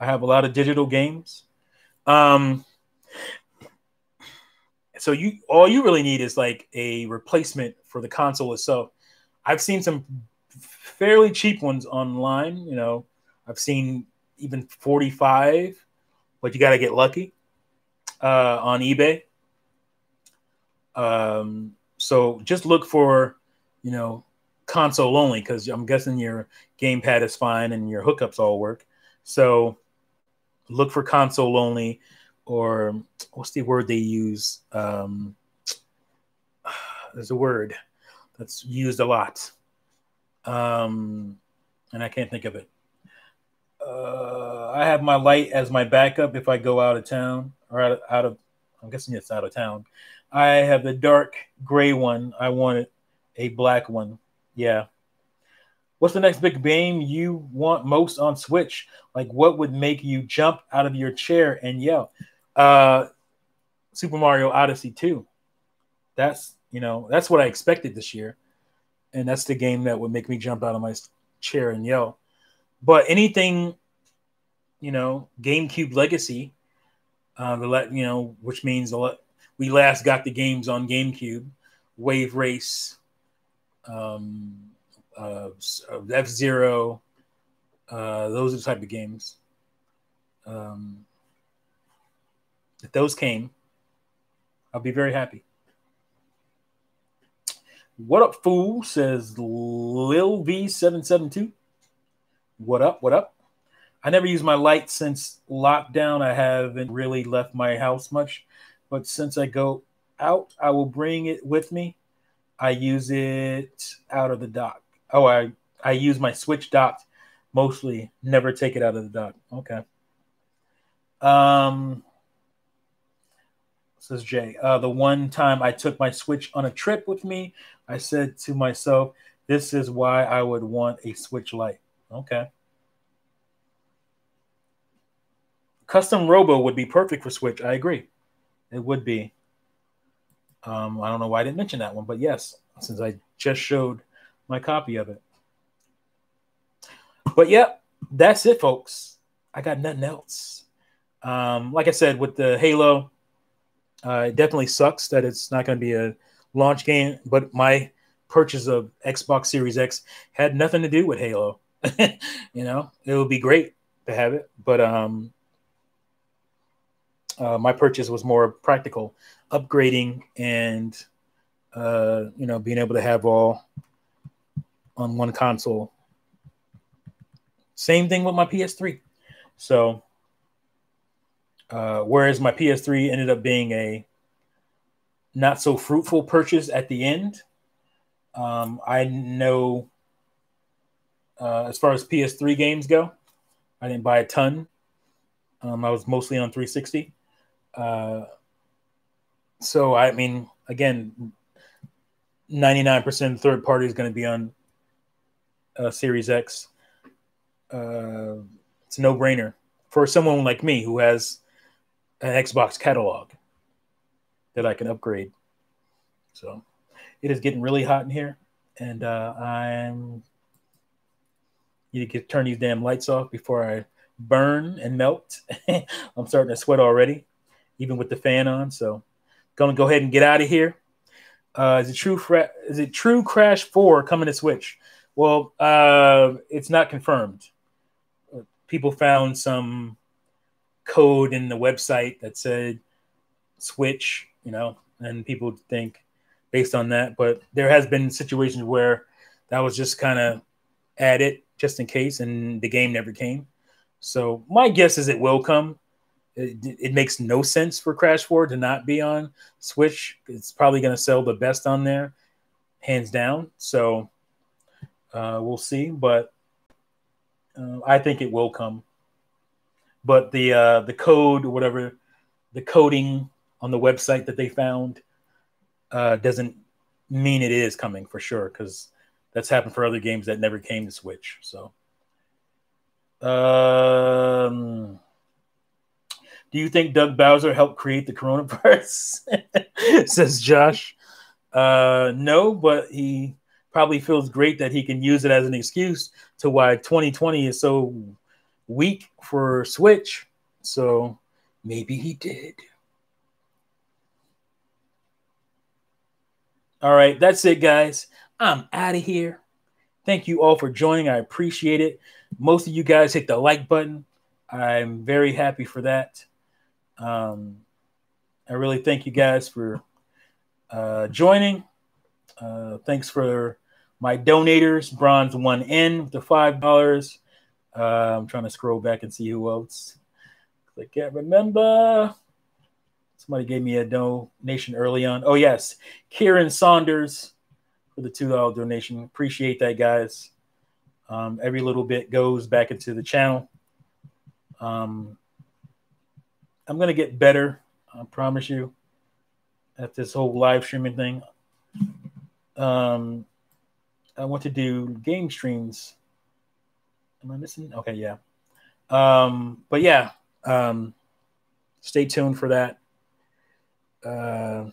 I have a lot of digital games. Um, so you all you really need is like a replacement for the console itself. I've seen some fairly cheap ones online. You know, I've seen even 45, but you got to get lucky uh, on eBay. Um, so just look for, you know, console only because I'm guessing your gamepad is fine and your hookups all work. So look for console only, or what's the word they use? Um, there's a word that's used a lot, um, and I can't think of it. Uh, I have my Lite as my backup if I go out of town or out of, out of I'm guessing it's out of town. I have the dark gray one. I wanted a black one. Yeah. What's the next big game you want most on Switch? Like, what would make you jump out of your chair and yell? Uh, Super Mario Odyssey 2. That's, you know, that's what I expected this year. And that's the game that would make me jump out of my chair and yell. But anything, you know, GameCube Legacy, uh, the let you know, which means we last got the games on GameCube, Wave Race, um, uh, F Zero, uh, those are the type of games. Um, if those came, I'll be very happy. What up, fool? Says Lil V772. What up? What up? I never use my Lite since lockdown. I haven't really left my house much, but since I go out, I will bring it with me. I use it out of the dock. Oh, I I use my switch dock mostly. Never take it out of the dock. Okay. Um, says Jay. Uh, the one time I took my switch on a trip with me, I said to myself, "This is why I would want a switch Lite." Okay. Custom Robo would be perfect for Switch. I agree. It would be. Um, I don't know why I didn't mention that one, but yes, since I just showed my copy of it. But yeah, that's it, folks. I got nothing else. Um, like I said, with the Halo, uh, it definitely sucks that it's not going to be a launch game, but my purchase of Xbox Series X had nothing to do with Halo. [LAUGHS] you know, it would be great to have it, but um, uh, my purchase was more practical, upgrading and uh, you know being able to have all on one console. Same thing with my PS3. So, uh, whereas my PS3 ended up being a not so fruitful purchase at the end, um, I know uh, as far as PS3 games go, I didn't buy a ton. Um, I was mostly on 360. Uh, so I mean, again, ninety nine percent third party is going to be on uh, Series X. Uh, it's a no brainer for someone like me who has an Xbox catalog that I can upgrade. So it is getting really hot in here, and uh, I'm you need to turn these damn lights off before I burn and melt. [LAUGHS] I'm starting to sweat already even with the fan on. So, gonna go ahead and get out of here. Uh, is it true? Is it true? Crash Four coming to Switch? Well, uh, it's not confirmed. People found some code in the website that said Switch, you know, and people think based on that. But there has been situations where that was just kind of added just in case, and the game never came. So my guess is it will come it, it, makes no sense for Crash 4 to not be on Switch. It's probably going to sell the best on there, hands down. So uh, we'll see, but uh, I think it will come. But the uh, the code or whatever, the coding on the website that they found uh, doesn't mean it is coming for sure because that's happened for other games that never came to Switch. So. Um, do you think Doug Bowser helped create the coronavirus? [LAUGHS] Says Josh. Uh, no, but he probably feels great that he can use it as an excuse to why 2020 is so weak for Switch. So maybe he did. All right, that's it, guys. I'm out of here. Thank you all for joining. I appreciate it. Most of you guys hit the like button. I'm very happy for that. Um, I really thank you guys for uh, joining. Uh, thanks for my donators, Bronze One N with the five dollars. Uh, I'm trying to scroll back and see who else. I can't remember. Somebody gave me a donation early on. Oh yes, Kieran Saunders for the two dollar donation. Appreciate that, guys. Um, every little bit goes back into the channel. Um, I'm gonna get better. I promise you. At this whole live streaming thing, um, I want to do game streams. Am I missing? Okay, yeah. Um, but yeah, um, stay tuned for that. Uh,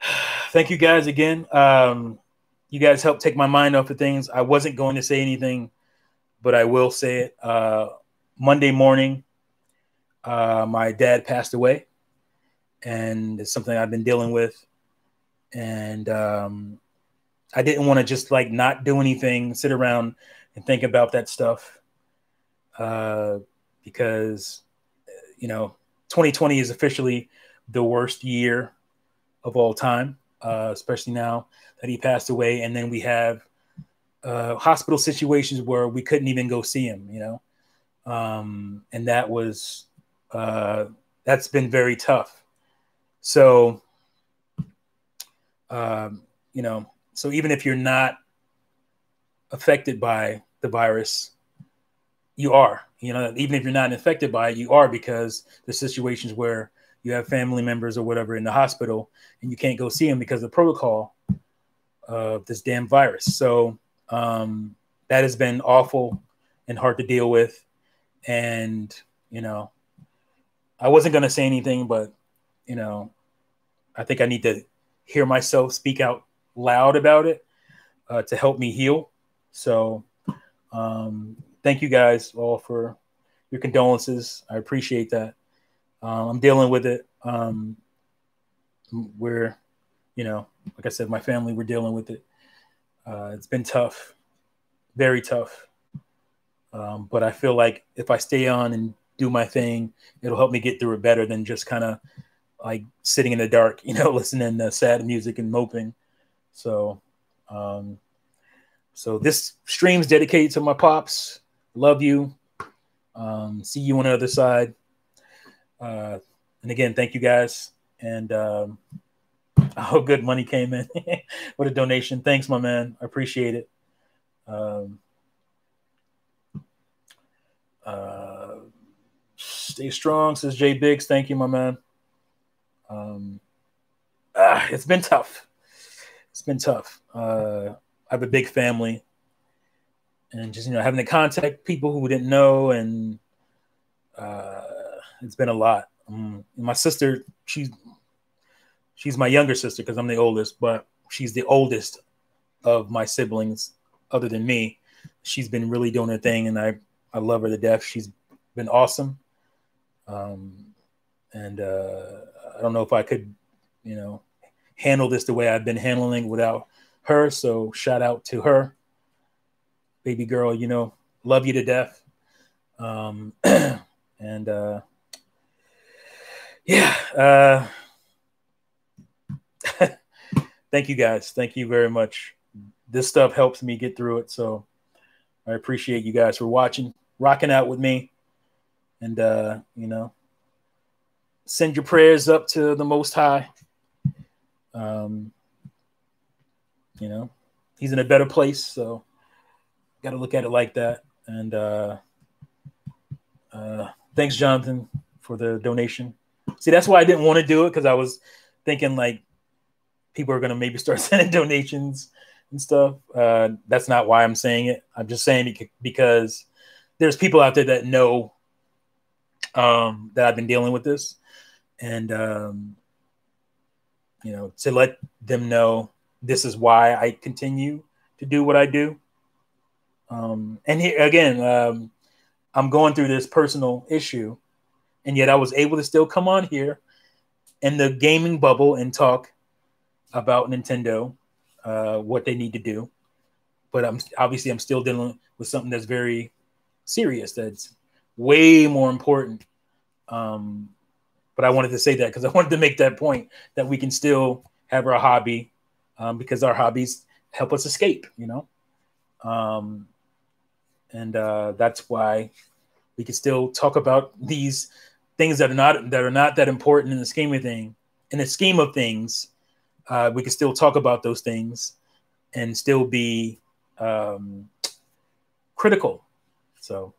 [SIGHS] thank you guys again. Um, you guys helped take my mind off of things. I wasn't going to say anything, but I will say it. Uh, Monday morning, uh, my dad passed away, and it's something I've been dealing with. And um, I didn't want to just like not do anything, sit around and think about that stuff, uh, because you know 2020 is officially the worst year of all time, uh, especially now that he passed away. And then we have uh, hospital situations where we couldn't even go see him, you know, um, and that was uh, that's been very tough. So, um, you know, so even if you're not affected by the virus, you are. You know, even if you're not infected by it, you are because the situations where you have family members or whatever in the hospital and you can't go see them because of the protocol of this damn virus. So um, that has been awful and hard to deal with. And, you know, I wasn't going to say anything, but, you know, I think I need to hear myself speak out loud about it uh, to help me heal. So, um, thank you guys all for your condolences. I appreciate that. Um, I'm dealing with it. Um, we're, you know, like I said, my family, we're dealing with it. Uh, it's been tough, very tough. Um, but I feel like if I stay on and do my thing, it'll help me get through it better than just kind of like sitting in the dark, [LAUGHS] you know, listening to sad music and moping. So, um, so this stream's dedicated to my pops. Love you. Um, see you on the other side. Uh, and again, thank you guys. And um, oh, good money came in. [LAUGHS] what a donation. Thanks, my man. I appreciate it. Um, uh, stay strong, says Jay Biggs. Thank you, my man. Um, ah, it's been tough. It's been tough. Uh, I have a big family and just you know having to contact people who didn't know and uh, it's been a lot um, my sister she's she's my younger sister because i'm the oldest but she's the oldest of my siblings other than me she's been really doing her thing and i i love her to death she's been awesome um, and uh, i don't know if i could you know handle this the way i've been handling without her so shout out to her baby girl, you know, love you to death. Um, [CLEARS THROAT] and uh, yeah, uh, [LAUGHS] thank you guys. Thank you very much. This stuff helps me get through it. So I appreciate you guys for watching, rocking out with me. And, uh, you know, send your prayers up to the Most High. Um, you know, he's in a better place. So, got to look at it like that. And uh, uh, thanks, Jonathan, for the donation. See, that's why I didn't want to do it because I was thinking like people are going to maybe start [LAUGHS] sending donations and stuff. Uh, that's not why I'm saying it. I'm just saying it because there's people out there that know um, that I've been dealing with this, and um, you know, to let them know this is why I continue to do what I do. Um, and here again, um, I'm going through this personal issue, and yet I was able to still come on here in the gaming bubble and talk about Nintendo, uh, what they need to do. But I'm obviously I'm still dealing with something that's very serious. That's way more important. Um, but I wanted to say that because [LAUGHS] I wanted to make that point that we can still have our hobby um, because our hobbies help us escape. You know. Um, and uh, that's why We can still talk about these things that are not that are not that important in the scheme of thing. In the scheme of things, uh, we can still talk about those things and still be um, critical. So,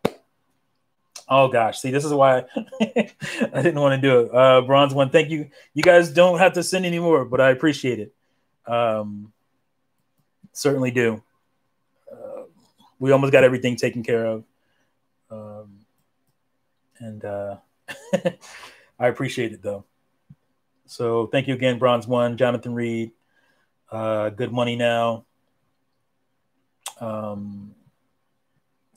oh gosh, see, this is why [LAUGHS] I didn't want to do it. Uh, bronze one, thank you. You guys don't have to send anymore, but I appreciate it. Um, certainly do. Uh, we almost got everything taken care of. Um, and uh, [LAUGHS] I appreciate it though. So thank you again, Bronze One, Jonathan Reed, uh, Good Money Now, um,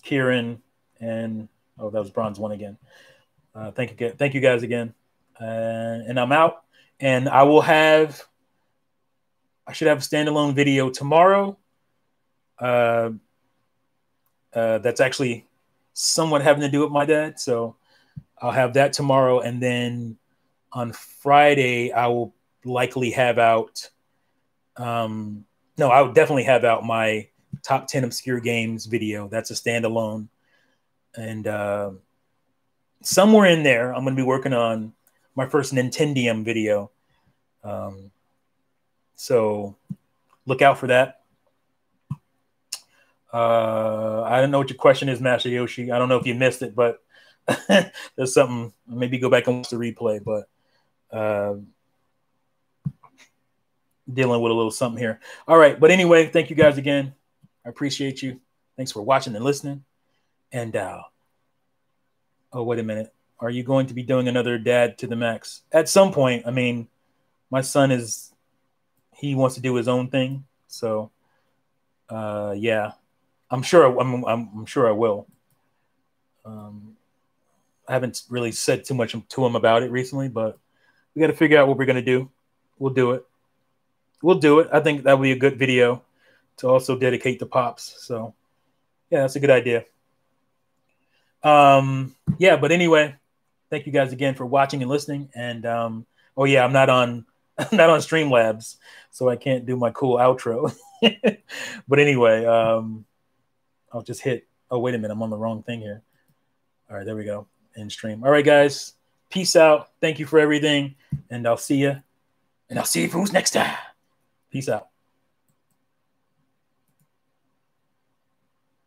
Kieran, and oh, that was Bronze One again. Uh, thank you, thank you guys again, uh, and I'm out. And I will have, I should have a standalone video tomorrow. Uh, uh, that's actually somewhat having to do with my dad. So I'll have that tomorrow, and then on Friday I will likely have out. Um, no, I would definitely have out my top ten obscure games video. That's a standalone, and uh, somewhere in there I'm going to be working on my first Nintendium video. Um, so look out for that. Uh, I don't know what your question is, Masayoshi. I don't know if you missed it, but [LAUGHS] there's something. Maybe go back and watch the replay, but uh, dealing with a little something here. All right, but anyway, thank you guys again. I appreciate you. Thanks for watching and listening. And uh, oh, wait a minute. Are you going to be doing another dad to the max at some point? I mean, my son is he wants to do his own thing, so uh, yeah I'm sure I'm, I'm, I'm sure I will. Um, I haven't really said too much to him about it recently, but we got to figure out what we're gonna do. We'll do it. We'll do it. I think that would be a good video to also dedicate to pops. So yeah, that's a good idea. Um, yeah, but anyway, thank you guys again for watching and listening. And um, oh yeah, I'm not on [LAUGHS] I'm not on Streamlabs, so I can't do my cool outro. [LAUGHS] but anyway, um, I'll just hit. Oh, wait a minute. I'm on the wrong thing here. All right, there we go. In stream. All right, guys. Peace out. Thank you for everything. And I'll see you. And I'll see you fools next time. Peace out.